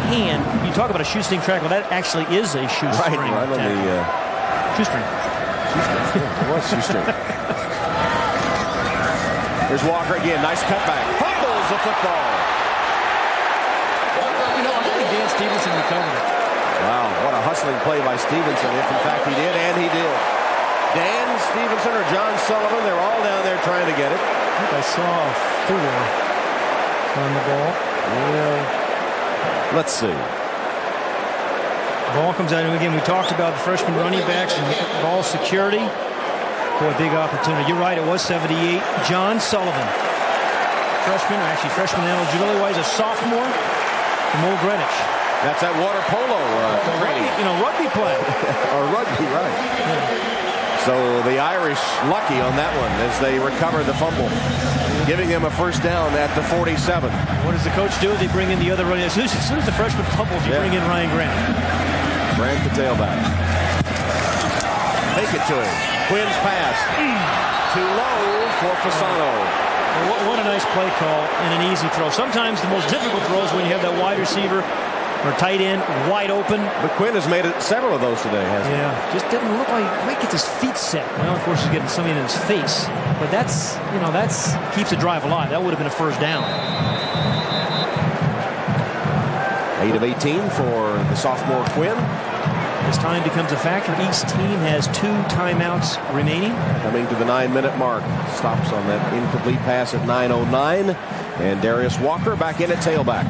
hand. You talk about a shoestring tackle. That actually is a shoestring
right, right on the uh,
shoestring.
Shoestring. it was shoestring. Here's Walker again. Nice cutback. Fumbles the football.
You know, I think Dan Stevenson recovered it.
Wow, what a hustling play by Stevenson. If in fact he did, and he did. Dan Stevenson or John Sullivan, they're all down there trying to get it.
I think I saw four on the ball.
Yeah. Let's see.
Ball comes out, and again, we talked about the freshman running backs and ball security. Boy, big opportunity. You're right, it was 78. John Sullivan, freshman, or actually freshman eligibility wise, a sophomore from Old Greenwich.
That's that water polo uh,
training. You know, rugby play.
or rugby, right. Yeah. So the Irish lucky on that one as they recover the fumble, giving them a first down at the 47.
What does the coach do? They bring in the other running. As soon as, as, soon as the freshman fumbles, you yeah. bring in Ryan Grant.
Grant the tailback. Take it to him. Quinn's pass. Too low for Fasano.
What, what, a nice play call and an easy throw. Sometimes the most difficult throws when you have that wide receiver or tight end wide open.
But Quinn has made it, several of those today, hasn't
yeah, he? Yeah, just didn't look like he might get his feet set. Well, of course, he's getting something in his face. But that's, you know, that's keeps the drive alive. That would have been a first down.
8 of 18 for the sophomore Quinn.
As time becomes a factor, each team has two timeouts remaining.
Coming to the nine-minute mark. Stops on that incomplete pass at 9.09. And Darius Walker back in at tailback.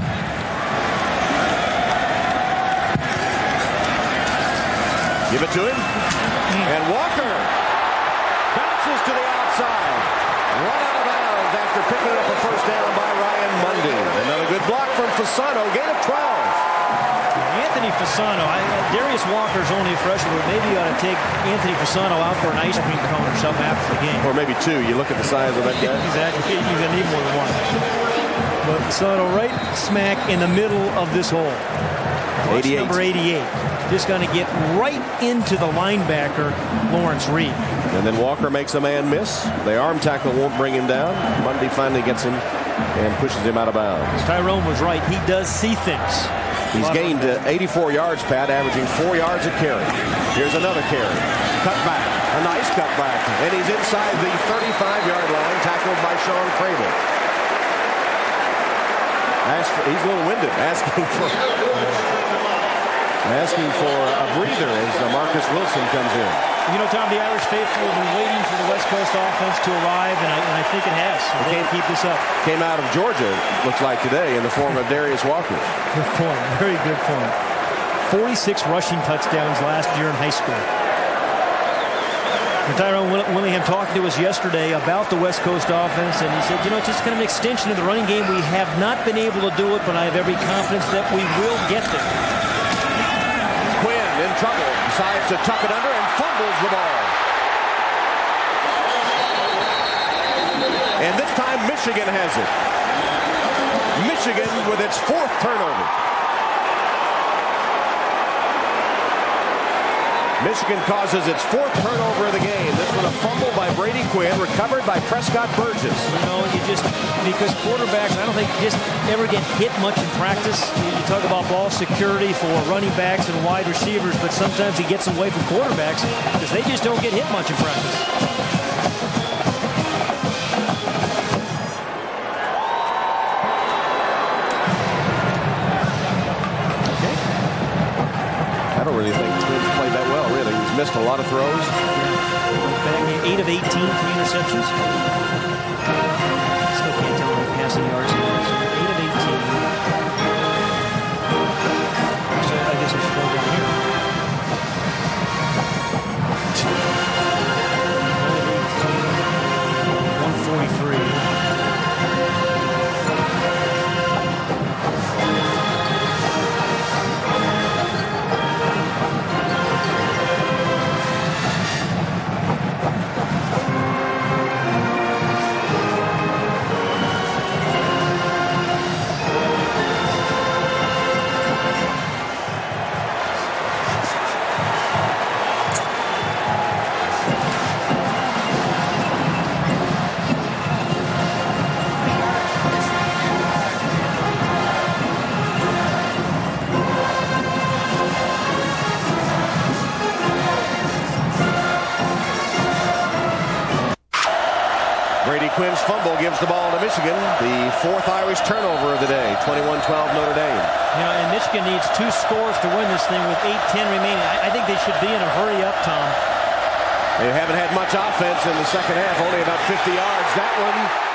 Give it to him. And Walker bounces to the outside. Run out of bounds after picking up a first down by Ryan Mundy. Another good block from Fasano. Gain of 12.
Anthony Fasano. I, Darius Walker's only a freshman, but maybe you ought to take Anthony Fasano out for an ice cream cone or something after the game.
Or maybe two. You look at the size of that guy.
exactly. He's going to need more than one. But Fasano right smack in the middle of this hole. 88. number 88 just going to get right into the linebacker, Lawrence Reed.
And then Walker makes a man miss. The arm tackle won't bring him down. Mundy finally gets him and pushes him out of bounds.
Tyrone was right. He does see things.
He's gained uh, 84 yards, Pat, averaging four yards a carry. Here's another carry. Cut back. A nice cut back. And he's inside the 35-yard line, tackled by Shawn Crable. For, he's a little winded, asking for asking for a breather as uh, Marcus Wilson comes in.
You know, Tom, the Irish faithful have been waiting for the West Coast offense to arrive, and I, and I think it has. They can keep this up.
Came out of Georgia, looks like today, in the form of Darius Walker.
Good point. Very good point. 46 rushing touchdowns last year in high school. And Tyrone Willingham talking to us yesterday about the West Coast offense, and he said, you know, it's just kind of an extension of the running game. We have not been able to do it, but I have every confidence that we will get there
trouble. Decides to tuck it under and fumbles the ball. And this time Michigan has it. Michigan with its fourth turnover. Michigan causes its fourth turnover of the game. This one a fumble by Brady Quinn, recovered by Prescott Burgess.
You know, you just because quarterbacks, I don't think just ever get hit much in practice. You talk about ball security for running backs and wide receivers, but sometimes he gets away from quarterbacks because they just don't get hit much in practice.
Missed a lot of throws.
Eight of 18 for interceptions. Still can't tell him passing yards. Eight of 18. So I guess I should go down here.
Quinn's fumble gives the ball to Michigan. The fourth Irish turnover of the day. 21-12 Notre Dame.
You know, and Michigan needs two scores to win this thing with 8-10 remaining. I, I think they should be in a hurry up, Tom.
They haven't had much offense in the second half, only about 50 yards. That one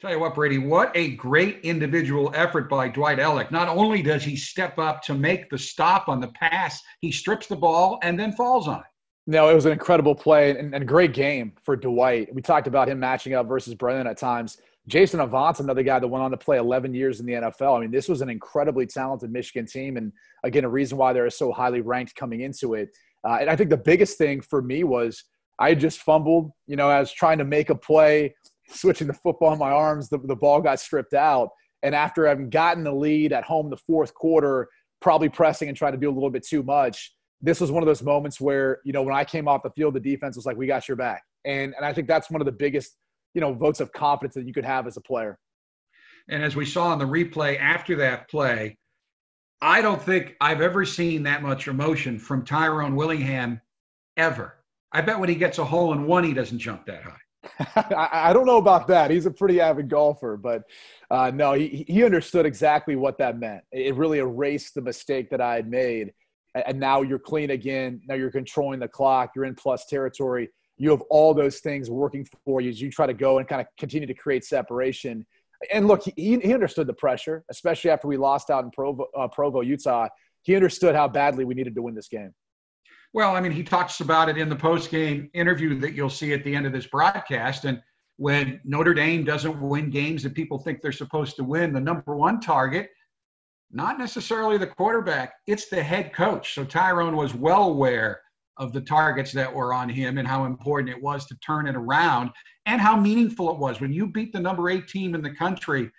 Tell you what, Brady, what a great individual effort by Dwight Ellick. Not only does he step up to make the stop on the pass, he strips the ball and then falls on it.
No, it was an incredible play and, and great game for Dwight. We talked about him matching up versus Brennan at times. Jason Avant's another guy that went on to play 11 years in the NFL. I mean, this was an incredibly talented Michigan team, and again, a reason why they're so highly ranked coming into it. Uh, and I think the biggest thing for me was I just fumbled. You know, I was trying to make a play, switching the football in my arms. The, the ball got stripped out, and after having gotten the lead at home the fourth quarter, probably pressing and trying to do a little bit too much this was one of those moments where, you know, when I came off the field, the defense was like, we got your back. And, and I think that's one of the biggest, you know, votes of confidence that you could have as a player.
And as we saw in the replay after that play, I don't think I've ever seen that much emotion from Tyrone Willingham ever. I bet when he gets a hole in one, he doesn't jump that high.
I, don't know about that. He's a pretty avid golfer, but uh, no, he, he understood exactly what that meant. It really erased the mistake that I had made and now you're clean again. Now you're controlling the clock. You're in plus territory. You have all those things working for you as you try to go and kind of continue to create separation. And look, he, he understood the pressure, especially after we lost out in Provo, uh, Provo, Utah. He understood how badly we needed to win this game.
Well, I mean, he talks about it in the post-game interview that you'll see at the end of this broadcast. And when Notre Dame doesn't win games that people think they're supposed to win, the number one target not necessarily the quarterback, it's the head coach. So Tyrone was well aware of the targets that were on him and how important it was to turn it around and how meaningful it was. When you beat the number eight team in the country,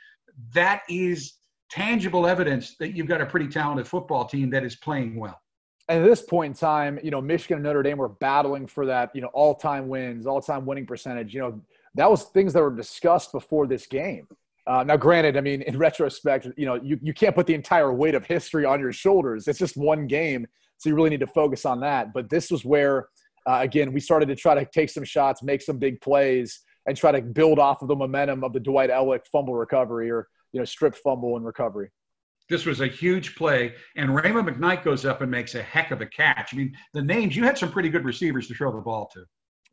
that is tangible evidence that you've got a pretty talented football team that is playing well.
And at this point in time, you know, Michigan and Notre Dame were battling for that, you know, all-time wins, all-time winning percentage. You know, that was things that were discussed before this game. Uh, now, granted, I mean, in retrospect, you know, you, you can't put the entire weight of history on your shoulders. It's just one game, so you really need to focus on that. But this was where, uh, again, we started to try to take some shots, make some big plays, and try to build off of the momentum of the Dwight Ellick fumble recovery or you know strip fumble and recovery.
This was a huge play, and Rhema McKnight goes up and makes a heck of a catch. I mean, the names you had some pretty good receivers to throw the ball to.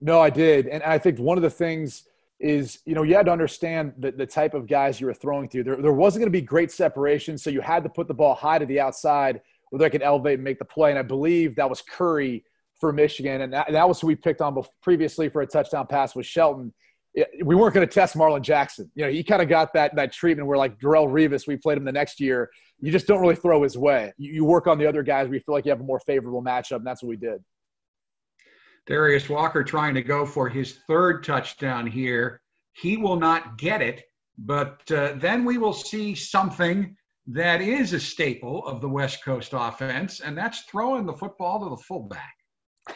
No, I did, and I think one of the things is you know you had to understand the, the type of guys you were throwing to. There, there wasn't going to be great separation, so you had to put the ball high to the outside where they could elevate and make the play. And I believe that was Curry for Michigan, and that, and that was who we picked on previously for a touchdown pass with Shelton. We weren't going to test Marlin Jackson. You know, he kind of got that that treatment where like Darrelle Revis, we played him the next year. You just don't really throw his way. You, you work on the other guys. We feel like you have a more favorable matchup, and that's what we did.
Darius Walker trying to go for his third touchdown here. He will not get it. But uh, then we will see something that is a staple of the West Coast offense, and that's throwing the football to the fullback.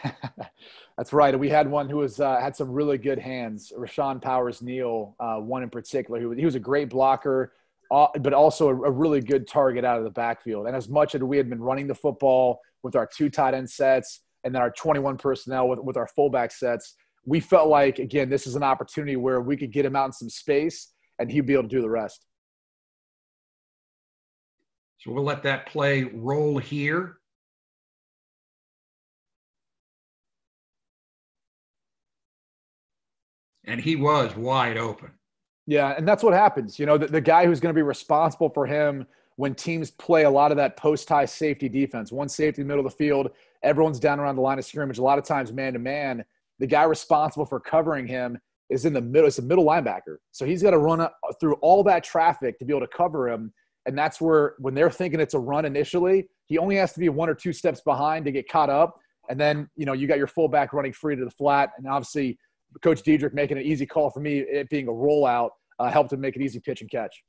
that's right. We had one who was uh, had some really good hands. Rashon Powers-Neel, uh, one in particular. Who he was a great blocker, uh, but also a, a, really good target out of the backfield. And as much as we had been running the football with our two tight end sets and then our 21 personnel with, with our fullback sets, we felt like again this is an opportunity where we could get him out in some space and he'd be able to do the rest.
So we'll let that play roll here. And he was wide open.
Yeah, and that's what happens. You know, the, the guy who's going to be responsible for him when teams play a lot of that post high safety defense, one safety in the middle of the field, everyone's down around the line of scrimmage, a lot of times man to man. The guy responsible for covering him is in the middle. It's a middle linebacker. So he's got to run up through all that traffic to be able to cover him. And that's where, when they're thinking it's a run initially, he only has to be one or two steps behind to get caught up. And then, you know, you got your fullback running free to the flat. And obviously, Coach Diedrick making an easy call for me, it being a rollout, uh, helped him make an easy pitch and catch.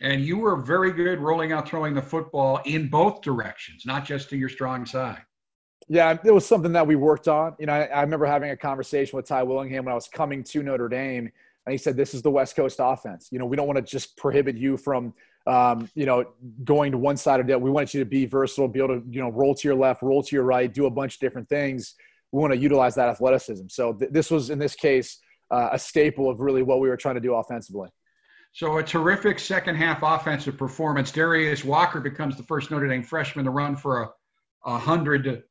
And you were very good rolling out, throwing the football in both directions, not just to your strong side.
Yeah, it was something that we worked on. You know, I, I, remember having a conversation with Ty Willingham when I was coming to Notre Dame, and he said, "This is the West Coast offense. You know, we don't want to just prohibit you from, um, you know, going to one side of that. We want you to be versatile, be able to, you know, roll to your left, roll to your right, do a bunch of different things. We want to utilize that athleticism. So th- this was, in this case, uh, a staple of really what we were trying to do offensively."
So a terrific second half offensive performance. Darius Walker becomes the first Notre Dame freshman to run for a, a hundred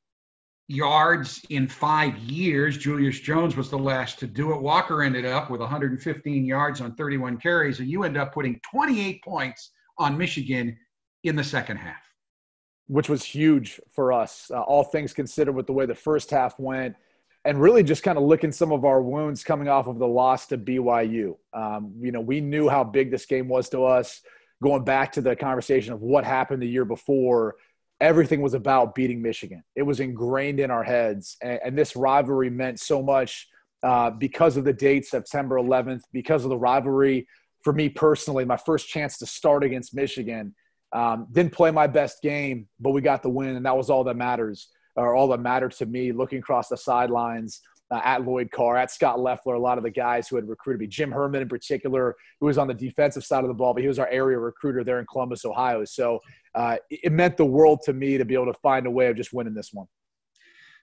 yards in five years. Julius Jones was the last to do it. Walker ended up with 115 yards on 31 carries, and you end up putting 28 points on Michigan in the second half.
Which was huge for us, uh, all things considered, with the way the first half went, and really just kind of licking some of our wounds coming off of the loss to BYU. Um, you know, we knew how big this game was to us. Going back to the conversation of what happened the year before, everything was about beating Michigan. It was ingrained in our heads, and, and this rivalry meant so much uh, because of the date, September 11th, because of the rivalry. For me personally, my first chance to start against Michigan. Um, didn't play my best game, but we got the win, and that was all that matters, or all that mattered to me. Looking across the sidelines, uh, at Lloyd Carr, at Scot Loeffler, a lot of the guys who had recruited me, Jim Herrmann in particular, who was on the defensive side of the ball, but he was our area recruiter there in Columbus, Ohio. So uh, it meant the world to me to be able to find a way of just winning this one.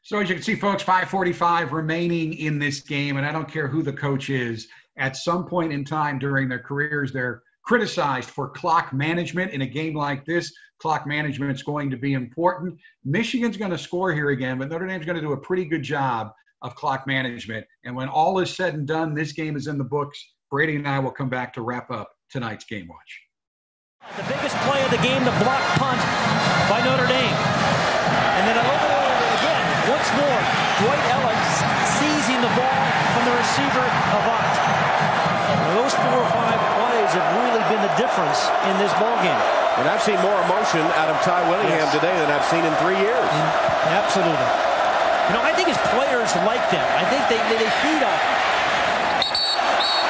So as you can see, folks, 545 remaining in this game, and I don't care who the coach is, at some point in time during their careers, they're criticized for clock management in a game like this. Clock management is going to be important. Michigan's going to score here again, but Notre Dame's going to do a pretty good job of clock management. And when all is said and done, this game is in the books. Brady and I will come back to wrap up tonight's game watch.
The biggest play of the game, the block punt by Notre Dame. And then over again, once more, Dwight Ellick seizing the ball from the receiver, Avant. Those four or five plays have really been the difference in this ball game.
And I've seen more emotion out of Ty Willingham yes. today than I've seen in three years.
Absolutely. You know, I think his players like them. I think they, they, feed off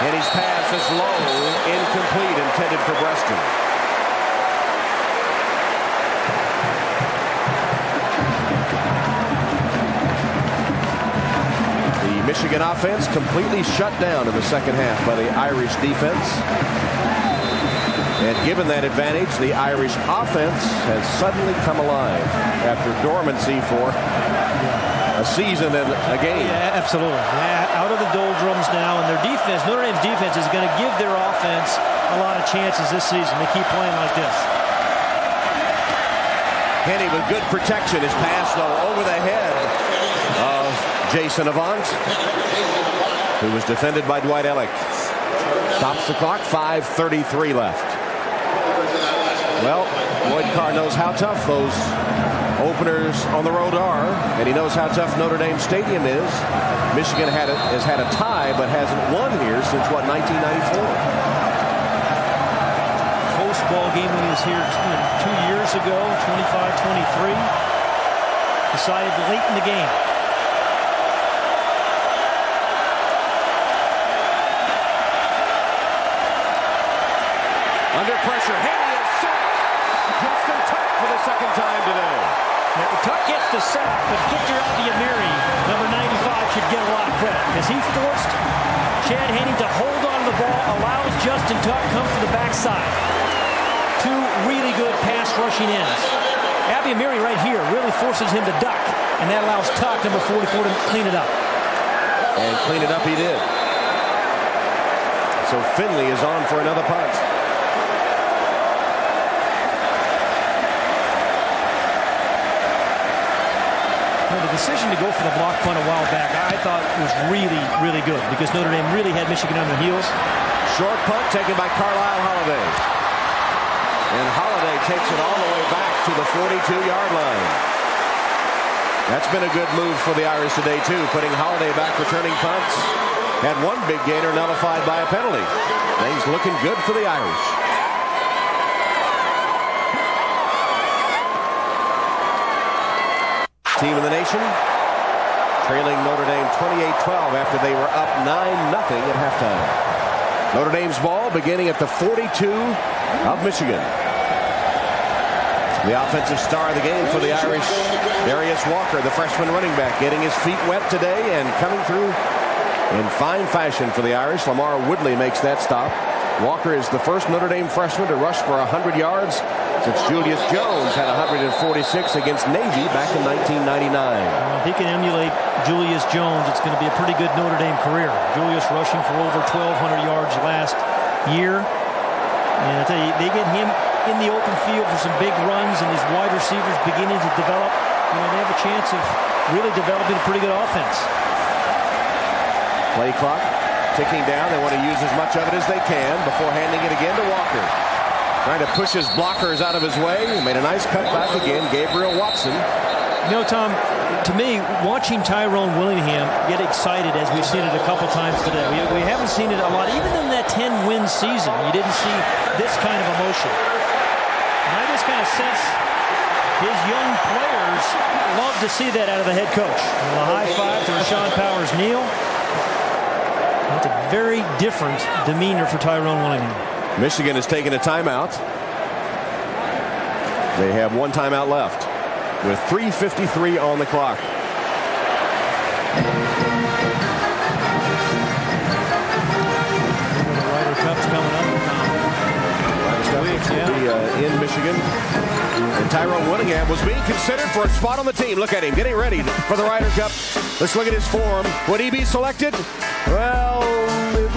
And his pass is low, incomplete, intended for Breaston. The Michigan offense completely shut down in the second half by the Irish defense. And given that advantage, the Irish offense has suddenly come alive after dormancy for a season and a game.
Yeah, absolutely. Yeah, out of the doldrums now, and their defense, Notre Dame's defense, is going to give their offense a lot of chances this season. They keep playing like this.
Henne with good protection. His pass, though, over the head of Jason Avant, who was defended by Dwight Ellick. Stops the clock, 5.33 left. Well, Lloyd Carr knows how tough those openers on the road are, and he knows how tough Notre Dame Stadium is. Michigan had a, has had a tie, but hasn't won here since, what, 1994?
Close ball game when he was here two, two years ago, 25-23. Decided late in the game. Justin Tuck come from the backside. Two really good pass rushing ends. Abiamiri right here really forces him to duck, and that allows Tuck, number 44, to clean it up.
And clean it up he did. So Finley is on for another punt.
Well, the decision to go for the block punt a while back, I thought was really, really good because Notre Dame really had Michigan on their heels.
Short punt taken by Carlyle Holiday. And Holiday takes it all the way back to the 42-yard line. That's been a good move for the Irish today, too, putting Holiday back returning punts. Had one big gainer nullified by a penalty. Things looking good for the Irish. Team of the nation, trailing Notre Dame 28-12 after they were up 9-0 at halftime. Notre Dame's ball beginning at the 42 of Michigan. The offensive star of the game for the Irish, Darius Walker, the freshman running back, getting his feet wet today and coming through in fine fashion for the Irish. LaMarr Woodley makes that stop. Walker is the first Notre Dame freshman to rush for 100 yards Julius Jones had 146 against Navy back in 1999.
Well, if he can emulate Julius Jones, it's going to be a pretty good Notre Dame career. Julius rushing for over 1,200 yards last year. And I tell you, they get him in the open field for some big runs and his wide receivers beginning to develop. You know, they have a chance of really developing a pretty good offense.
Play clock ticking down. They want to use as much of it as they can before handing it again to Walker. Trying to push his blockers out of his way. He made a nice cut back again. Gabriel Watson.
You know, Tom, to me, watching Tyrone Willingham get excited as we've seen it a couple times today. We, we haven't seen it a lot. Even in that 10-win season, you didn't see this kind of emotion. And I just kind of sense his young players love to see that out of the head coach. Well, a high five to Rashon Powers-Neel. That's a very different demeanor for Tyrone Willingham.
Michigan has taken a timeout. They have one timeout left with 3.53 on the clock.
The Ryder Cup's coming up.
Yeah. be, uh, in Michigan. And Tyrone Willingham was being considered for a spot on the team. Look at him getting ready for the Ryder Cup. Let's look at his form. Would he be selected? Well,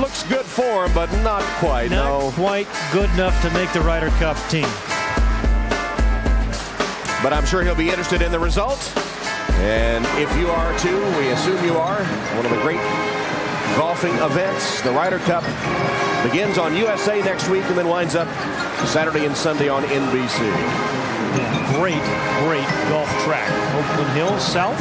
looks good for him, but not quite.
Not
no.
quite good enough to make the Ryder Cup team.
But I'm sure he'll be interested in the result. And if you are too, we assume you are, one of the great golfing events, the Ryder Cup, begins on USA next week and then winds up Saturday and Sunday on NBC.
Great, great golf track. Oakland Hills South.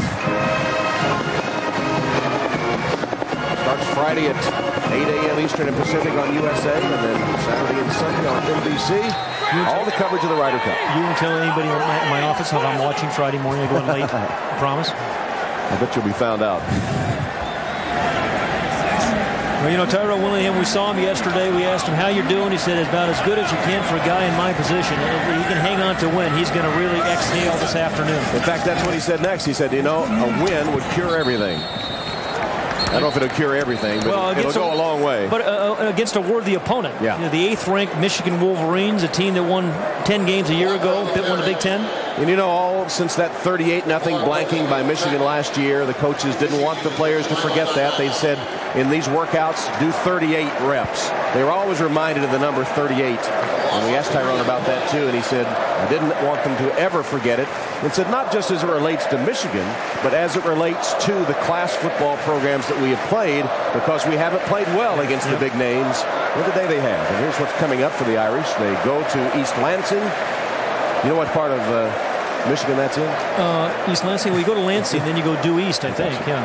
Starts Friday at 8 a.m. Eastern and Pacific on USA, and then Saturday and Sunday on NBC. All the coverage of the Ryder Cup.
You won't tell anybody in my, my office how I'm watching Friday morning. I go in late. Promise.
I bet you'll be found out.
Well, you know, Tyrone Willingham, we saw him yesterday. We asked him how you're doing. He said, about as good as you can for a guy in my position. If he can hang on to win, he's going to really exhale this afternoon.
In fact, that's what he said next. He said, you know, a win would cure everything. I don't know if it'll cure everything, but well, it'll go a, a, long way.
But uh, against a worthy opponent.
Yeah.
You know, the eighth-ranked Michigan Wolverines, a team that won 10 games a year ago, that won the Big Ten.
And you know, all since that 38 nothing blanking by Michigan last year, the coaches didn't want the players to forget that. They said in these workouts, do 38 reps. They were always reminded of the number 38. And we asked Tyrone about that too, and he said, I didn't want them to ever forget it. And said, not just as it relates to Michigan, but as it relates to the class football programs that we have played, because we haven't played well against the big names. Look at the day they have. And here's what's coming up for the Irish. They go to East Lansing. You know what part of uh, Michigan that's in?
Uh, East Lansing. We go to Lansing, then you go due east, I think. Yeah.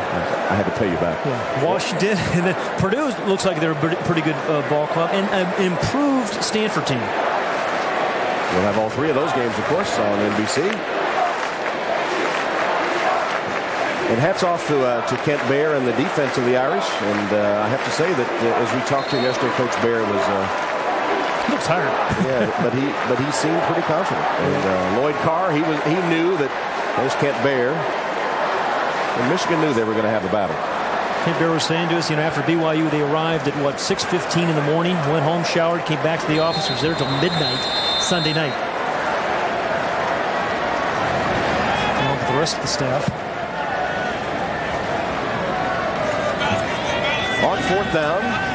I had to pay you back.
Yeah. Washington, and then Purdue looks like they're a pretty good uh, ball club, and an improved Stanford team.
We'll have all three of those games, of course, on NBC. And hats off to uh, to Kent Baer and the defense of the Irish. And uh, I have to say that uh, as we talked to him yesterday, Coach Baer was
looks tired.
yeah, but he but he seemed pretty confident. And uh, Lloyd Carr, he was he knew that There's Kent Baer. And Michigan knew they were going to have a battle.
Kent Baer was saying to us, you know, after BYU, they arrived at, what, 6.15 in the morning, went home, showered, came back to the office, was there till midnight Sunday night. Along with the rest of the staff.
On fourth down.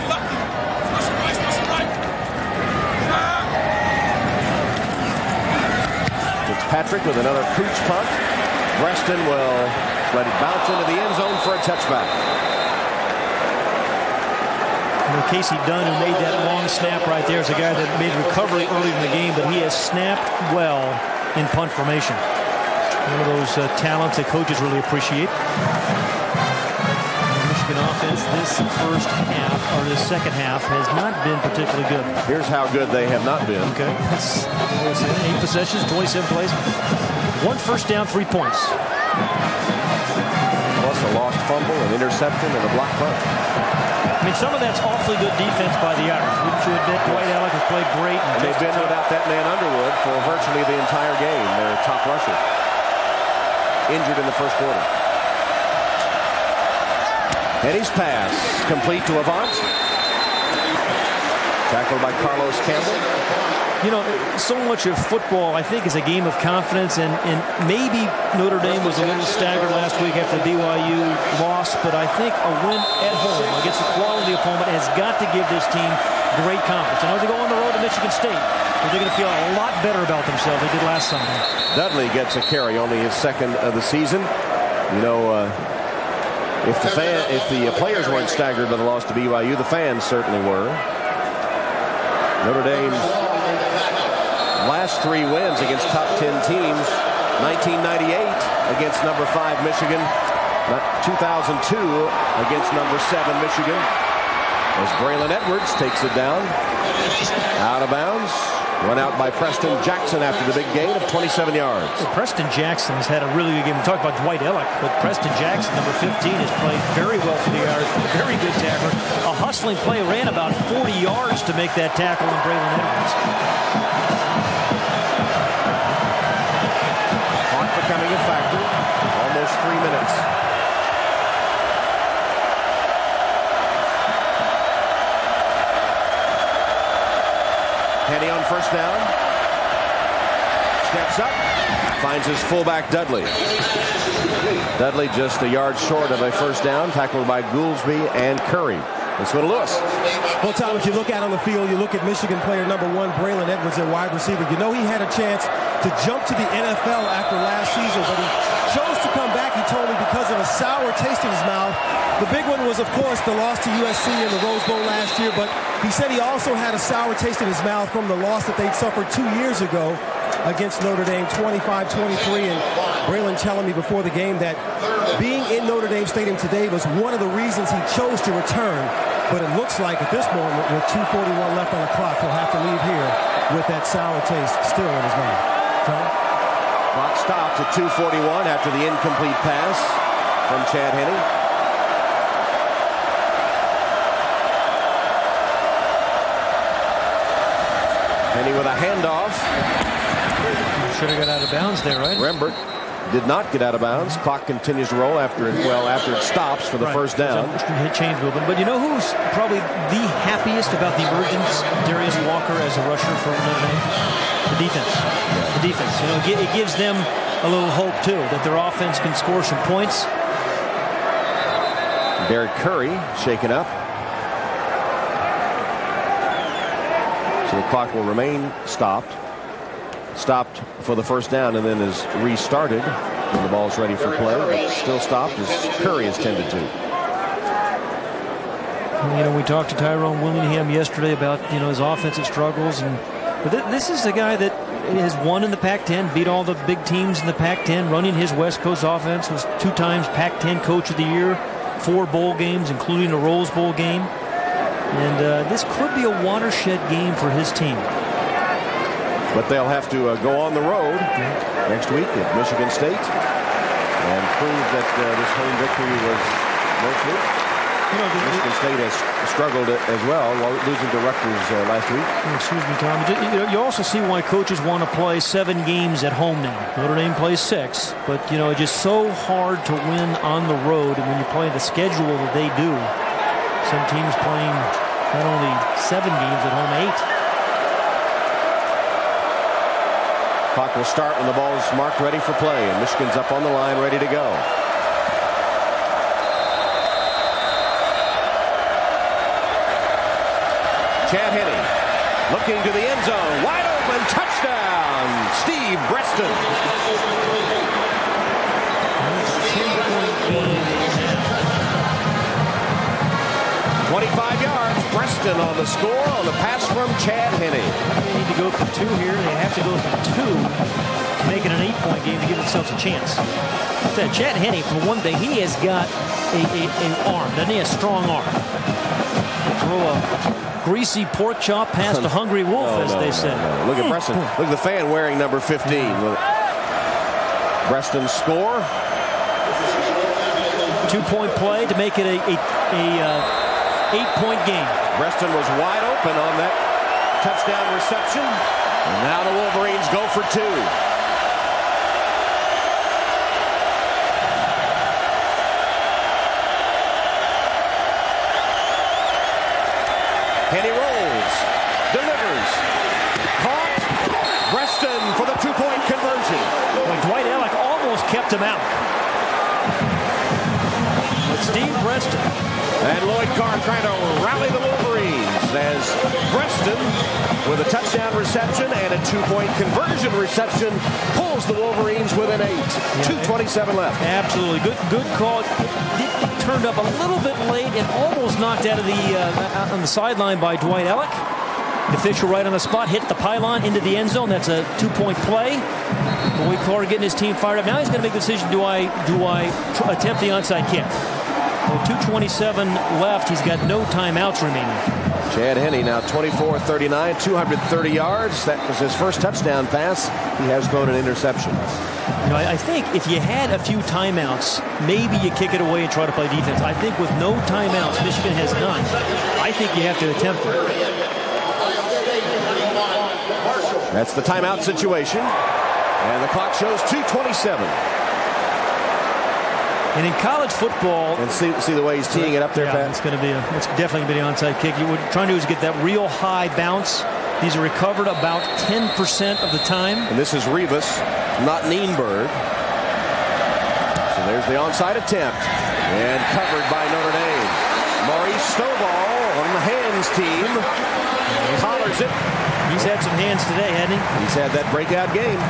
Fitzpatrick with another Cooch punt. Breaston will let it bounce into the end zone for a touchback.
Kasey Dunn, who made that long snap right there, is a guy that made recovery early in the game, but he has snapped well in punt formation. One of those uh, talents that coaches really appreciate. Offense this first half, or this second half, has not been particularly good.
Here's how good they have not been.
Okay. That's, eight possessions, 27 plays. One first down, three points.
Plus a lost fumble, an interception, and a block punt.
I mean, some of that's awfully good defense by the Irish. Wouldn't you admit Dwight Ellick has played great?
And they've been without that man Underwood for virtually the entire game, their top rusher. Injured in the first quarter. Henne's pass complete to Avant. Tackled by Carlos Campbell.
You know, so much of football, I think, is a game of confidence, and, and maybe Notre Dame was a little staggered last week after the BYU lost, but I think a win at home against a quality opponent has got to give this team great confidence. And as they go on the road to Michigan State, they're going to feel a lot better about themselves than they did last Sunday.
Dudley gets a carry, only his second of the season. You know, uh, if the fan, if the players weren't staggered by the loss to BYU, the fans certainly were. Notre Dame's last three wins against top 10 teams 1998 against number 5 Michigan 2002 against number 7 Michigan as Braylon Edwards takes it down out of bounds Run out by Preston Jackson after the big gain of 27 yards.
Well, Preston Jackson has had a really good game. We talked about Dwight Ellick, but Preston Jackson, number 15, has played very well for the Irish. Very good tackler. A hustling play ran about 40 yards to make that tackle on Braylon Edwards.
Clock becoming a factor. Almost three minutes. Henne on first down. Steps up. Finds his fullback Dudley. Dudley just a yard short of a first down. Tackled by Goolsby and Curry. Let's go to Lewis.
Well, Tom, if you look out on the field, you look at Michigan player number one, Braylon Edwards, their wide receiver. You know he had a chance to jump to the NFL after last season, but he chose to come he told me, because of a sour taste in his mouth. The big one was, of course, the loss to USC in the Rose Bowl last year, but he said he also had a sour taste in his mouth from the loss that they'd suffered two years ago against Notre Dame, 25-23. And Braylon telling me before the game that being in Notre Dame Stadium today was one of the reasons he chose to return. But it looks like at this moment, with 2.41 left on the clock, he'll have to leave here with that sour taste still in his mouth. Tom?
Clock stops at 2.41 after the incomplete pass from Chad Henne. Henne with a handoff.
Should have got out of bounds there, right?
Rembert did not get out of bounds. Clock continues to roll after it, well, after it stops for the
right.
first down.
Hit change movement. But you know who's probably the happiest about the emergence Darius Walker as a rusher for Notre Dame? The defense. The defense. You know, it gives them a little hope too that their offense can score some points.
Derek Curry shaken up. So the clock will remain stopped stopped for the first down and then is restarted when the ball is ready for play. But still stopped as Curry is tended to.
You know, we talked to Tyrone Willingham yesterday about you know his offensive struggles, and but th this is the guy that has won in the Pac-10, beat all the big teams in the Pac-10, running his West Coast offense, was two times Pac-10 Coach of the Year, four bowl games, including a Rose Bowl game, and uh, this could be a watershed game for his team.
But they'll have to uh, go on the road next week at Michigan State and prove that uh, this home victory was no fluke. You know, the, Michigan State has struggled as well while losing to Rutgers uh, last week.
Oh, excuse me, Tom. You, you also see why coaches want to play seven games at home now. Notre Dame plays six, but you know it's just so hard to win on the road, and when you play the schedule that they do, some teams playing not only seven games at home, eight.
Clock will start when the ball is marked ready for play, and Michigan's up on the line, ready to go. Chad Henne looking to the end zone. Wide open. Touchdown. Steve Breaston. 25 yards. Breaston on the score on the pass from Chad Henne.
They need to go for two here. They have to go for two to make it an eight-point game to give themselves a chance. Chad Henne, for one thing, he has got a, a, a arm, doesn't he? A strong arm. A greasy pork chop past a hungry wolf, oh, as no, they say. No,
no. Look at Breaston. Look at the fan wearing number 15. Breaston score.
Two-point play to make it a, a, a uh, eight-point game.
Breaston was wide open on that touchdown reception. And now the Wolverines go for two. Two-point conversion reception pulls the Wolverines within eight. Yeah, 2.27 left.
Absolutely. Good good call turned up a little bit late and almost knocked out of the uh, on the sideline by Dwight Ellick. The official right on the spot hit the pylon into the end zone. That's a two-point play. Lloyd Carr getting his team fired up. Now he's going to make the decision: Do I do I attempt the onside kick? Well, 2:27 left. He's got no timeouts remaining.
Chad Henne now 24-39, 230 yards. That was his first touchdown pass. He has thrown an interception.
You know, I think if you had a few timeouts, maybe you kick it away and try to play defense. I think with no timeouts, Michigan has none. I think you have to attempt it.
That's the timeout situation. And the clock shows 227.
And in college football,
and see see the way he's teeing it up there,
yeah,
Pat.
It's going to be a it's definitely going to be an onside kick. You what trying to do is get that real high bounce. He's recovered about 10% of the time.
And this is Rivas, not Nienberg. So there's the onside attempt. And covered by Notre Dame. Maurice Stovall on the hands team. Collars it.
He's had some hands today, hasn't he?
He's had that breakout game.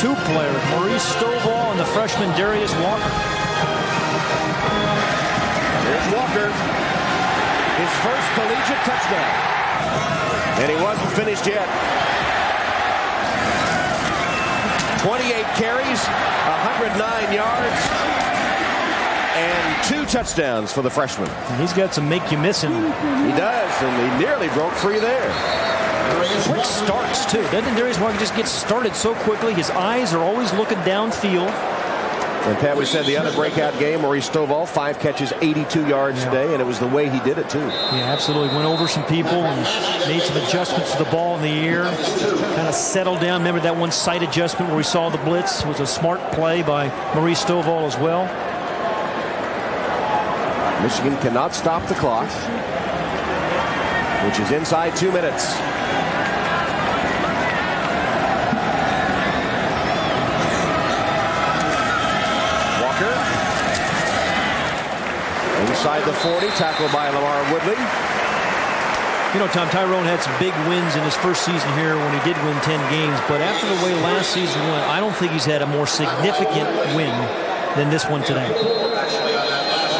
Two players, Maurice Stovall and the freshman Darius Walker.
Here's Walker. His first collegiate touchdown. And he wasn't finished yet. 28 carries, 109 yards, and two touchdowns for the freshman.
He's got some make you miss him.
He does, and he nearly broke free there.
Quick starts, too. Doesn't Darius Walker just get started so quickly? His eyes are always looking downfield.
And Pat, we said the other breakout game, Maurice Stovall, five catches, 82 yards yeah. today, and it was the way he did it, too.
Yeah, absolutely. Went over some people and made some adjustments to the ball in the air. Kind of settled down. Remember that one sight adjustment where we saw the blitz? It was a smart play by Maurice Stovall as well.
Michigan cannot stop the clock, which is inside two minutes. Inside the 40, tackled by LaMarr Woodley.
You know, Tom Tyrone had some big wins in his first season here when he did win 10 games, but after the way last season went, I don't think he's had a more significant win than this one today.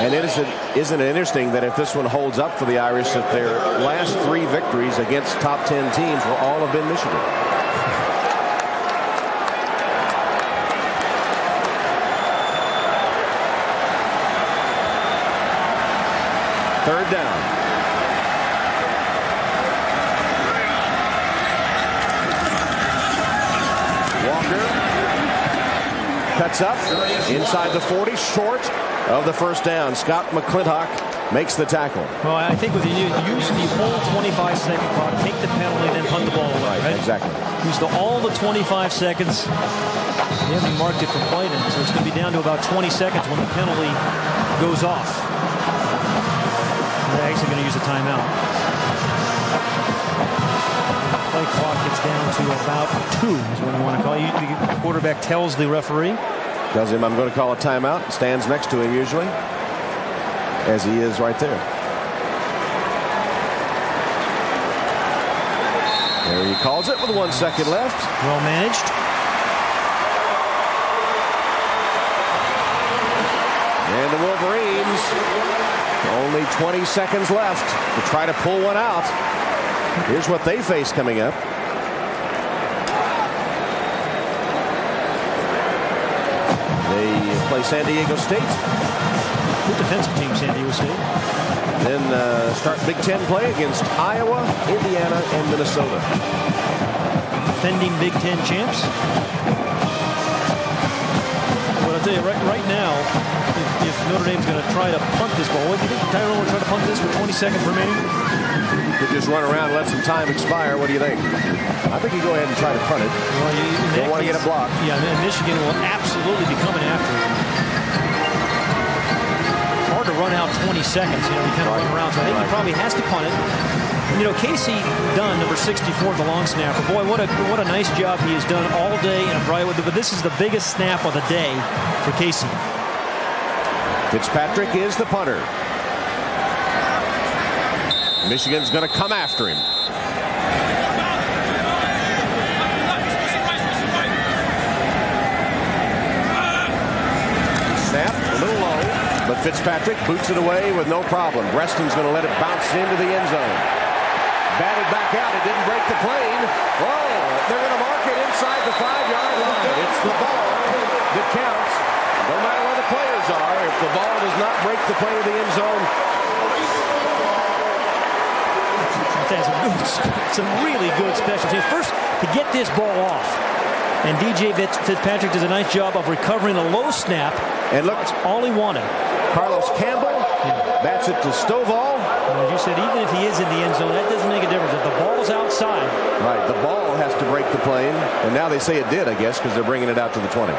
And it isn't, isn't it interesting that if this one holds up for the Irish, that their last three victories against top 10 teams will all have been Michigan? Third down. Walker cuts up inside the 40, short of the first down. Scott McClintock makes the tackle.
Well, I think with you use the whole 25 second clock, take the penalty, then punt the ball away.
Right,
Right,
exactly.
Use the, all the 25 seconds. They haven't marked it for quite so it's going to be down to about 20 seconds when the penalty goes off. They're going to use a timeout. Play clock gets down to about two is what I want to call it. The quarterback tells the referee.
Tells him I'm going to call a timeout. Stands next to him usually, as he is right there. There he calls it with one second left.
Well managed.
And the Wolverines, only 20 seconds left to try to pull one out. Here's what they face coming up. They play San Diego State.
Good defensive team, San Diego State.
Then uh, start Big Ten play against Iowa, Indiana, and Minnesota.
Defending Big Ten champs. But I'll tell you, right, right now, Notre Dame's going to try to punt this ball, what do you think Tyrone will try to punt this with 20 seconds remaining?
Could just run around, and let some time expire. What do you think? I think you go ahead and try to punt it.
Well, you,
Don't want to get a block.
Yeah, and Michigan will absolutely be coming after. It's hard to run out 20 seconds. You know, you kind of run around. So I think he probably has to punt it. You know, Casey Dunn, number 64, the long snapper. Boy, what a what a nice job he has done all day in a variety. But this is the biggest snap of the day for Casey.
Fitzpatrick is the punter. Michigan's going to come after him. Snap, a little low, but Fitzpatrick boots it away with no problem. Breaston's going to let it bounce into the end zone. Batted back out. It didn't break the plane. Whoa, they're going to mark it inside the five-yard line. It's the ball that counts. No matter are, if the ball does not break the plane of the end zone,
That's some, good, some really good special teams. First, to get this ball off. And DJ Fitzpatrick does a nice job of recovering a low snap.
and look,
That's all he wanted.
Carlos Campbell bats it to Stovall.
And as you said, even if he is in the end zone, that doesn't make a difference. If the ball's outside,
Right, the ball has to break the plane, and now they say it did, I guess, because they're bringing it out to the 20.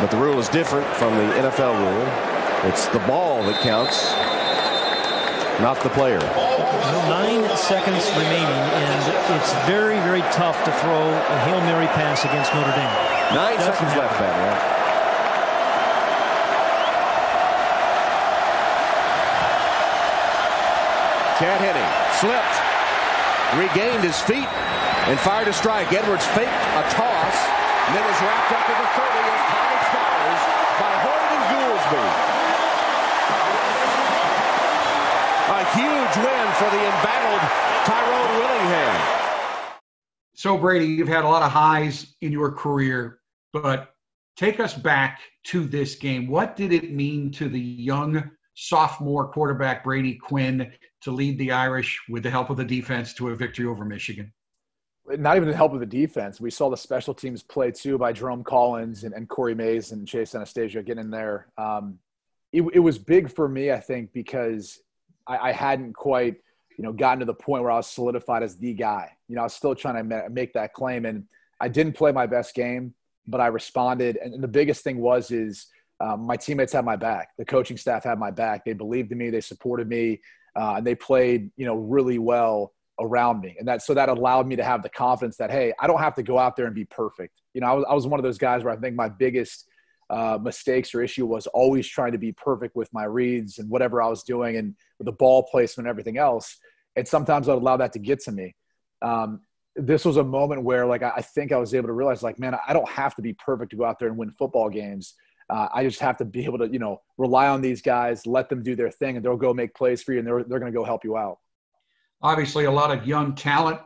But the rule is different from the NFL rule. It's the ball that counts, not the player.
nine seconds remaining, and it's very, very tough to throw a Hail Mary pass against Notre Dame.
Nine seconds left, Ben. Yeah. Chad Henne slipped, regained his feet, and fired a strike. Edwards faked a toss, and then was wrapped up to the 30 as time expires by Hoyte and Goolsby. A huge win for the embattled Tyrone Willingham.
So, Brady, you've had a lot of highs in your career, but take us back to this game. What did it mean to the young sophomore quarterback, Brady Quinn, to lead the Irish with the help of the defense to a victory over Michigan?
not even the help of the defense. We saw the special teams play too by Jerome Collins and, and Corey Mays and Chase Anastasio getting in there. Um, it, it was big for me, I think, because I, I hadn't quite, you know, gotten to the point where I was solidified as the guy. You know, I was still trying to ma- make that claim, and I didn't play my best game, but I responded. And, and the biggest thing was is um, my teammates had my back. The coaching staff had my back. They believed in me. They supported me, uh, and they played, you know, really well around me. And that so that allowed me to have the confidence that hey, I don't have to go out there and be perfect. You know, I was, I was one of those guys where I think my biggest uh, mistakes or issue was always trying to be perfect with my reads and whatever I was doing and with the ball placement and everything else. And sometimes I'd allow that to get to me. Um, this was a moment where like I think I was able to realize like man I don't have to be perfect to go out there and win football games. Uh, I just have to be able to you know rely on these guys, let them do their thing, and they'll go make plays for you, and they're they're going to go help you out.
Obviously, a lot of young talent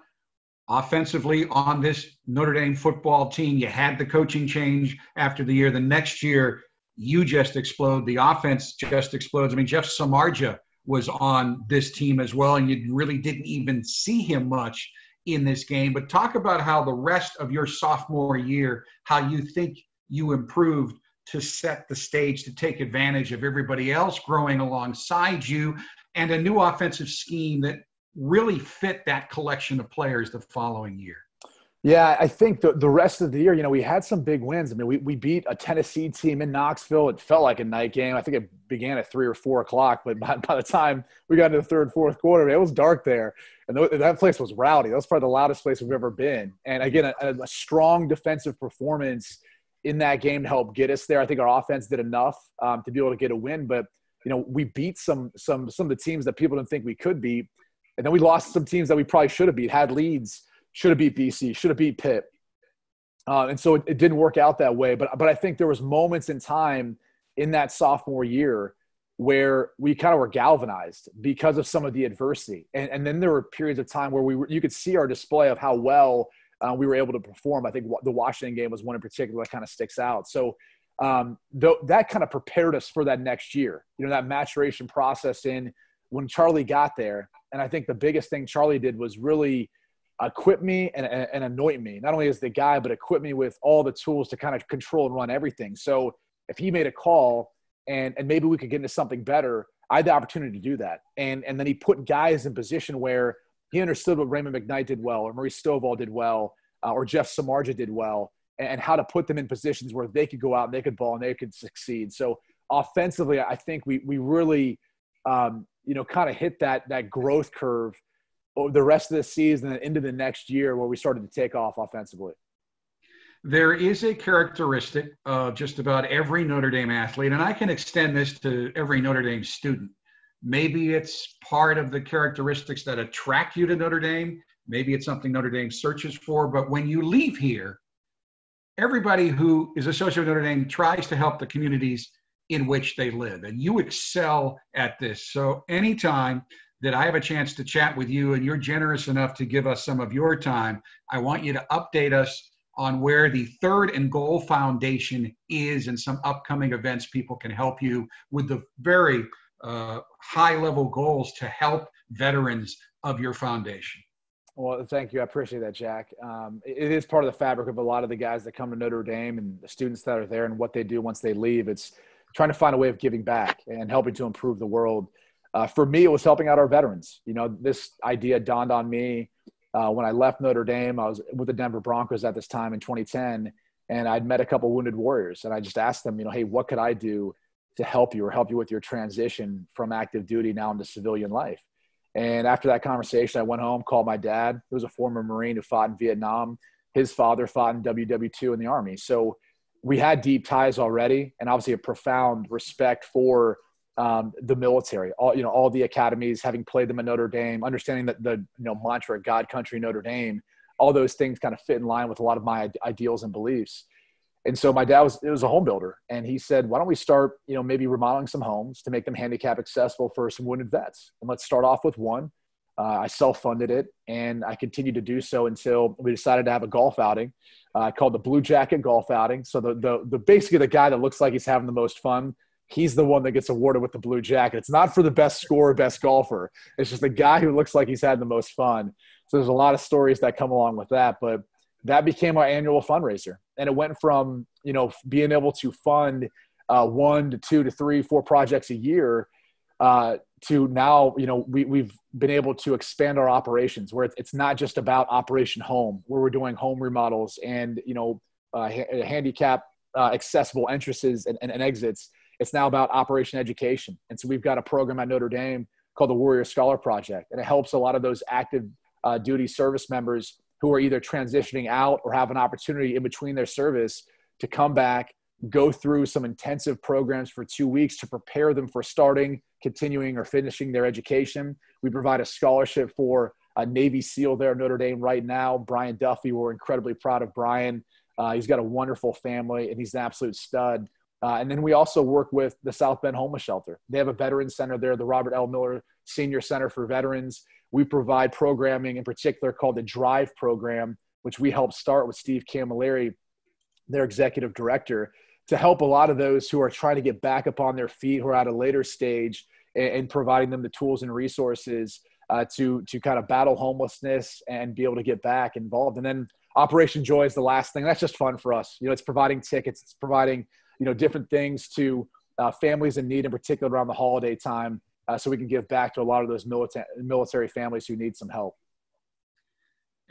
offensively on this Notre Dame football team. You had the coaching change after the year. The next year, you just explode. The offense just explodes. I mean, Jeff Samardzija was on this team as well, and you really didn't even see him much in this game. But talk about how the rest of your sophomore year, how you think you improved to set the stage to take advantage of everybody else growing alongside you and a new offensive scheme that really fit that collection of players the following year.
Yeah, I think the, the rest of the year, you know, we had some big wins. I mean, we, we beat a Tennessee team in Knoxville. It felt like a night game. I think it began at three or four o'clock, but by, by the time we got into the third, fourth quarter, it was dark there. And th- that place was rowdy. That was probably the loudest place we've ever been. And again, a, a strong defensive performance in that game to help get us there. I think our offense did enough um, to be able to get a win, but you know, we beat some some some of the teams that people didn't think we could beat, and then we lost some teams that we probably should have beat, had leads should have beat BC, should have beat Pitt. Uh, and so it, it, didn't work out that way. But but I think there was moments in time in that sophomore year where we kind of were galvanized because of some of the adversity. And, and then there were periods of time where we were, you could see our display of how well uh, we were able to perform. I think the Washington game was one in particular that kind of sticks out. So um, th- that kind of prepared us for that next year. You know, that maturation process in when Charlie got there. And I think the biggest thing Charlie did was really – equip me and, and anoint me, not only as the guy, but equip me with all the tools to kind of control and run everything. So if he made a call and, and maybe we could get into something better, I had the opportunity to do that. And, and then he put guys in position where he understood what Rhema McKnight did well, or Maurice Stovall did well, uh, or Jeff Samardzija did well, and, and how to put them in positions where they could go out and they could ball and they could succeed. So offensively, I think we, we really, um, you know, kind of hit that, that growth curve over – the rest of the season and into the next year where we started to take off offensively?
There is a characteristic of just about every Notre Dame athlete, and I can extend this to every Notre Dame student. Maybe it's part of the characteristics that attract you to Notre Dame. Maybe it's something Notre Dame searches for. But when you leave here, everybody who is associated with Notre Dame tries to help the communities in which they live, and you excel at this. So anytime that I have a chance to chat with you and you're generous enough to give us some of your time, I want you to update us on where the Third and Goal Foundation is and some upcoming events people can help you with the very uh, high level goals to help veterans of your foundation.
Well, thank you. I appreciate that, Jack. Um, it is part of the fabric of a lot of the guys that come to Notre Dame and the students that are there and what they do once they leave. It's trying to find a way of giving back and helping to improve the world uh, for me, it was helping out our veterans. You know, this idea dawned on me uh, when I left Notre Dame. I was with the Denver Broncos at this time in 2010, and I'd met a couple wounded warriors, and I just asked them, you know, hey, what could I do to help you or help you with your transition from active duty now into civilian life? And after that conversation, I went home, called my dad, who was a former Marine who fought in Vietnam. His father fought in WW2 in the Army. So we had deep ties already, and obviously a profound respect for um, the military, all you know, all the academies, having played them at Notre Dame, understanding that the you know mantra "God, Country, Notre Dame," all those things kind of fit in line with a lot of my ideals and beliefs. And so my dad was it was a home builder, and he said, "Why don't we start, you know, maybe remodeling some homes to make them handicap accessible for some wounded vets, and let's start off with one." Uh, I self-funded it, and I continued to do so until we decided to have a golf outing uh, called the Blue Jacket Golf Outing. So the, the the basically the guy that looks like he's having the most fun he's the one that gets awarded with the blue jacket. It's not for the best scorer, best golfer. It's just the guy who looks like he's had the most fun. So there's a lot of stories that come along with that, but that became our annual fundraiser, and it went from you know being able to fund uh, one to two to three, four projects a year. Uh, to now, you know, we, we've been able to expand our operations where it's not just about Operation Home, where we're doing home remodels and, you know, uh, ha- handicap uh, accessible entrances and, and, and exits it's now about Operation Education. And so we've got a program at Notre Dame called the Warrior Scholar Project. And it helps a lot of those active uh, duty service members who are either transitioning out or have an opportunity in between their service to come back, go through some intensive programs for two weeks to prepare them for starting, continuing, or finishing their education. We provide a scholarship for a Navy SEAL there at Notre Dame right now, Brian Duffy. We're incredibly proud of Brian. Uh, he's got a wonderful family and he's an absolute stud. Uh, and then we also work with the South Bend Homeless Shelter. They have a veterans center there, the Robert L. Miller Senior Center for Veterans. We provide programming in particular called the Drive Program, which we helped start with Steve Camilleri, their executive director, to help a lot of those who are trying to get back up on their feet, who are at a later stage, and, and providing them the tools and resources uh, to to kind of battle homelessness and be able to get back involved. And then Operation Joy is the last thing. That's just fun for us. You know, it's providing tickets, it's providing you know different things to uh, families in need, in particular around the holiday time, uh, so we can give back to a lot of those military military families who need some help.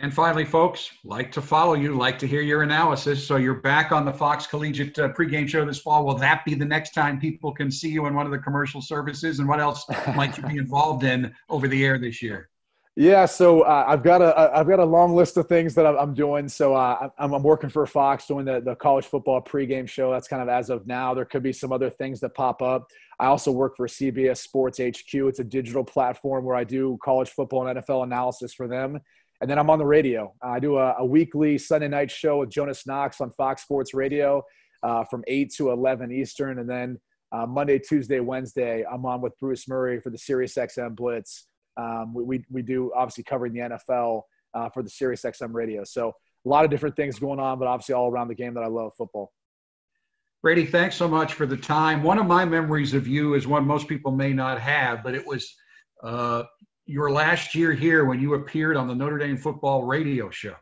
And finally, folks, like to follow you, like to hear your analysis. So you're back on the Fox Collegiate uh, pregame show this fall. Will that be the next time people can see you in one of the commercial services? And what else might you be involved in over the air this year?
Yeah, so uh, I've got a I've got a long list of things that I'm doing. So uh, I'm, I'm working for Fox doing the, the college football pregame show. That's kind of as of now. There could be some other things that pop up. I also work for CBS Sports HQ. It's a digital platform where I do college football and NFL analysis for them. And then I'm on the radio. I do a, a weekly Sunday night show with Jonas Knox on Fox Sports Radio uh, from 8 to 11 Eastern. And then uh, Monday, Tuesday, Wednesday, I'm on with Bruce Murray for the SiriusXM Blitz. Um, we, we, we, do obviously covering the NFL uh, for the SiriusXM radio. So a lot of different things going on, but obviously all around the game that I love football.
Brady, thanks so much for the time. One of my memories of you is one most people may not have, but it was uh, your last year here when you appeared on the Notre Dame football radio show.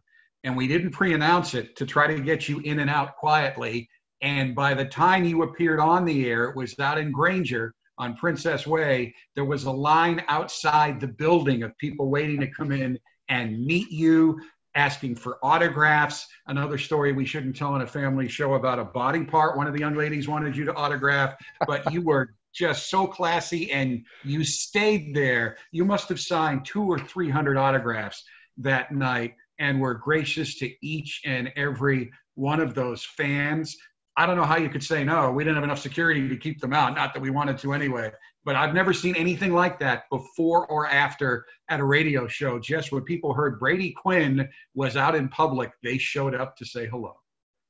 And we didn't pre announce it to try to get you in and out quietly. And by the time you appeared on the air, it was out in Granger on Princess Way, there was a line outside the building of people waiting to come in and meet you, asking for autographs. Another story we shouldn't tell in a family show about a body part one of the young ladies wanted you to autograph, but you were just so classy and you stayed there. You must have signed two or 300 autographs that night and were gracious to each and every one of those fans. I don't know how you could say no. We didn't have enough security to keep them out. Not that we wanted to anyway. But I've never seen anything like that before or after at a radio show. Just when people heard Brady Quinn was out in public, they showed up to say hello.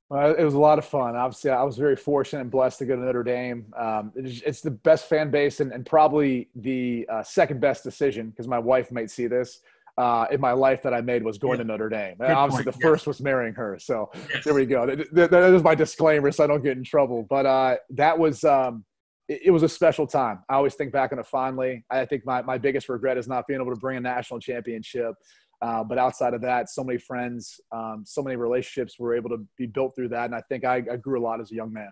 Well, it was a lot of fun. Obviously, I was very fortunate and blessed to go to Notre Dame. Um, it's, it's, the best fan base and, and probably the uh, second best decision because my wife might see this uh, in my life that I made was going yeah. to Notre Dame. Good Obviously, point. the first was marrying her. So yes. there we go. That, that is my disclaimer, so I don't get in trouble. But uh, that was um, it, it, was a special time. I always think back on it fondly. I think my my biggest regret is not being able to bring a national championship. Uh, but outside of that, so many friends, um, so many relationships were able to be built through that, and I think I, I grew a lot as a young man.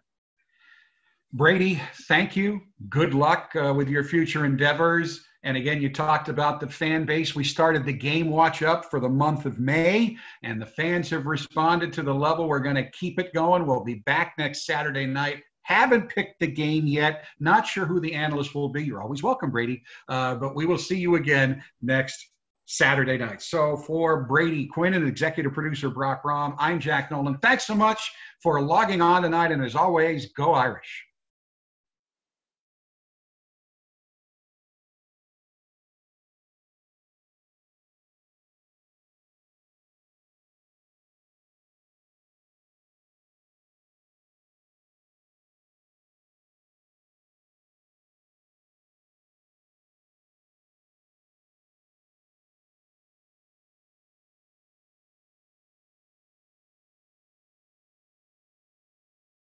Brady, thank you. Good luck uh, with your future endeavors. And again, you talked about the fan base. We started the game watch up for the month of May, and the fans have responded to the level. We're going to keep it going. We'll be back next Saturday night. Haven't picked the game yet. Not sure who the analyst will be. You're always welcome, Brady. Uh, but we will see you again next Saturday night. So for Brady Quinn and executive producer Brock Rom, I'm Jack Nolan. Thanks so much for logging on tonight. And as always, go Irish.